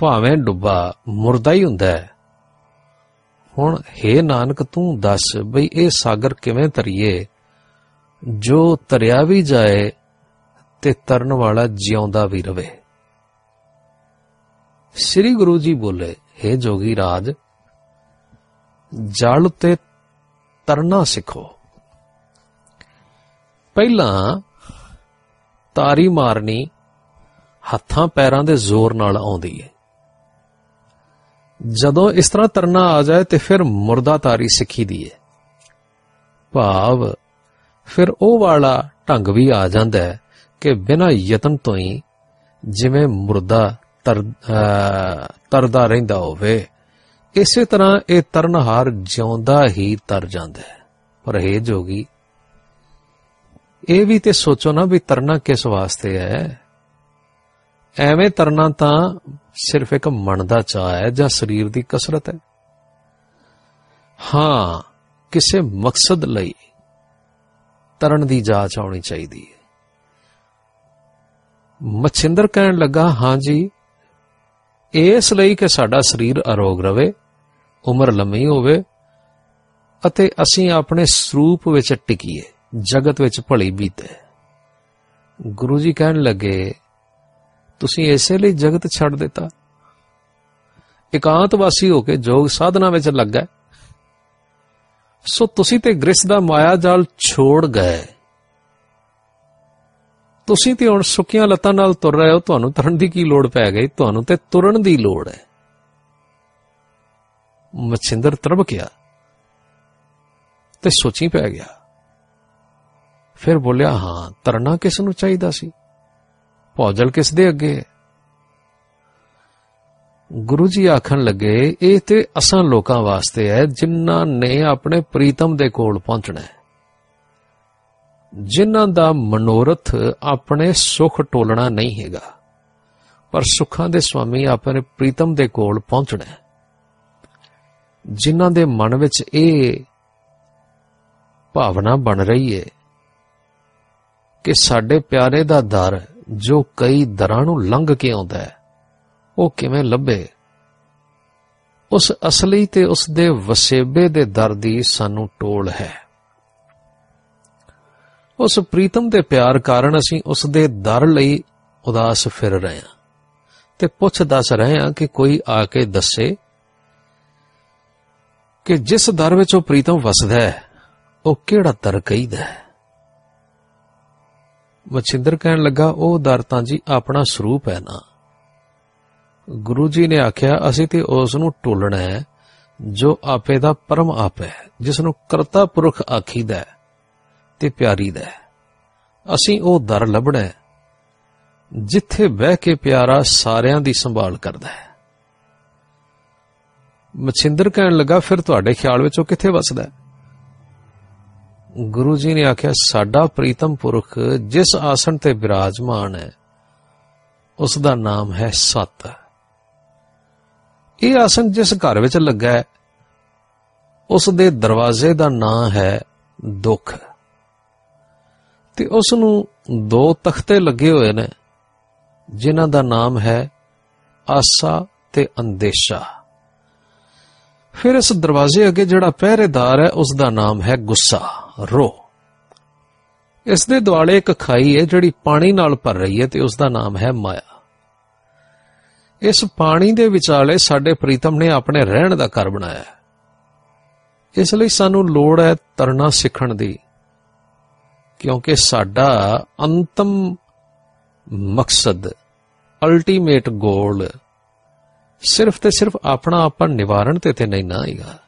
ਭਾਵੇਂ ਡੁੱਬਾ ਮੁਰਦਾ ਹੀ ਹੁੰਦਾ ਹੈ। ਹੁਣ हे ਨਾਨਕ ਤੂੰ ਦੱਸ ਬਈ ਇਹ ਸਾਗਰ ਕਿਵੇਂ ਤਰੀਏ? ਜੋ ਤਰਿਆ ਵੀ ਜਾਏ ਤੇ ਤਰਨ ਵਾਲਾ ਜਿਉਂਦਾ ਵੀ ਰਵੇ। ਸ੍ਰੀ ਗੁਰੂ ਜੀ ਬੋਲੇ हे ਜੋਗੀ ਰਾਜ, ਜਲ ਤੇ ਤਰਨਾ ਸਿੱਖੋ। ਪਹਿਲਾਂ ਤਾਰੀ ਮਾਰਨੀ ਹੱਥਾਂ ਪੈਰਾਂ ਦੇ ਜ਼ੋਰ ਨਾਲ ਆਉਂਦੀ ਹੈ ਜਦੋਂ ਇਸ ਤਰ੍ਹਾਂ ਤਰਨਾ ਆ ਜਾਏ ਤੇ ਫਿਰ ਮੁਰਦਾ ਤਾਰੀ ਸਿੱਖੀ ਦੀ ਹੈ ਭਾਵ, ਫਿਰ ਉਹ ਵਾਲਾ ਢੰਗ ਵੀ ਆ ਜਾਂਦਾ ਹੈ ਕਿ ਬਿਨਾਂ ਯਤਨ ਤੋਂ ਹੀ ਜਿਵੇਂ ਮੁਰਦਾ ਤਰਦਾ ਰਹਿੰਦਾ ਹੋਵੇ, ਇਸੇ ਤਰ੍ਹਾਂ ਇਹ ਤਰਨਹਾਰ ਜਿਉਂਦਾ ਹੀ ਤਰ ਜਾਂਦਾ ਹੈ। ਪਰਹੇਜ ਹੋਗੀ ਇਹ ਵੀ ਤੇ ਸੋਚੋ ਨਾ ਵੀ ਤਰਨਾ ਕਿਸ ਵਾਸਤੇ ਹੈ। ਐਵੇਂ ਤਰਨਾ ਤਾਂ ਸਿਰਫ ਇੱਕ ਮਨ ਦਾ ਚਾਹ ਹੈ ਜਾਂ ਸਰੀਰ ਦੀ ਕਸਰਤ ਹੈ? ਹਾਂ, ਕਿਸੇ ਮਕਸਦ ਲਈ ਤਰਨ ਦੀ ਜਾਂਚ ਆਉਣੀ ਚਾਹੀਦੀ ਹੈ। ਮਛਿੰਦਰ ਕਹਿਣ ਲੱਗਾ, ਹਾਂ ਜੀ, ਇਸ ਲਈ ਕਿ ਸਾਡਾ ਸਰੀਰ ਅਰੋਗ ਰਵੇ, ਉਮਰ ਲੰਮੀ ਹੋਵੇ ਅਤੇ ਅਸੀਂ ਆਪਣੇ ਸਰੂਪ ਵਿੱਚ ਟਿਕੀਏ, ਜਗਤ ਵਿੱਚ ਭਲੀ ਬੀਤੇ। ਗੁਰੂ ਜੀ ਕਹਿਣ ਲੱਗੇ ਤੁਸੀਂ ਇਸੇ ਲਈ ਜਗਤ ਛੱਡ ਦਿੱਤਾ। ਇਕਾਂਤਵਾਸੀ ਹੋ ਕੇ ਜੋਗ ਸਾਧਨਾ ਵਿੱਚ ਲੱਗਾ। ਸੋ ਤੁਸੀਂ ਤੇ ਗ੍ਰਿਸ ਦਾ ਮਾਇਆ ਜਾਲ ਛੋੜ ਗਏ। ਤੁਸੀਂ ਤੇ ਹੁਣ ਸੁੱਕੀਆਂ ਲੱਤਾਂ ਨਾਲ ਤੁਰ ਰਹੇ ਹੋ, ਤੁਹਾਨੂੰ ਤੁਰਨ ਦੀ ਕੀ ਲੋੜ ਪੈ ਗਈ? ਤੁਹਾਨੂੰ ਤੇ ਤੁਰਨ ਦੀ ਲੋੜ ਹੈ। ਮਛਿੰਦਰ ਤਰਬ ਗਿਆ ਤੇ ਸੋਚੀ ਪੈ ਗਿਆ। ਫਿਰ ਬੋਲਿਆ, ਹਾਂ, ਤਰਨਾ ਕਿਸ ਨੂੰ ਚਾਹੀਦਾ ਸੀ? ਭੌਜਲ ਕਿਸ ਦੇ ਅੱਗੇ? ਹੈ ਗੁਰੂ ਜੀ ਆਖਣ ਲੱਗੇ, ਇਹ ਤੇ ਅਸਾਂ ਲੋਕਾਂ ਵਾਸਤੇ ਹੈ, ਜਿਨ੍ਹਾਂ ਨੇ ਆਪਣੇ ਪ੍ਰੀਤਮ ਦੇ ਕੋਲ ਪਹੁੰਚਣਾ ਹੈ। ਜਿਨ੍ਹਾਂ ਦਾ ਮਨੋਰਥ ਆਪਣੇ ਸੁਖ ਟੋਲਣਾ ਨਹੀਂ ਹੈਗਾ, ਪਰ ਸੁੱਖਾਂ ਦੇ ਸਵਾਮੀ ਆਪਣੇ ਪ੍ਰੀਤਮ ਦੇ ਕੋਲ ਪਹੁੰਚਣਾ ਹੈ। ਜਿਨ੍ਹਾਂ ਦੇ ਮਨ ਵਿੱਚ ਇਹ ਭਾਵਨਾ ਬਣ ਰਹੀ ਹੈ ਕਿ ਸਾਡੇ ਪਿਆਰੇ ਦਾ ਦਰ ਜੋ ਕਈ ਦਰਾਂ ਨੂੰ ਲੰਘ ਕੇ ਆਉਂਦਾ ਹੈ, ਉਹ ਕਿਵੇਂ ਲੱਭੇ? ਉਸ ਅਸਲੀ ਤੇ ਉਸ ਦੇ ਵਸੇਬੇ ਦੇ ਦਰ ਦੀ ਸਾਨੂੰ ਟੋਲ ਹੈ। ਉਸ ਪ੍ਰੀਤਮ ਦੇ ਪਿਆਰ ਕਾਰਨ ਅਸੀਂ ਉਸ ਦੇ ਦਰ ਲਈ ਉਦਾਸ ਫਿਰ ਰਹੇ ਹਾਂ ਤੇ ਪੁੱਛ ਦੱਸ ਰਹੇ ਹਾਂ ਕਿ ਕੋਈ ਆ ਕੇ ਦੱਸੇ ਕਿ ਜਿਸ ਦਰ ਵਿੱਚ ਉਹ ਪ੍ਰੀਤਮ ਵਸਦਾ ਹੈ, ਉਹ ਕਿਹੜਾ ਦਰ ਕਹੀਦਾ ਹੈ? ਮਛਿੰਦਰ ਕਹਿਣ ਲੱਗਾ, ਉਹ ਦਰ ਤਾਂ ਜੀ ਆਪਣਾ ਸਰੂਪ ਹੈ ਨਾ। ਗੁਰੂ ਜੀ ਨੇ ਆਖਿਆ, ਅਸੀਂ ਤੇ ਉਸ ਨੂੰ ਟੋਲਣਾ ਹੈ, ਜੋ ਆਪੇ ਦਾ ਪਰਮ ਆਪ ਹੈ, ਜਿਸ ਨੂੰ ਕਰਤਾ ਪੁਰਖ ਆਖੀਦਾ ਹੈ ਤੇ ਪਿਆਰੀਦਾ ਹੈ। ਅਸੀਂ ਉਹ ਦਰ ਲੱਭਣਾ ਹੈ, ਜਿੱਥੇ ਬਹਿ ਕੇ ਪਿਆਰਾ ਸਾਰਿਆਂ ਦੀ ਸੰਭਾਲ ਕਰਦਾ ਹੈ। ਮਛਿੰਦਰ ਕਹਿਣ ਲੱਗਾ, ਫਿਰ ਤੁਹਾਡੇ ਖਿਆਲ ਵਿੱਚ ਉਹ ਕਿੱਥੇ ਵਸਦਾ ਹੈ? ਗੁਰੂ ਜੀ ਨੇ ਆਖਿਆ, ਸਾਡਾ ਪ੍ਰੀਤਮ ਪੁਰਖ ਜਿਸ ਆਸਣ ਤੇ ਬਿਰਾਜਮਾਨ ਹੈ ਉਸ ਦਾ ਨਾਮ ਹੈ ਸਤ। ਇਹ ਆਸਣ ਜਿਸ ਘਰ ਵਿੱਚ ਲੱਗਾ ਹੈ ਉਸ ਦੇ ਦਰਵਾਜ਼ੇ ਦਾ ਨਾਮ ਹੈ ਦੁੱਖ। ਤੇ ਉਸ ਨੂੰ ਦੋ ਤਖਤੇ ਲੱਗੇ ਹੋਏ ਨੇ, ਜਿਨ੍ਹਾਂ ਦਾ ਨਾਮ ਹੈ ਆਸਾ ਤੇ ਅੰਦੇਸ਼ਾ। ਫਿਰ ਇਸ ਦਰਵਾਜ਼ੇ ਅੱਗੇ ਜਿਹੜਾ ਪਹਿਰੇਦਾਰ ਹੈ ਉਸ ਦਾ ਨਾਮ ਹੈ ਗੁੱਸਾ। ਰੋ। ਇਸ ਦੇ ਦੁਆਲੇ ਇੱਕ ਖਾਈ ਹੈ ਜਿਹੜੀ ਪਾਣੀ ਨਾਲ ਭਰ ਰਹੀ ਹੈ ਤੇ ਉਸ ਦਾ ਨਾਮ ਹੈ ਮਾਇਆ। ਇਸ ਪਾਣੀ ਦੇ ਵਿਚਾਲੇ ਸਾਡੇ ਪ੍ਰੀਤਮ ਨੇ ਆਪਣੇ ਰਹਿਣ ਦਾ ਘਰ ਬਣਾਇਆ ਹੈ। ਇਸ ਲਈ ਸਾਨੂੰ ਲੋੜ ਹੈ ਤਰਨਾ ਸਿੱਖਣ ਦੀ, ਕਿਉਂਕਿ ਸਾਡਾ ਅੰਤਮ ਮਕਸਦ ਅਲਟੀਮੇਟ ਗੋਲ ਸਿਰਫ ਤੇ ਸਿਰਫ ਆਪਣਾ ਆਪਨ ਨਿਵਾਰਨ ਤੇ ਤੇ ਨਹੀਂ ਨਾ ਹੈਗਾ।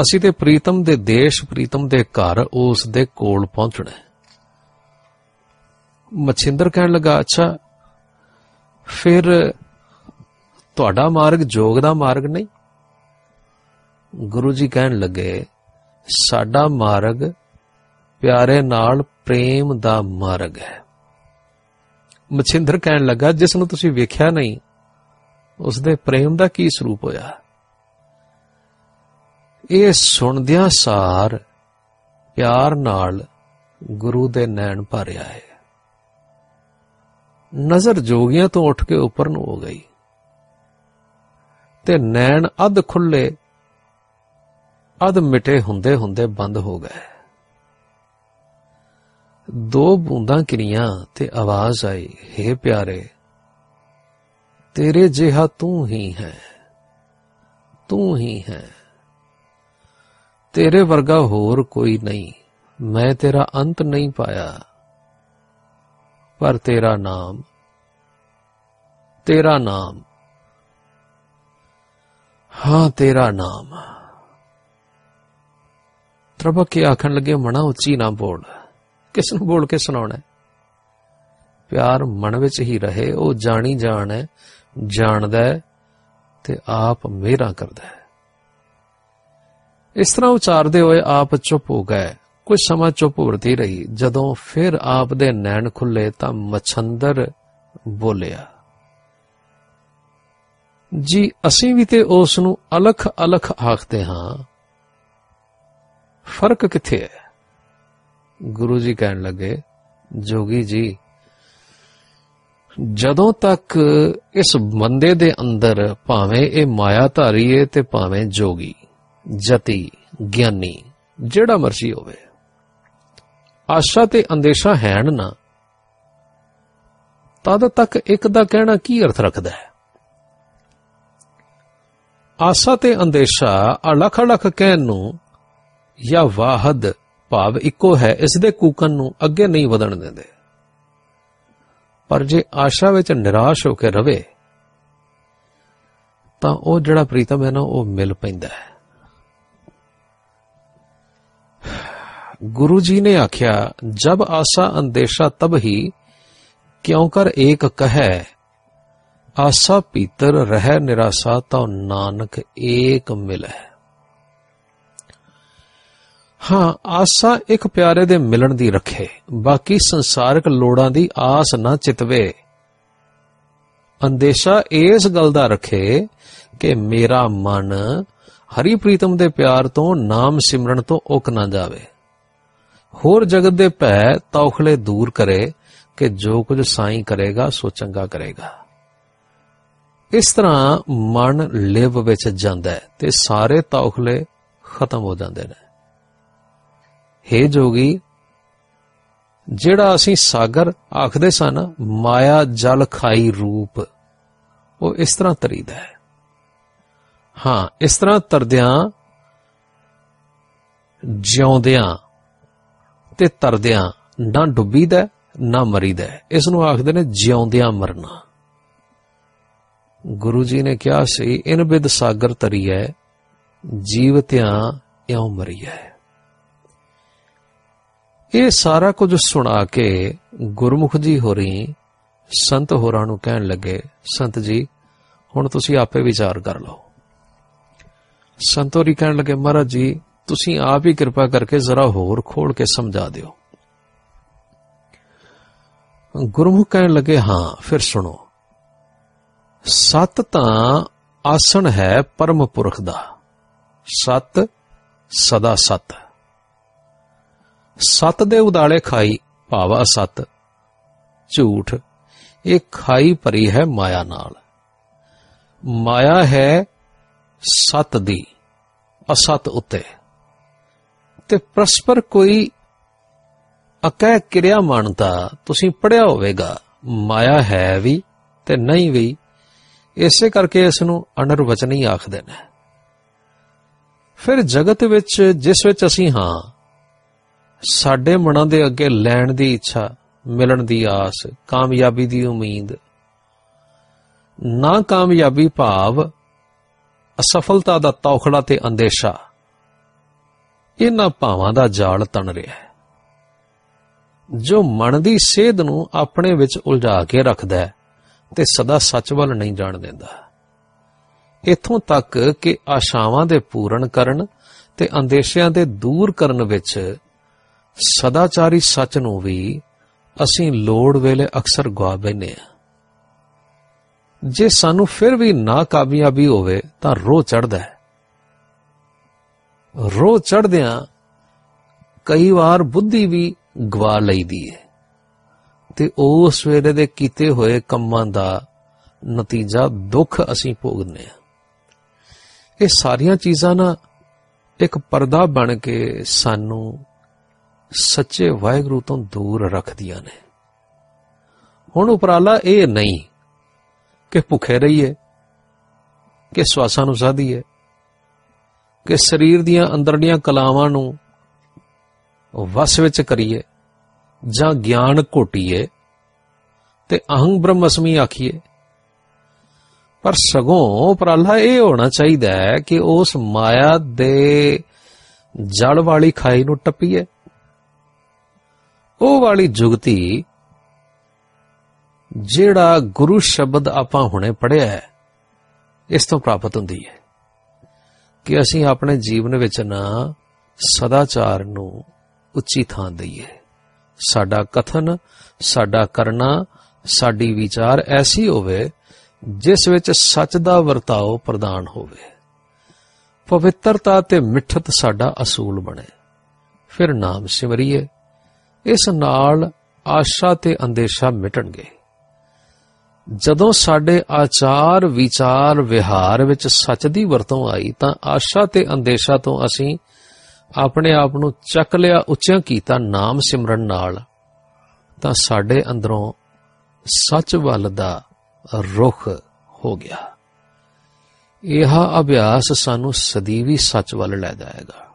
ਅਸੀਂ ਤੇ ਪ੍ਰੀਤਮ ਦੇ ਦੇਸ਼, ਪ੍ਰੀਤਮ ਦੇ ਘਰ ਉਸ ਦੇ ਕੋਲ ਪਹੁੰਚਣਾ ਮਛਿੰਦਰ ਕਹਿਣ ਲੱਗਾ, ਅੱਛਾ, ਫਿਰ ਤੁਹਾਡਾ ਮਾਰਗ ਜੋਗ ਦਾ ਮਾਰਗ ਨਹੀਂ? ਗੁਰੂ ਜੀ ਕਹਿਣ ਲੱਗੇ, ਸਾਡਾ ਮਾਰਗ ਪਿਆਰੇ ਨਾਲ ਪ੍ਰੇਮ ਦਾ ਮਾਰਗ ਹੈ। ਮਛਿੰਦਰ ਕਹਿਣ ਲੱਗਾ, ਜਿਸ ਨੂੰ ਤੁਸੀਂ ਵੇਖਿਆ ਨਹੀਂ ਉਸ ਦੇ ਪ੍ਰੇਮ ਦਾ ਕੀ ਸਰੂਪ ਹੋਇਆ? ਇਹ ਸੁਣਦਿਆਂ ਸਾਰ ਪਿਆਰ ਨਾਲ ਗੁਰੂ ਦੇ ਨੈਣ ਭਰਿਆ ਹੈ ਨਜ਼ਰ ਜੋਗੀਆਂ ਤੋਂ ਉੱਠ ਕੇ ਉੱਪਰ ਨੂੰ ਹੋ ਗਈ ਤੇ ਨੈਣ ਅੱਧ ਖੁੱਲੇ, ਅੱਧ ਮਿਟੇ ਹੁੰਦੇ ਹੁੰਦੇ ਬੰਦ ਹੋ ਗਏ। ਦੋ ਬੂੰਦਾਂ ਕਿਰੀਆਂ ਤੇ ਆਵਾਜ਼ ਆਈ हे ਪਿਆਰੇ, ਤੇਰੇ ਜਿਹਾ ਤੂੰ ਹੀ ਹੈ, ਤੂੰ ਹੀ ਹੈ। ਤੇਰੇ ਵਰਗਾ ਹੋਰ ਕੋਈ ਨਹੀਂ। ਮੈਂ ਤੇਰਾ ਅੰਤ ਨਹੀਂ ਪਾਇਆ। ਪਰ ਤੇਰਾ ਨਾਮ ਤੇਰਾ ਨਾਮ, ਹਾਂ, ਤੇਰਾ ਨਾਮ। ਤਰਬਕ ਕੇ ਆਖਣ ਲੱਗੇ ਮਣਾ ਉੱਚੀ ਨਾ ਬੋਲ। ਕਿਸ ਨੂੰ ਬੋਲ ਕੇ ਸੁਣਾਉਣਾ? ਪਿਆਰ ਮਨ ਵਿੱਚ ਹੀ ਰਹੇ, ਉਹ ਜਾਣੀ ਜਾਣ ਹੈ, ਜਾਣਦਾ ਹੈ ਤੇ ਆਪ ਮੇਰਾ ਕਰਦਾ ਹੈ। ਇਸ ਤਰ੍ਹਾਂ ਉਚਾਰਦੇ ਹੋਏ ਆਪ ਚੁੱਪ ਹੋ ਗਏ। ਕੁਝ ਸਮਾਂ ਚੁੱਪ ਵਰਤੀ ਰਹੀ। ਜਦੋਂ ਫਿਰ ਆਪ ਦੇ ਨੈਣ ਖੁੱਲੇ ਤਾਂ ਮਛੰਦਰ ਬੋਲਿਆ, ਜੀ, ਅਸੀਂ ਵੀ ਤੇ ਉਸ ਨੂੰ ਅਲਖ ਅਲਖ ਆਖਦੇ ਹਾਂ। ਫ਼ਰਕ ਕਿੱਥੇ ਹੈ? ਗੁਰੂ ਜੀ ਕਹਿਣ ਲੱਗੇ, ਜੋਗੀ ਜੀ, ਜਦੋਂ ਤੱਕ ਇਸ ਬੰਦੇ ਦੇ ਅੰਦਰ ਭਾਵੇਂ ਇਹ ਮਾਇਆ ਧਾਰੀ ਏ ਤੇ ਭਾਵੇਂ ਜੋਗੀ ਜਤੀ, ਗਿਆਨੀ, ਜਿਹੜਾ ਮਰਜ਼ੀ ਹੋਵੇ। ਆਸ਼ਾ ਤੇ ਅੰਦੇਸ਼ਾ ਹੈਣ ਨਾ। ਤਦ ਤੱਕ ਇੱਕ ਦਾ ਕਹਿਣਾ ਕੀ ਅਰਥ ਰੱਖਦਾ ਹੈ? ਆਸਾ ਤੇ ਅੰਦੇਸ਼ਾ ਅਲਖ ਅਲਖ ਕਹਿਣ ਨੂੰ ਜਾਂ ਵਾਹਦ ਭਾਵ ਇੱਕੋ ਹੈ, ਇਸ ਦੇ ਕੂਕਨ ਨੂੰ ਅੱਗੇ ਨਹੀਂ ਵਧਣ ਦਿੰਦੇ। ਪਰ ਜੇ ਆਸ਼ਾ ਵਿੱਚ ਨਿਰਾਸ਼ ਹੋ ਕੇ ਰਵੇ, ਤਾਂ ਉਹ ਜਿਹੜਾ ਪ੍ਰੀਤਮ ਹੈ ਨਾ, ਉਹ ਮਿਲ ਪੈਂਦਾ ਹੈ। ਗੁਰੂ ਜੀ ਨੇ ਆਖਿਆ, ਜਬ ਆਸਾ ਅੰਦੇਸ਼ਾ ਤਬ ਹੀ ਕਿਉਂ ਕਰ ਏਕ ਕਹੈ? ਆਸਾ ਪੀਤਰ ਰਹਿ ਨਿਰਾਸਾ ਤਾਂ ਨਾਨਕ ਏਕ ਮਿਲੈ ਹਾਂ, ਆਸਾ ਇੱਕ ਪਿਆਰੇ ਦੇ ਮਿਲਣ ਦੀ ਰੱਖੇ, ਬਾਕੀ ਸੰਸਾਰਿਕ ਲੋੜਾਂ ਦੀ ਆਸ ਨਾ ਚਿਤਵੇ। ਅੰਦੇਸ਼ਾ ਇਸ ਗੱਲ ਦਾ ਰੱਖੇ ਕਿ ਮੇਰਾ ਮਨ ਹਰੀ ਪ੍ਰੀਤਮ ਦੇ ਪਿਆਰ ਤੋਂ ਨਾਮ ਸਿਮਰਨ ਤੋਂ ਉਕ ਨਾ ਜਾਵੇ। ਹੋਰ ਜਗਤ ਦੇ ਭੈ ਤੌਖਲੇ ਦੂਰ ਕਰੇ ਕਿ ਜੋ ਕੁਝ ਸਾਈਂ ਕਰੇਗਾ, ਸੋ ਚੰਗਾ ਕਰੇਗਾ। ਇਸ ਤਰ੍ਹਾਂ ਮਨ ਲਿਵ ਵਿੱਚ ਜਾਂਦਾ ਹੈ ਤੇ ਸਾਰੇ ਤੌਖਲੇ ਖਤਮ ਹੋ ਜਾਂਦੇ ਨੇ। ਹੇ ਜੋਗੀ, ਜਿਹੜਾ ਅਸੀਂ ਸਾਗਰ ਆਖਦੇ ਸਨ, ਮਾਇਆ ਜਲ ਖਾਈ ਰੂਪ, ਉਹ ਇਸ ਤਰ੍ਹਾਂ ਤਰੀਦਾ ਹੈ। ਹਾਂ, ਇਸ ਤਰ੍ਹਾਂ ਤਰਦਿਆਂ ਜਿਉਂਦਿਆਂ ਤੇ ਤਰਦਿਆਂ ਨਾ ਡੁੱਬੀਦਾ, ਨਾ ਮਰੀਦਾ। ਇਸ ਨੂੰ ਆਖਦੇ ਨੇ ਜਿਉਂਦਿਆਂ ਮਰਨਾ। ਗੁਰੂ ਜੀ ਨੇ ਕਿਹਾ ਸੀ, ਇਨ ਬਿਦ ਸਾਗਰ ਤਰੀਐ ਜੀਵਤਿਆਂ ਇਉ ਮਰੀਐ। ਇਹ ਸਾਰਾ ਕੁਝ ਸੁਣਾ ਕੇ ਗੁਰਮੁਖ ਜੀ ਹੋਰੀ ਸੰਤ ਹੋਰਾਂ ਨੂੰ ਕਹਿਣ ਲੱਗੇ, ਸੰਤ ਜੀ, ਹੁਣ ਤੁਸੀਂ ਆਪੇ ਵਿਚਾਰ ਕਰ ਲਓ। ਸੰਤੋਰੀ ਕਹਿਣ ਲੱਗੇ, ਮਹਾਰਾਜ ਜੀ ਤੁਸੀਂ ਆਪ ਹੀ ਕਿਰਪਾ ਕਰਕੇ ਜ਼ਰਾ ਹੋਰ ਖੋਲ ਕੇ ਸਮਝਾ ਦਿਓ। ਗੁਰਮੁਖ ਕਹਿਣ ਲੱਗੇ, ਹਾਂ, ਫਿਰ ਸੁਣੋ। ਸਤ ਤਾਂ ਆਸਣ ਹੈ ਪਰਮ ਪੁਰਖ ਦਾ। ਸਤ ਸਦਾ ਸਤ। ਸਤ ਦੇ ਉਦਾਲੇ ਖਾਈ ਭਾਵਾ ਅਸਤ ਝੂਠ, ਇਹ ਖਾਈ ਭਰੀ ਹੈ ਮਾਇਆ ਨਾਲ। ਮਾਇਆ ਹੈ ਸਤ ਦੀ, ਅਸਤ ਉਤੇ। ਤੇ ਪਰਸਪਰ ਕੋਈ ਅਕੈ ਕਿਰਿਆ ਮੰਨਤਾ ਤੁਸੀਂ ਪੜਿਆ ਹੋਵੇਗਾ। ਮਾਇਆ ਹੈ ਵੀ ਤੇ ਨਹੀਂ ਵੀ, ਇਸੇ ਕਰਕੇ ਇਸ ਨੂੰ ਅਨਰਵਚਨੀ ਆਖਦੇ ਨੇ। ਫਿਰ ਜਗਤ ਵਿੱਚ ਜਿਸ ਵਿੱਚ ਅਸੀਂ ਹਾਂ, ਸਾਡੇ ਮਨਾਂ ਦੇ ਅੱਗੇ ਲੈਣ ਦੀ ਇੱਛਾ, ਮਿਲਣ ਦੀ ਆਸ, ਕਾਮਯਾਬੀ ਦੀ ਉਮੀਦ, ਨਾ ਕਾਮਯਾਬੀ ਭਾਵ ਅਸਫਲਤਾ ਦਾ ਤੌਖੜਾ ਤੇ ਅੰਦੇਸ਼ਾ। ਇਹਨਾਂ ਭਾਵਾਂ ਦਾ ਜਾਲ ਤਣ ਰਿਹਾ ਹੈ। ਜੋ ਮਨ ਦੀ ਸੇਧ ਨੂੰ ਆਪਣੇ ਵਿੱਚ ਉਲਝਾ ਕੇ ਰੱਖਦਾ ਹੈ ਤੇ ਸਦਾ ਸੱਚ ਵੱਲ ਨਹੀਂ ਜਾਣ ਦਿੰਦਾ। ਇਥੋਂ ਤੱਕ ਕਿ ਆਸ਼ਾਵਾਂ ਦੇ ਪੂਰਨ ਕਰਨ ਤੇ ਅੰਦੇਸ਼ਿਆਂ ਦੇ ਦੂਰ ਕਰਨ ਵਿੱਚ ਸਦਾਚਾਰੀ ਸੱਚ ਨੂੰ ਵੀ ਅਸੀਂ ਲੋੜ ਵੇਲੇ ਅਕਸਰ ਗਵਾ ਬੈਨੇ ਆ। ਜੇ ਸਾਨੂੰ ਫਿਰ ਵੀ ਨਾ ਕਾਮਯਾਬੀ ਹੋਵੇ ਤਾਂ ਰੋਹ ਚੜਦਾ ਹੈ। ਰੋ ਚੜਦਿਆਂ ਕਈ ਵਾਰ ਬੁੱਧੀ ਵੀ ਗਵਾ ਲਈਦੀ ਹੈ ਤੇ ਉਸ ਵੇਲੇ ਦੇ ਕੀਤੇ ਹੋਏ ਕੰਮਾਂ ਦਾ ਨਤੀਜਾ ਦੁੱਖ ਅਸੀਂ ਭੋਗਦੇ ਆ। ਇਹ ਸਾਰੀਆਂ ਚੀਜ਼ਾਂ ਨਾ ਇੱਕ ਪਰਦਾ ਬਣ ਕੇ ਸਾਨੂੰ ਸੱਚੇ ਵਾਹਿਗੁਰੂ ਤੋਂ ਦੂਰ ਰੱਖਦੀਆਂ ਨੇ। ਹੁਣ ਉਪਰਾਲਾ ਇਹ ਨਹੀਂ ਕਿ ਭੁੱਖੇ ਰਹੀਏ, ਕਿ ਸਵਾਸਾਂ ਨੂੰ ਸਾਧੀਏ ਕਿ ਸਰੀਰ ਦੀਆਂ ਅੰਦਰਲੀਆਂ ਕਲਾਵਾਂ ਨੂੰ ਵਸ ਵਿੱਚ ਕਰੀਏ ਜਾਂ ਗਿਆਨ ਘੋਟੀਏ ਤੇ ਅਹੰ ਬ੍ਰਹਮਸਮੀ ਆਖੀਏ। ਪਰ ਸਗੋਂ ਉਪਰਾਲਾ ਇਹ ਹੋਣਾ ਚਾਹੀਦਾ ਹੈ ਕਿ ਉਸ ਮਾਇਆ ਦੇ ਜਲ ਵਾਲੀ ਖਾਈ ਨੂੰ ਟੱਪੀਏ। ਉਹ ਵਾਲੀ ਜੁਗਤੀ ਜਿਹੜਾ ਗੁਰੂ ਸ਼ਬਦ ਆਪਾਂ ਹੁਣੇ ਪੜਿਆ ਹੈ, ਇਸ ਤੋਂ ਪ੍ਰਾਪਤ ਹੁੰਦੀ ਹੈ। ਕਿ ਅਸੀਂ ਆਪਣੇ ਜੀਵਨ ਵਿੱਚ ਨਾ ਸਦਾਚਾਰ ਨੂੰ ਉੱਚੀ ਥਾਂ ਦਈਏ। ਸਾਡਾ ਕਥਨ, ਸਾਡਾ ਕਰਨਾ, ਸਾਡੀ ਵਿਚਾਰ ਐਸੀ ਹੋਵੇ, ਜਿਸ ਵਿੱਚ ਸੱਚ ਦਾ ਵਰਤਾਓ ਪ੍ਰਦਾਨ ਹੋਵੇ। ਪਵਿੱਤਰਤਾ ਤੇ ਮਿੱਠਤ ਸਾਡਾ ਅਸੂਲ ਬਣੇ। ਫਿਰ ਨਾਮ ਸਿਮਰਿਏ। ਇਸ ਨਾਲ ਆਸ਼ਾ ਤੇ ਅੰਦੇਸ਼ਾ ਮਿਟਣਗੇ। ਜਦੋਂ ਸਾਡੇ ਆਚਾਰ, ਵਿਚਾਰ, ਵਿਹਾਰ ਵਿੱਚ ਸੱਚ ਦੀ ਵਰਤੋਂ ਆਈ, ਤਾਂ ਆਸ਼ਾ ਤੇ ਅੰਦੇਸ਼ਾ ਤੋਂ ਅਸੀਂ ਆਪਣੇ ਆਪ ਨੂੰ ਚੱਕ ਲਿਆ, ਉੱਚਿਆਂ ਕੀਤਾ ਨਾਮ ਸਿਮਰਨ ਨਾਲ, ਤਾਂ ਸਾਡੇ ਅੰਦਰੋਂ ਸੱਚ ਵੱਲ ਦਾ ਰੁਖ ਹੋ ਗਿਆ। ਇਹ ਅਭਿਆਸ ਸਾਨੂੰ ਸਦੀਵੀ ਸੱਚ ਵੱਲ ਲੈ ਜਾਏਗਾ।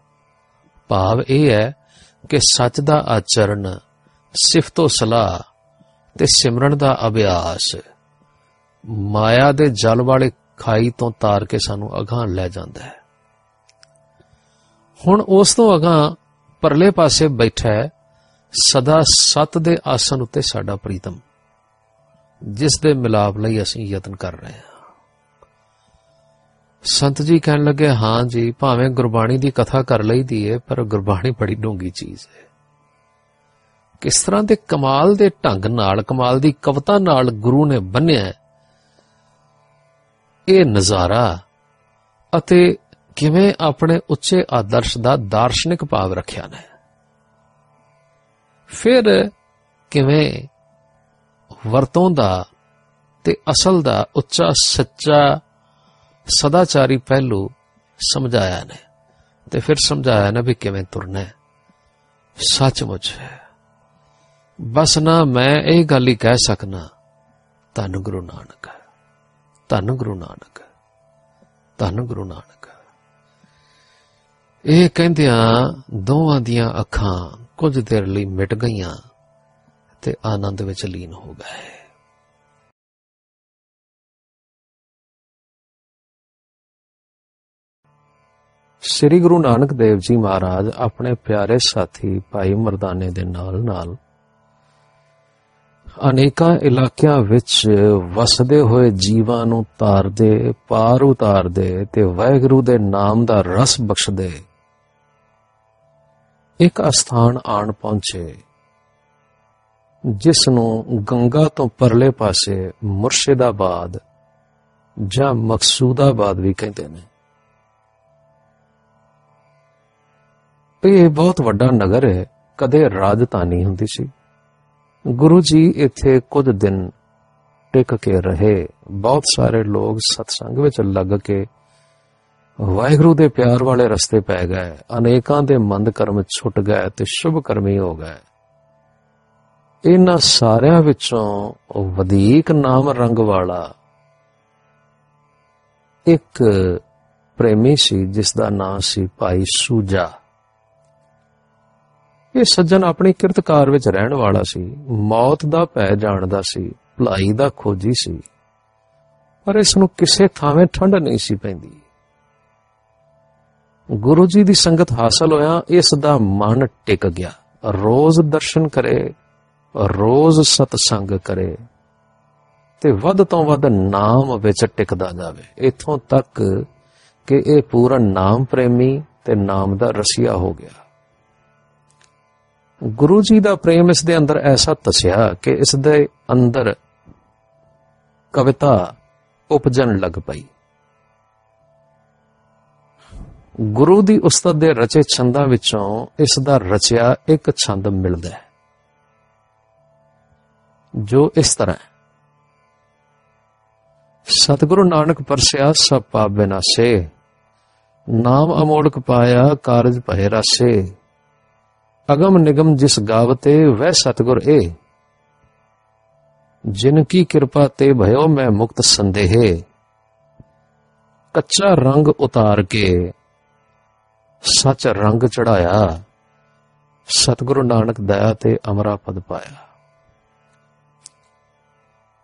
ਭਾਵ ਇਹ ਹੈ ਕਿ ਸੱਚ ਦਾ ਆਚਰਣ, ਸਿਫਤੋ ਸਲਾਹ ਤੇ ਸਿਮਰਨ ਦਾ ਅਭਿਆਸ ਮਾਇਆ ਦੇ ਜਲ ਵਾਲੇ ਖਾਈ ਤੋਂ ਤਾਰ ਕੇ ਸਾਨੂੰ ਅਗਾਹ ਲੈ ਜਾਂਦਾ ਹੈ। ਹੁਣ ਉਸ ਤੋਂ ਅਗਾਹ ਪਰਲੇ ਪਾਸੇ ਬੈਠਾ ਹੈ, ਸਦਾ ਸਤ ਦੇ ਆਸਨ ਉੱਤੇ ਸਾਡਾ ਪ੍ਰੀਤਮ, ਜਿਸ ਦੇ ਮਿਲਾਪ ਲਈ ਅਸੀਂ ਯਤਨ ਕਰ ਰਹੇ ਹਾਂ। ਸੰਤ ਜੀ ਕਹਿਣ ਲੱਗੇ, ਹਾਂ ਜੀ, ਭਾਵੇਂ ਗੁਰਬਾਣੀ ਦੀ ਕਥਾ ਕਰ ਲਈਦੀ ਏ, ਪਰ ਗੁਰਬਾਣੀ ਬੜੀ ਡੂੰਗੀ ਚੀਜ਼ ਹੈ ਕਿਸ ਤਰ੍ਹਾਂ ਦੇ ਕਮਾਲ ਦੇ ਢੰਗ ਨਾਲ, ਕਮਾਲ ਦੀ ਕਵਤਾ ਨਾਲ ਗੁਰੂ ਨੇ ਬੰਨਿਆ ਇਹ ਨਜ਼ਾਰਾ ਅਤੇ ਕਿਵੇਂ ਆਪਣੇ ਉੱਚੇ ਆਦਰਸ਼ ਦਾ ਦਾਰਸ਼ਨਿਕ ਭਾਵ ਰੱਖਿਆ ਨੇ। ਫਿਰ ਕਿਵੇਂ ਵਰਤੋਂ ਦਾ ਤੇ ਅਸਲ ਦਾ ਉੱਚਾ ਸੱਚਾ ਸਦਾਚਾਰੀ ਪਹਿਲੂ ਸਮਝਾਇਆ ਨੇ ਤੇ ਫਿਰ ਸਮਝਾਇਆ ਨਾ ਵੀ ਕਿਵੇਂ ਤੁਰਨਾ ਹੈ। ਸੱਚਮੁੱਚ ਹੈ। ਬਸ ਨਾ ਮੈਂ ਇਹ ਗੱਲ ਹੀ ਕਹਿ ਸਕਣਾ ਧੰਨ ਗੁਰੂ ਨਾਨਕ। ਧੰਨ ਗੁਰੂ ਨਾਨਕ, ਧੰਨ ਗੁਰੂ ਨਾਨਕ। ਇਹ ਕਹਿੰਦਿਆਂ ਦੋਵਾਂ ਦੀਆਂ ਅੱਖਾਂ ਕੁਝ ਦੇਰ ਲਈ ਮਿਟ ਗਈਆਂ ਤੇ ਆਨੰਦ ਵਿੱਚ ਲੀਨ ਹੋ ਗਏ। ਸ੍ਰੀ ਗੁਰੂ ਨਾਨਕ ਦੇਵ ਜੀ ਮਹਾਰਾਜ, ਆਪਣੇ ਪਿਆਰੇ ਸਾਥੀ ਭਾਈ ਮਰਦਾਨੇ ਦੇ ਨਾਲ-ਨਾਲ ਅਨੇਕਾਂ ਇਲਾਕਿਆਂ ਵਿੱਚ ਵਸਦੇ ਹੋਏ ਜੀਵਾਂ ਨੂੰ ਤਾਰਦੇ ਪਾਰ ਉਤਾਰਦੇ ਤੇ ਵਾਹਿਗੁਰੂ ਦੇ ਨਾਮ ਦਾ ਰਸ ਬਖਸ਼ਦੇ। ਇੱਕ ਅਸਥਾਨ ਆਣ ਪਹੁੰਚੇ, ਜਿਸ ਨੂੰ ਗੰਗਾ ਤੋਂ ਪਰਲੇ ਪਾਸੇ ਮੁਰਸ਼ਿਦਾਬਾਦ ਜਾਂ ਮਕਸੂਦਾਬਾਦ ਵੀ ਕਹਿੰਦੇ ਨੇ। ਇਹ ਬਹੁਤ ਵੱਡਾ ਨਗਰ ਹੈ, ਕਦੇ ਰਾਜਧਾਨੀ ਹੁੰਦੀ ਸੀ। ਗੁਰੂ ਜੀ ਇੱਥੇ ਕੁਝ ਦਿਨ ਟਿਕ ਕੇ ਰਹੇ। ਬਹੁਤ ਸਾਰੇ ਲੋਕ ਸਤਸੰਗ ਵਿੱਚ ਲੱਗ ਕੇ ਵਾਹਿਗੁਰੂ ਦੇ ਪਿਆਰ ਵਾਲੇ ਰਸਤੇ ਪੈ ਗਏ। ਅਨੇਕਾਂ ਦੇ ਮੰਦ ਕਰਮ ਛੁੱਟ ਗਏ ਤੇ ਸ਼ੁਭ ਕਰਮੀ ਹੋ ਗਏ। ਇਹਨਾਂ ਸਾਰਿਆਂ ਵਿੱਚੋਂ ਵਧੇਕ ਨਾਮ ਰੰਗ ਵਾਲਾ ਇੱਕ ਪ੍ਰੇਮੀ ਸੀ ਜਿਸ ਦਾ ਨਾਮ ਸੀ ਭਾਈ ਸੂਜਾ। ਇਹ ਸੱਜਣ ਆਪਣੀ ਕਿਰਤਕਾਰ ਵਿੱਚ ਰਹਿਣ ਵਾਲਾ ਸੀ, ਮੌਤ ਦਾ ਭੈ ਜਾਣਦਾ ਸੀ, ਭਲਾਈ ਦਾ ਖੋਜੀ ਸੀ, ਪਰ ਇਸ ਨੂੰ ਕਿਸੇ ਥਾਵੇਂ ਠੰਡ ਨਹੀਂ ਸੀ ਪੈਂਦੀ। ਗੁਰੂ ਜੀ ਦੀ ਸੰਗਤ ਹਾਸਲ ਹੋਇਆ, ਇਸ ਦਾ ਮਨ ਟਿਕ ਗਿਆ। ਰੋਜ਼ ਦਰਸ਼ਨ ਕਰੇ, ਰੋਜ਼ ਸਤਸੰਗ ਕਰੇ, ਤੇ ਵੱਧ ਤੋਂ ਵੱਧ ਨਾਮ ਵਿੱਚ ਟਿਕਦਾ ਜਾਵੇ। ਇਥੋਂ ਤੱਕ ਕਿ ਇਹ ਪੂਰਾ ਨਾਮ ਪ੍ਰੇਮੀ ਤੇ ਨਾਮ ਦਾ ਰਸੀਆ ਹੋ ਗਿਆ। ਗੁਰੂ ਜੀ ਦਾ ਪ੍ਰੇਮ ਇਸ ਦੇ ਅੰਦਰ ਐਸਾ ਤਸਿਆ ਕਿ ਇਸ ਦੇ ਅੰਦਰ ਕਵਿਤਾ ਉਪਜਣ ਲੱਗ ਪਈ। ਗੁਰੂ ਦੀ ਉਸਤਤ ਦੇ ਰਚੇ ਛੰਦਾਂ ਵਿੱਚੋਂ ਇਸ ਦਾ ਰਚਿਆ ਇੱਕ ਛੰਦ ਮਿਲਦਾ ਹੈ, ਜੋ ਇਸ ਤਰ੍ਹਾਂ ਹੈ। ਸਤਿਗੁਰੂ ਨਾਨਕ ਪਰਸਿਆ ਸਭ ਪਾਪ ਬਿਨਾਸੇ ਨਾਮ ਅਮੋੜਕ ਪਾਇਆ ਕਾਰਜ ਭਏ ਰਾਸ਼ੇ। ਅਗਮ ਨਿਗਮ ਜਿਸ ਗਾਵਤੇ ਵੈ ਸਤਗੁਰ ਏ। ਜਿਨ ਕੀ ਕਿਰਪਾ ਤੇ ਭਇਓ ਮੈਂ ਮੁਕਤ ਸੰਦੇਹ। ਕੱਚਾ ਰੰਗ ਉਤਾਰ ਕੇ ਸੱਚ ਰੰਗ ਚੜਾਇਆ। ਸਤਿਗੁਰੂ ਨਾਨਕ ਦਇਆ ਤੇ ਅਮਰਾ ਪਦ ਪਾਇਆ।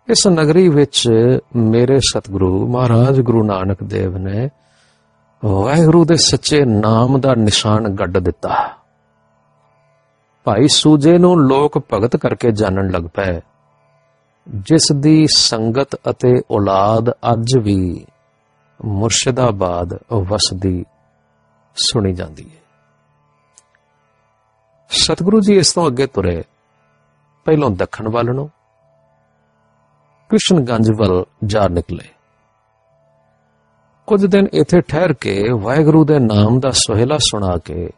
ਇਸ ਨਗਰੀ ਵਿੱਚ ਮੇਰੇ ਸਤਿਗੁਰੂ ਮਹਾਰਾਜ ਗੁਰੂ ਨਾਨਕ ਦੇਵ ਨੇ ਵਾਹਿਗੁਰੂ ਦੇ ਸੱਚੇ ਨਾਮ ਦਾ ਨਿਸ਼ਾਨ ਗੱਡ ਦਿੱਤਾ। ਭਾਈ ਸੂਜੇ ਨੂੰ ਲੋਕ ਭਗਤ ਕਰਕੇ ਜਾਣਨ ਲੱਗ ਪਏ। ਜਿਸ ਦੀ ਸੰਗਤ ਅਤੇ ਔਲਾਦ ਅੱਜ ਵੀ ਮੁਰਸ਼ਿਦਾਬਾਦ ਵਸਦੀ ਸੁਣੀ ਜਾਂਦੀ ਹੈ। ਸਤਿਗੁਰੂ ਜੀ ਇਸ ਤੋਂ ਅੱਗੇ ਤੁਰੇ। ਪਹਿਲੋਂ ਦੱਖਣ ਵੱਲ ਨੂੰ ਕ੍ਰਿਸ਼ਨਗੰਜ ਵੱਲ ਜਾ ਨਿਕਲੇ। ਕੁਝ ਦਿਨ ਇੱਥੇ ਠਹਿਰ ਕੇ ਵਾਹਿਗੁਰੂ ਦੇ ਨਾਮ ਦਾ ਸੁਹੇਲਾ ਸੁਣਾ ਕੇ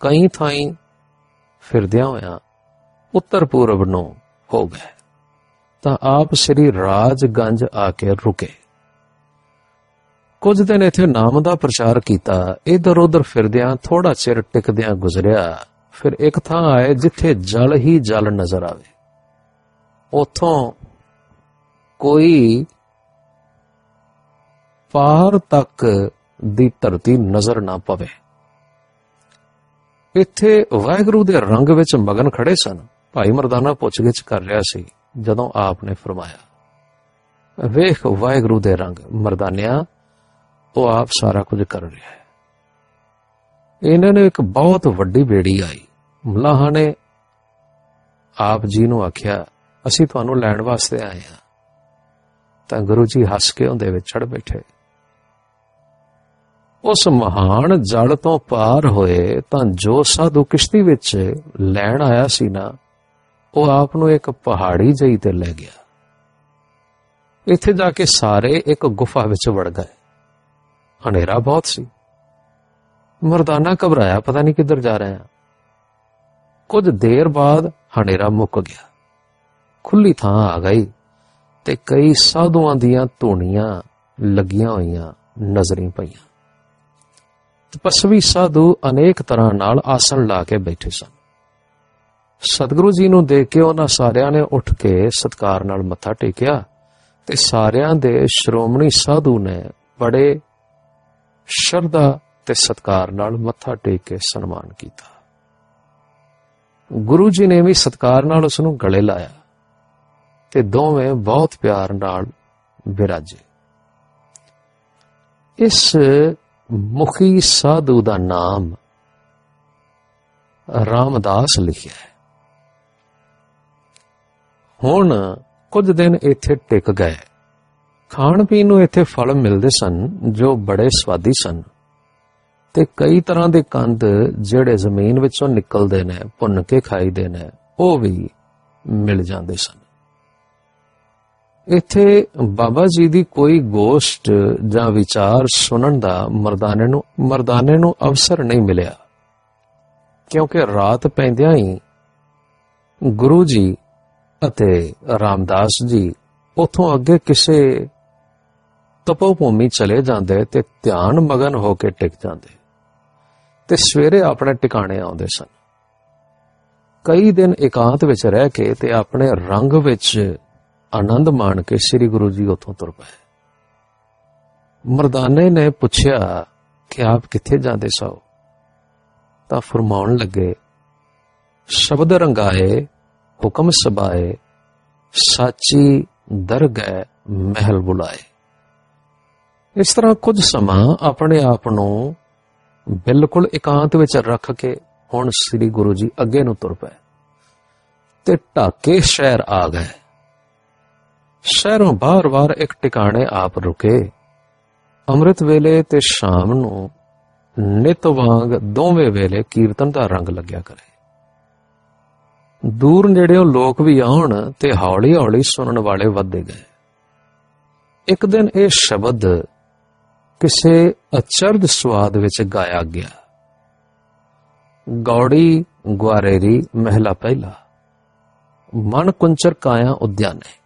ਕਈ ਥਾਈਂ ਫਿਰਦਿਆਂ ਹੋਇਆਂ ਉੱਤਰ ਪੂਰਬ ਨੂੰ ਹੋ ਗਏ। ਤਾਂ ਆਪ ਸ੍ਰੀ ਰਾਜਗੰਜ ਆ ਕੇ ਰੁਕੇ। ਕੁਝ ਦਿਨ ਇੱਥੇ ਨਾਮ ਦਾ ਪ੍ਰਚਾਰ ਕੀਤਾ ਇਧਰ ਉਧਰ ਫਿਰਦਿਆਂ ਥੋੜਾ ਚਿਰ ਟਿਕਦਿਆਂ ਗੁਜ਼ਰਿਆ, ਫਿਰ ਇੱਕ ਥਾਂ ਆਏ ਜਿੱਥੇ ਜਲ ਹੀ ਜਲ ਨਜ਼ਰ ਆਵੇ। ਉਥੋਂ ਕੋਈ ਪਾਰ ਤੱਕ ਦੀ ਧਰਤੀ ਨਜ਼ਰ ਨਾ ਪਵੇ। ਇੱਥੇ ਵਾਹਿਗੁਰੂ ਦੇ ਰੰਗ ਵਿੱਚ ਮਗਨ ਖੜੇ ਸਨ। ਭਾਈ ਮਰਦਾਨਾ ਪੁੱਛਗਿੱਛ ਕਰ ਰਿਹਾ ਸੀ, ਜਦੋਂ ਆਪ ਨੇ ਫਰਮਾਇਆ, ਵੇਖ ਵਾਹਿਗੁਰੂ ਦੇ ਰੰਗ, ਮਰਦਾਨਿਆ, ਉਹ ਆਪ ਸਾਰਾ ਕੁਝ ਕਰ ਰਿਹਾ ਹੈ। ਇਹਨਾਂ ਨੇ ਇੱਕ ਬਹੁਤ ਵੱਡੀ ਬੇੜੀ ਆਈ। ਮਲਾਹਾਂ ਨੇ ਆਪ ਜੀ ਨੂੰ ਆਖਿਆ, ਅਸੀਂ ਤੁਹਾਨੂੰ ਲੈਣ ਵਾਸਤੇ ਆਏ ਹਾਂ। ਤਾਂ ਗੁਰੂ ਜੀ ਹੱਸ ਕੇ ਉਹਦੇ ਵਿੱਚ ਚੜ ਬੈਠੇ। ਉਸ ਮਹਾਨ ਜਲ ਤੋਂ ਪਾਰ ਹੋਏ ਤਾਂ ਜੋ ਸਾਧੂ ਕਿਸ਼ਤੀ ਵਿੱਚ ਲੈਣ ਆਇਆ ਸੀ ਨਾ, ਉਹ ਆਪ ਨੂੰ ਇੱਕ ਪਹਾੜੀ ਜਈ ਤੇ ਲੈ ਗਿਆ। ਇੱਥੇ ਜਾ ਕੇ ਸਾਰੇ ਇੱਕ ਗੁਫਾ ਵਿੱਚ ਵੜ ਗਏ। ਹਨੇਰਾ ਬਹੁਤ ਸੀ। ਮਰਦਾਨਾ ਘਬਰਾਇਆ, ਪਤਾ ਨਹੀਂ ਕਿੱਧਰ ਜਾ ਰਿਹਾ ਹਾਂ ਕੁਝ ਦੇਰ ਬਾਅਦ ਹਨੇਰਾ ਮੁੱਕ ਗਿਆ। ਖੁੱਲੀ ਥਾਂ ਆ ਗਈ ਤੇ ਕਈ ਸਾਧੂਆਂ ਦੀਆਂ ਧੂਣੀਆਂ ਲੱਗੀਆਂ ਹੋਈਆਂ ਨਜ਼ਰੀ ਪਈਆਂ। ਤਪਸਵੀ ਸਾਧੂ ਅਨੇਕ ਤਰ੍ਹਾਂ ਨਾਲ ਆਸਣ ਲਾ ਕੇ ਬੈਠੇ ਸਨ। ਸਤਿਗੁਰੂ ਜੀ ਨੂੰ ਦੇਖ ਕੇ ਉਹਨਾਂ ਸਾਰਿਆਂ ਨੇ ਉੱਠ ਕੇ ਸਤਕਾਰ ਨਾਲ ਮੱਥਾ ਟੇਕਿਆ ਤੇ ਸਾਰਿਆਂ ਦੇ ਸ਼੍ਰੋਮਣੀ ਸਾਧੂ ਨੇ ਬੜੇ ਸ਼ਰਧਾ ਤੇ ਸਤਕਾਰ ਨਾਲ ਮੱਥਾ ਟੇਕ ਕੇ ਸਨਮਾਨ ਕੀਤਾ। ਗੁਰੂ ਜੀ ਨੇ ਵੀ ਸਤਕਾਰ ਨਾਲ ਉਸ ਨੂੰ ਗਲੇ ਲਾਇਆ ਤੇ ਦੋਵੇਂ ਬਹੁਤ ਪਿਆਰ ਨਾਲ ਵਿਰਾਜੇ। ਇਸ ਮੁਖੀ ਸਾਧੂ ਦਾ ਨਾਮ ਰਾਮਦਾਸ ਲਿਖਿਆ ਹੈ। ਹੁਣ ਕੁਝ ਦਿਨ ਇੱਥੇ ਟਿਕ ਗਏ। ਖਾਣ ਪੀਣ ਨੂੰ ਇੱਥੇ ਫਲ ਮਿਲਦੇ ਸਨ ਜੋ ਬੜੇ ਸਵਾਦੀ ਸਨ ਤੇ ਕਈ ਤਰ੍ਹਾਂ ਦੇ ਕੰਦ ਜਿਹੜੇ ਜ਼ਮੀਨ ਵਿੱਚੋਂ ਨਿਕਲਦੇ ਨੇ, ਭੁੰਨ ਕੇ ਖਾਈਦੇ ਨੇ, ਉਹ ਵੀ ਮਿਲ ਜਾਂਦੇ ਸਨ। ਇੱਥੇ ਬਾਬਾ ਜੀ ਦੀ ਕੋਈ ਗੋਸ਼ਟ ਜਾਂ ਵਿਚਾਰ ਸੁਣਨ ਦਾ ਮਰਦਾਨੇ ਨੂੰ ਮਰਦਾਨੇ ਨੂੰ ਅਵਸਰ ਨਹੀਂ ਮਿਲਿਆ। ਕਿਉਂਕਿ ਰਾਤ ਪੈਂਦਿਆਂ ਹੀ ਗੁਰੂ ਜੀ ਅਤੇ ਰਾਮਦਾਸ ਜੀ ਉਥੋਂ ਅੱਗੇ ਕਿਸੇ ਤਪੋਭੂਮੀ ਚਲੇ ਜਾਂਦੇ ਤੇ ਧਿਆਨ ਮਗਨ ਹੋ ਕੇ ਟਿਕ ਜਾਂਦੇ ਤੇ ਸਵੇਰੇ ਆਪਣੇ ਟਿਕਾਣੇ ਆਉਂਦੇ ਸਨ। ਕਈ ਦਿਨ ਇਕਾਂਤ ਵਿੱਚ ਰਹਿ ਕੇ ਤੇ ਆਪਣੇ ਰੰਗ ਵਿੱਚ ਆਨੰਦ ਮਾਣ ਕੇ ਸ੍ਰੀ ਗੁਰੂ ਜੀ ਉਥੋਂ ਤੁਰ ਪਏ। ਮਰਦਾਨੇ ਨੇ ਪੁੱਛਿਆ ਕਿ ਆਪ ਕਿੱਥੇ ਜਾਂਦੇ ਸੋ? ਤਾਂ ਫਰਮਾਉਣ ਲੱਗੇ, ਸ਼ਬਦ ਰੰਗਾਏ, ਹੁਕਮ ਸਬਾਏ, ਸਾਚੀ ਦਰਗਹਿ ਮਹਿਲ ਬੁਲਾਏ। ਇਸ ਤਰ੍ਹਾਂ ਕੁਝ ਸਮਾਂ ਆਪਣੇ ਆਪ ਨੂੰ ਬਿਲਕੁਲ ਇਕਾਂਤ ਵਿੱਚ ਰੱਖ ਕੇ ਹੁਣ ਸ੍ਰੀ ਗੁਰੂ ਜੀ ਅੱਗੇ ਨੂੰ ਤੁਰ ਪਏ। ਤੇ ਢਾਕੇ ਸ਼ਹਿਰ ਆ ਗਏ। ਸ਼ਹਿਰੋਂ ਬਾਰ-ਬਾਰ ਇੱਕ ਟਿਕਾਣੇ ਆਪ ਰੁਕੇ। ਅੰਮ੍ਰਿਤ ਵੇਲੇ ਤੇ ਸ਼ਾਮ ਨੂੰ ਨਿਤ ਵਾਂਗ ਦੋਵੇਂ ਵੇਲੇ ਕੀਰਤਨ ਦਾ ਰੰਗ ਲੱਗਿਆ ਕਰੇ। ਦੂਰ ਨੇੜਿਓਂ ਲੋਕ ਵੀ ਆਉਣ ਤੇ ਹੌਲੀ-ਹੌਲੀ ਸੁਣਨ ਵਾਲੇ ਵੱਧਦੇ ਗਏ। ਇੱਕ ਦਿਨ ਇਹ ਸ਼ਬਦ ਕਿਸੇ ਅਚਰਜ ਸਵਾਦ ਵਿੱਚ ਗਾਇਆ ਗਿਆ। ਗੌੜੀ ਗਵਾਰੇਰੀ ਮਹਿਲਾ ਪਹਿਲਾ। ਮਨ ਕੁੰਚਰ ਕਾਇਆ ਉਦਿਆਨੇ।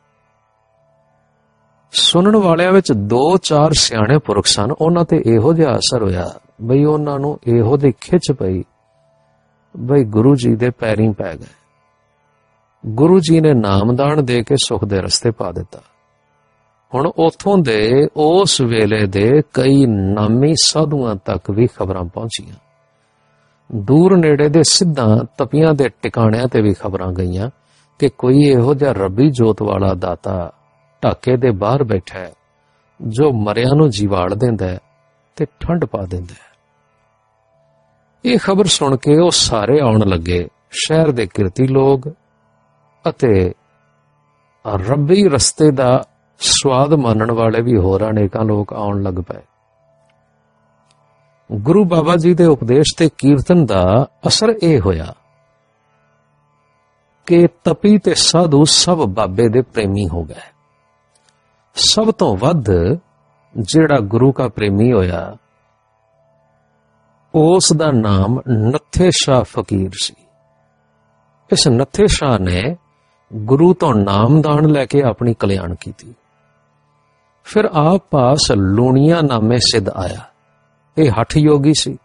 ਸੁਣਨ ਵਾਲਿਆਂ ਵਿੱਚ ਦੋ ਚਾਰ ਸਿਆਣੇ ਪੁਰਖ ਸਨ। ਉਹਨਾਂ ਤੇ ਇਹੋ ਜਿਹਾ ਅਸਰ ਹੋਇਆ ਬਈ ਉਹਨਾਂ ਨੂੰ ਇਹੋ ਜਿਹੀ ਖਿੱਚ ਪਈ ਬਈ ਗੁਰੂ ਜੀ ਦੇ ਪੈਰੀਂ ਪੈ ਗਏ। ਗੁਰੂ ਜੀ ਨੇ ਨਾਮਦਾਨ ਦੇ ਕੇ ਸੁਖ ਦੇ ਰਸਤੇ ਪਾ ਦਿੱਤਾ। ਹੁਣ ਉਥੋਂ ਦੇ ਉਸ ਵੇਲੇ ਦੇ ਕਈ ਨਾਮੀ ਸਾਧੂਆਂ ਤੱਕ ਵੀ ਖਬਰਾਂ ਪਹੁੰਚੀਆਂ। ਦੂਰ ਨੇੜੇ ਦੇ ਸਿੱਧਾਂ ਤਪੀਆਂ ਦੇ ਟਿਕਾਣਿਆਂ ਤੇ ਵੀ ਖਬਰਾਂ ਗਈਆਂ ਕਿ ਕੋਈ ਇਹੋ ਜਿਹਾ ਰੱਬੀ ਜੋਤ ਵਾਲਾ ਦਾਤਾ ਢਾਕੇ ਦੇ ਬਾਹਰ ਬੈਠਾ ਹੈ, ਜੋ ਮਰਿਆਂ ਨੂੰ ਜੀਵਾੜ ਦਿੰਦਾ ਹੈ ਤੇ ਠੰਡ ਪਾ ਦਿੰਦਾ ਹੈ। ਇਹ ਖਬਰ ਸੁਣ ਕੇ ਉਹ ਸਾਰੇ ਆਉਣ ਲੱਗੇ, ਸ਼ਹਿਰ ਦੇ ਕਿਰਤੀ ਲੋਕ ਅਤੇ ਰੱਬੀ ਰਸਤੇ ਦਾ ਸਵਾਦ ਮੰਨਣ ਵਾਲੇ ਵੀ ਹੋਰ ਅਨੇਕਾਂ ਲੋਕ ਆਉਣ ਲੱਗ ਪਏ। ਗੁਰੂ ਬਾਬਾ ਜੀ ਦੇ ਉਪਦੇਸ਼ ਤੇ ਕੀਰਤਨ ਦਾ ਅਸਰ ਇਹ ਹੋਇਆ ਕਿ ਤਪੀ ਤੇ ਸਾਧੂ ਸਭ ਬਾਬੇ ਦੇ ਪ੍ਰੇਮੀ ਹੋ ਗਏ। ਸਭ ਤੋਂ ਵੱਧ ਜਿਹੜਾ ਗੁਰੂ ਦਾ ਪ੍ਰੇਮੀ ਹੋਇਆ, ਉਸ ਦਾ ਨਾਮ ਨੱਥੇ ਸ਼ਾਹ ਫਕੀਰ ਸੀ। ਇਸ ਨੱਥੇ ਸ਼ਾਹ ਨੇ ਗੁਰੂ ਤੋਂ ਨਾਮਦਾਨ ਲੈ ਕੇ ਆਪਣੀ ਕਲਿਆਣ ਕੀਤੀ। ਫਿਰ ਆਪ ਪਾਸ ਲੂਣੀਆਂ ਨਾਮੇ ਸਿੱਧ ਆਇਆ। ਇਹ ਹਠ ਯੋਗੀ ਸੀ।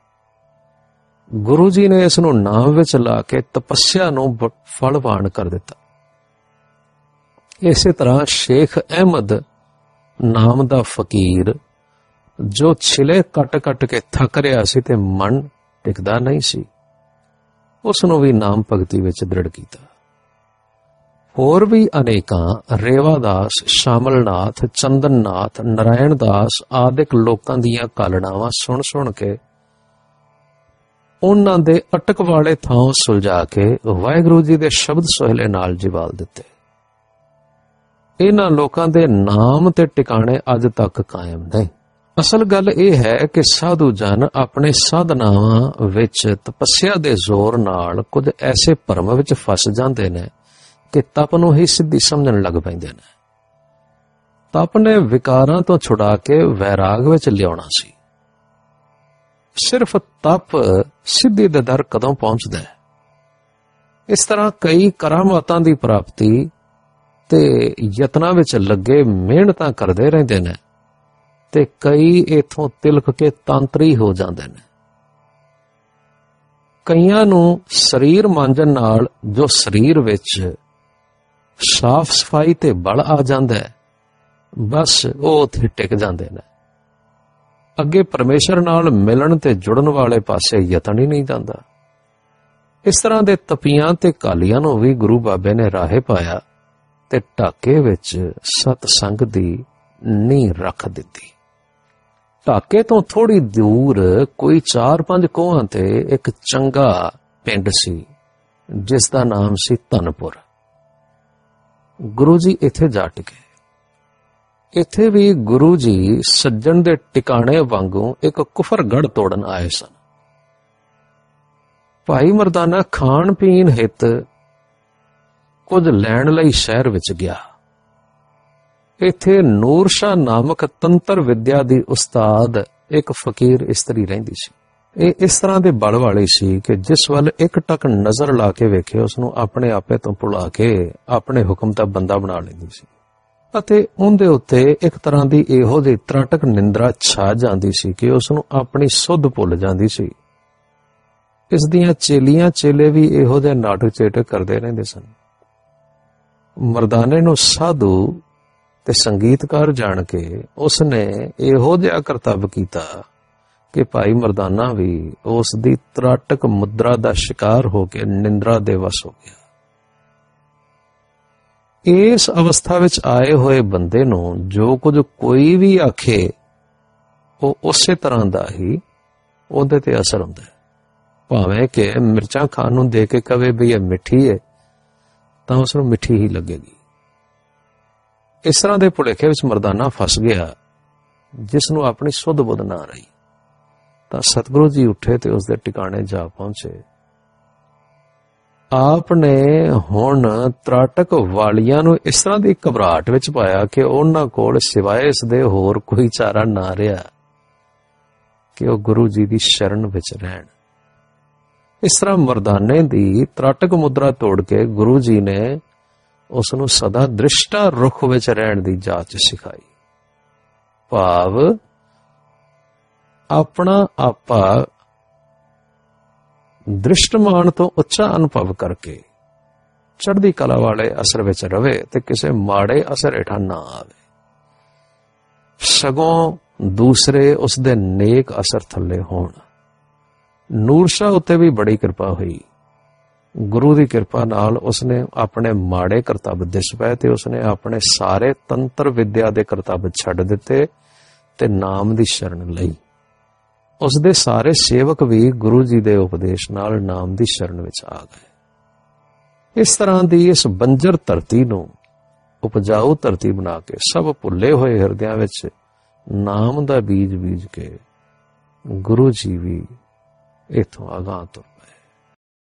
ਗੁਰੂ ਜੀ ਨੇ ਇਸ ਨੂੰ ਨਾਮ ਵਿੱਚ ਲਾ ਕੇ ਤਪੱਸਿਆ ਨੂੰ ਫਲਵਾਨ ਕਰ ਦਿੱਤਾ। ਇਸੇ ਤਰ੍ਹਾਂ ਸ਼ੇਖ ਅਹਿਮਦ ਨਾਮ ਦਾ ਫਕੀਰ, ਜੋ ਛਿਲੇ ਕੱਟ-ਕੱਟ ਕੇ ਥੱਕ ਰਿਹਾ ਸੀ ਤੇ ਮਨ ਟਿਕਦਾ ਨਹੀਂ ਸੀ ਉਸ ਨੂੰ ਵੀ ਨਾਮ ਭਗਤੀ ਵਿੱਚ ਦ੍ਰਿੜ ਕੀਤਾ। ਹੋਰ ਵੀ ਅਨੇਕਾਂ ਰੇਵਾਦਾਸ, ਸ਼ਾਮਲਨਾਥ, ਚੰਦਨਨਾਥ ਨਰਾਇਣ ਦਾਸ ਆਦਿਕ ਲੋਕਾਂ ਦੀਆਂ ਕਾਲਣਾਵਾਂ ਸੁਣ ਸੁਣ ਕੇ ਉਹਨਾਂ ਦੇ ਅਟਕ ਵਾਲੇ ਥਾਂ ਸੁਲਝਾ ਕੇ ਵਾਹਿਗੁਰੂ ਜੀ ਦੇ ਸ਼ਬਦ ਸੋਹਲੇ ਨਾਲ ਜਿਵਾਲ ਦਿੱਤੇ। ਇਹਨਾਂ ਲੋਕਾਂ ਦੇ ਨਾਮ ਤੇ ਟਿਕਾਣੇ ਅੱਜ ਤੱਕ ਕਾਇਮ ਨਹੀਂ। ਅਸਲ ਗੱਲ ਇਹ ਹੈ ਕਿ ਸਾਧੂ ਜਨ ਆਪਣੇ ਸਾਧਨਾਵਾਂ ਵਿੱਚ ਤਪੱਸਿਆ ਦੇ ਜ਼ੋਰ ਨਾਲ ਕੁਝ ਐਸੇ ਭਰਮ ਵਿੱਚ ਫਸ ਜਾਂਦੇ ਨੇ ਕਿ ਤਪ ਨੂੰ ਹੀ ਸਿੱਧੀ ਸਮਝਣ ਲੱਗ ਪੈਂਦੇ ਨੇ। ਤਪ ਨੇ ਵਿਕਾਰਾਂ ਤੋਂ ਛੁਡਾ ਕੇ ਵੈਰਾਗ ਵਿੱਚ ਲਿਆਉਣਾ ਸੀ। ਸਿਰਫ ਤਪ ਸਿੱਧੀ ਦੇ ਦਰ ਕਦੋਂ ਪਹੁੰਚਦਾ ਹੈ? ਇਸ ਤਰ੍ਹਾਂ ਕਈ ਕਰਾਮਾਤਾਂ ਦੀ ਪ੍ਰਾਪਤੀ ਤੇ ਯਤਨਾਂ ਵਿੱਚ ਲੱਗੇ ਮਿਹਨਤਾਂ ਕਰਦੇ ਰਹਿੰਦੇ ਨੇ ਤੇ ਕਈ ਇਥੋਂ ਤਿਲਕ ਕੇ ਤਾਂਤਰੀ ਹੋ ਜਾਂਦੇ ਨੇ। ਕਈਆਂ ਨੂੰ ਸਰੀਰ ਮਾਂਜਣ ਨਾਲ ਜੋ ਸਰੀਰ ਵਿੱਚ ਸਾਫ਼ ਸਫ਼ਾਈ ਤੇ ਬਲ ਆ ਜਾਂਦਾ ਹੈ, ਬਸ ਉਹ ਉੱਥੇ ਟਿਕ ਜਾਂਦੇ ਨੇ। ਅੱਗੇ ਪਰਮੇਸ਼ਰ ਨਾਲ ਮਿਲਣ ਤੇ ਜੁੜਨ ਵਾਲੇ ਪਾਸੇ ਯਤਨ ਹੀ ਨਹੀਂ ਜਾਂਦਾ। ਇਸ ਤਰ੍ਹਾਂ ਦੇ ਤਪੀਆਂ ਤੇ ਕਾਲੀਆਂ ਨੂੰ ਵੀ ਗੁਰੂ ਬਾਬੇ ਨੇ ਰਾਹੇ ਪਾਇਆ। ਤੇ ਢਾਕੇ ਵਿੱਚ ਸਤ ਸੰਗ ਦੀ ਨੀਂਹ ਰੱਖ ਦਿੱਤੀ। ਢਾਕੇ ਤੋਂ ਥੋੜੀ ਦੂਰ ਕੋਈ 4-5 ਕੋਹਾਂ ਤੇ ਇੱਕ ਚੰਗਾ ਪਿੰਡ ਸੀ, ਜਿਸ ਦਾ ਨਾਮ ਸੀ ਧਨਪੁਰ। ਗੁਰੂ ਜੀ ਇੱਥੇ ਜਾ ਟਿਕੇ। ਇੱਥੇ ਵੀ ਗੁਰੂ ਜੀ ਸੱਜਣ ਦੇ ਟਿਕਾਣੇ ਵਾਂਗੂ ਇੱਕ ਕੁਫਰਗੜ ਤੋੜਨ ਆਏ ਸਨ। ਭਾਈ ਮਰਦਾਨਾ ਖਾਣ ਪੀਣ ਹਿੱਤ ਕੁਝ ਲੈਣ ਲਈ ਸ਼ਹਿਰ ਵਿੱਚ ਗਿਆ। ਇੱਥੇ ਨੂਰ ਸ਼ਾ ਨਾਮਕ ਤੰਤਰ ਵਿਦਿਆ ਦੀ ਉਸਤਾਦ ਇੱਕ ਫਕੀਰ ਇਸਤਰੀ ਰਹਿੰਦੀ ਸੀ। ਇਹ ਇਸ ਤਰ੍ਹਾਂ ਦੇ ਬਲ ਵਾਲੀ ਸੀ ਕਿ ਜਿਸ ਵੱਲ ਇੱਕ ਟਕ ਨਜ਼ਰ ਲਾ ਕੇ ਵੇਖੇ ਉਸ ਨੂੰ ਆਪਣੇ ਆਪੇ ਤੋਂ ਭੁਲਾ ਕੇ ਆਪਣੇ ਹੁਕਮ ਦਾ ਬੰਦਾ ਬਣਾ ਲੈਂਦੀ ਸੀ। ਅਤੇ ਉਹਦੇ ਉੱਤੇ ਇੱਕ ਤਰ੍ਹਾਂ ਦੀ ਇਹੋ ਜਿਹੀ ਤ੍ਰਾਟਕ ਨਿੰਦਰਾ ਛਾ ਜਾਂਦੀ ਸੀ ਕਿ ਉਸ ਨੂੰ ਆਪਣੀ ਸੁੱਧ ਭੁੱਲ ਜਾਂਦੀ ਸੀ। ਇਸ ਦੀਆਂ ਚੇਲੀਆਂ ਚੇਲੇ ਵੀ ਇਹੋ ਜਿਹੇ ਨਾਟਕ ਚੇਟਕ ਕਰਦੇ ਰਹਿੰਦੇ ਸਨ। ਮਰਦਾਨੇ ਨੂੰ ਸਾਧੂ ਤੇ ਸੰਗੀਤਕਾਰ ਜਾਣ ਕੇ ਉਸ ਨੇ ਇਹੋ ਜਿਹਾ ਕਰਤੱਵ ਕੀਤਾ ਕਿ ਭਾਈ ਮਰਦਾਨਾ ਵੀ ਉਸ ਦੀ ਤ੍ਰਾਟਕ ਮੁਦਰਾ ਦਾ ਸ਼ਿਕਾਰ ਹੋ ਕੇ ਨਿੰਦਰਾ ਦੇ ਵਸ ਹੋ ਗਿਆ। ਇਸ ਅਵਸਥਾ ਵਿੱਚ ਆਏ ਹੋਏ ਬੰਦੇ ਨੂੰ ਜੋ ਕੁਝ ਕੋਈ ਵੀ ਆਖੇ, ਉਹ ਉਸੇ ਤਰ੍ਹਾਂ ਦਾ ਹੀ ਉਹਦੇ ਤੇ ਅਸਰ ਹੁੰਦਾ ਹੈ। ਭਾਵੇਂ ਕਿ ਮਿਰਚਾਂ ਖਾਣ ਨੂੰ ਦੇ ਕੇ ਕਵੇ ਵੀ ਇਹ ਮਿੱਠੀ ਹੈ ਤਾਂ ਉਸ ਨੂੰ ਮਿੱਠੀ ਹੀ ਲੱਗੇਗੀ। ਇਸ ਤਰ੍ਹਾਂ ਦੇ ਭੁਲੇਖੇ ਵਿੱਚ ਮਰਦਾਨਾ ਫਸ ਗਿਆ, ਜਿਸ ਨੂੰ ਆਪਣੀ ਸੁੱਧ ਬੁੱਧ ਨਾ ਰਹੀ। ਤਾਂ ਸਤਿਗੁਰੂ ਜੀ ਉੱਠੇ ਤੇ ਉਸ ਦੇ ਟਿਕਾਣੇ ਜਾ ਪਹੁੰਚੇ। ਆਪ ਨੇ ਹੁਣ ਤਰਾਟਕ ਵਾਲੀਆਂ ਨੂੰ ਇਸ ਤਰ੍ਹਾਂ ਦੀ ਘਬਰਾਹਟ ਵਿੱਚ ਪਾਇਆ ਕਿ ਉਹਨਾਂ ਕੋਲ ਸਿਵਾਏ ਇਸ ਦੇ ਹੋਰ ਕੋਈ ਚਾਰਾ ਨਾ ਰਿਹਾ ਕਿ ਉਹ ਗੁਰੂ ਜੀ ਦੀ ਸ਼ਰਨ ਵਿੱਚ ਰਹਿਣ। ਇਸ ਤਰ੍ਹਾਂ ਮਰਦਾਨੇ ਦੀ ਤ੍ਰਾਟਕ ਮੁਦਰਾ ਤੋੜ ਕੇ ਗੁਰੂ ਜੀ ਨੇ ਉਸ ਨੂੰ ਸਦਾ ਦ੍ਰਿਸ਼ਟਾ ਰੁਖ ਵਿੱਚ ਰਹਿਣ ਦੀ ਜਾਚ ਸਿਖਾਈ। ਭਾਵ ਆਪਣਾ ਆਪਾ ਦ੍ਰਿਸ਼ਟਮਾਨ ਤੋਂ ਉੱਚਾ ਅਨੁਭਵ ਕਰਕੇ ਚੜ੍ਹਦੀ ਕਲਾ ਵਾਲੇ ਅਸਰ ਵਿੱਚ ਰਵੇ ਤੇ ਕਿਸੇ ਮਾੜੇ ਅਸਰ ਹੇਠਾਂ ਨਾ ਆਵੇ। ਸਗੋਂ ਦੂਸਰੇ ਉਸ ਦੇ ਨੇਕ ਅਸਰ ਥੱਲੇ ਹੋਣ। ਨੂਰ ਸ਼ਾਹ ਉੱਤੇ ਵੀ ਬੜੀ ਕਿਰਪਾ ਹੋਈ। ਗੁਰੂ ਦੀ ਕਿਰਪਾ ਨਾਲ ਉਸਨੇ ਆਪਣੇ ਮਾੜੇ ਕਰਤੱਵ ਦਿਸ ਪਏ ਤੇ ਉਸਨੇ ਆਪਣੇ ਸਾਰੇ ਤੰਤਰ ਵਿਦਿਆ ਦੇ ਕਰਤੱਵ ਛੱਡ ਦਿੱਤੇ ਤੇ ਨਾਮ ਦੀ ਸ਼ਰਨ ਲਈ। ਉਸ ਦੇ ਸਾਰੇ ਸੇਵਕ ਵੀ ਗੁਰੂ ਜੀ ਦੇ ਉਪਦੇਸ਼ ਨਾਲ ਨਾਮ ਦੀ ਸ਼ਰਨ ਵਿੱਚ ਆ ਗਏ। ਇਸ ਤਰ੍ਹਾਂ ਦੀ ਇਸ ਬੰਜਰ ਧਰਤੀ ਨੂੰ ਉਪਜਾਊ ਧਰਤੀ ਬਣਾ ਕੇ ਸਭ ਭੁੱਲੇ ਹੋਏ ਹਿਰਦਿਆਂ ਵਿੱਚ ਨਾਮ ਦਾ ਬੀਜ ਬੀਜ ਕੇ ਗੁਰੂ ਜੀ ਵੀ ਇਥੋਂ ਅਗਾਹ ਤੁਰ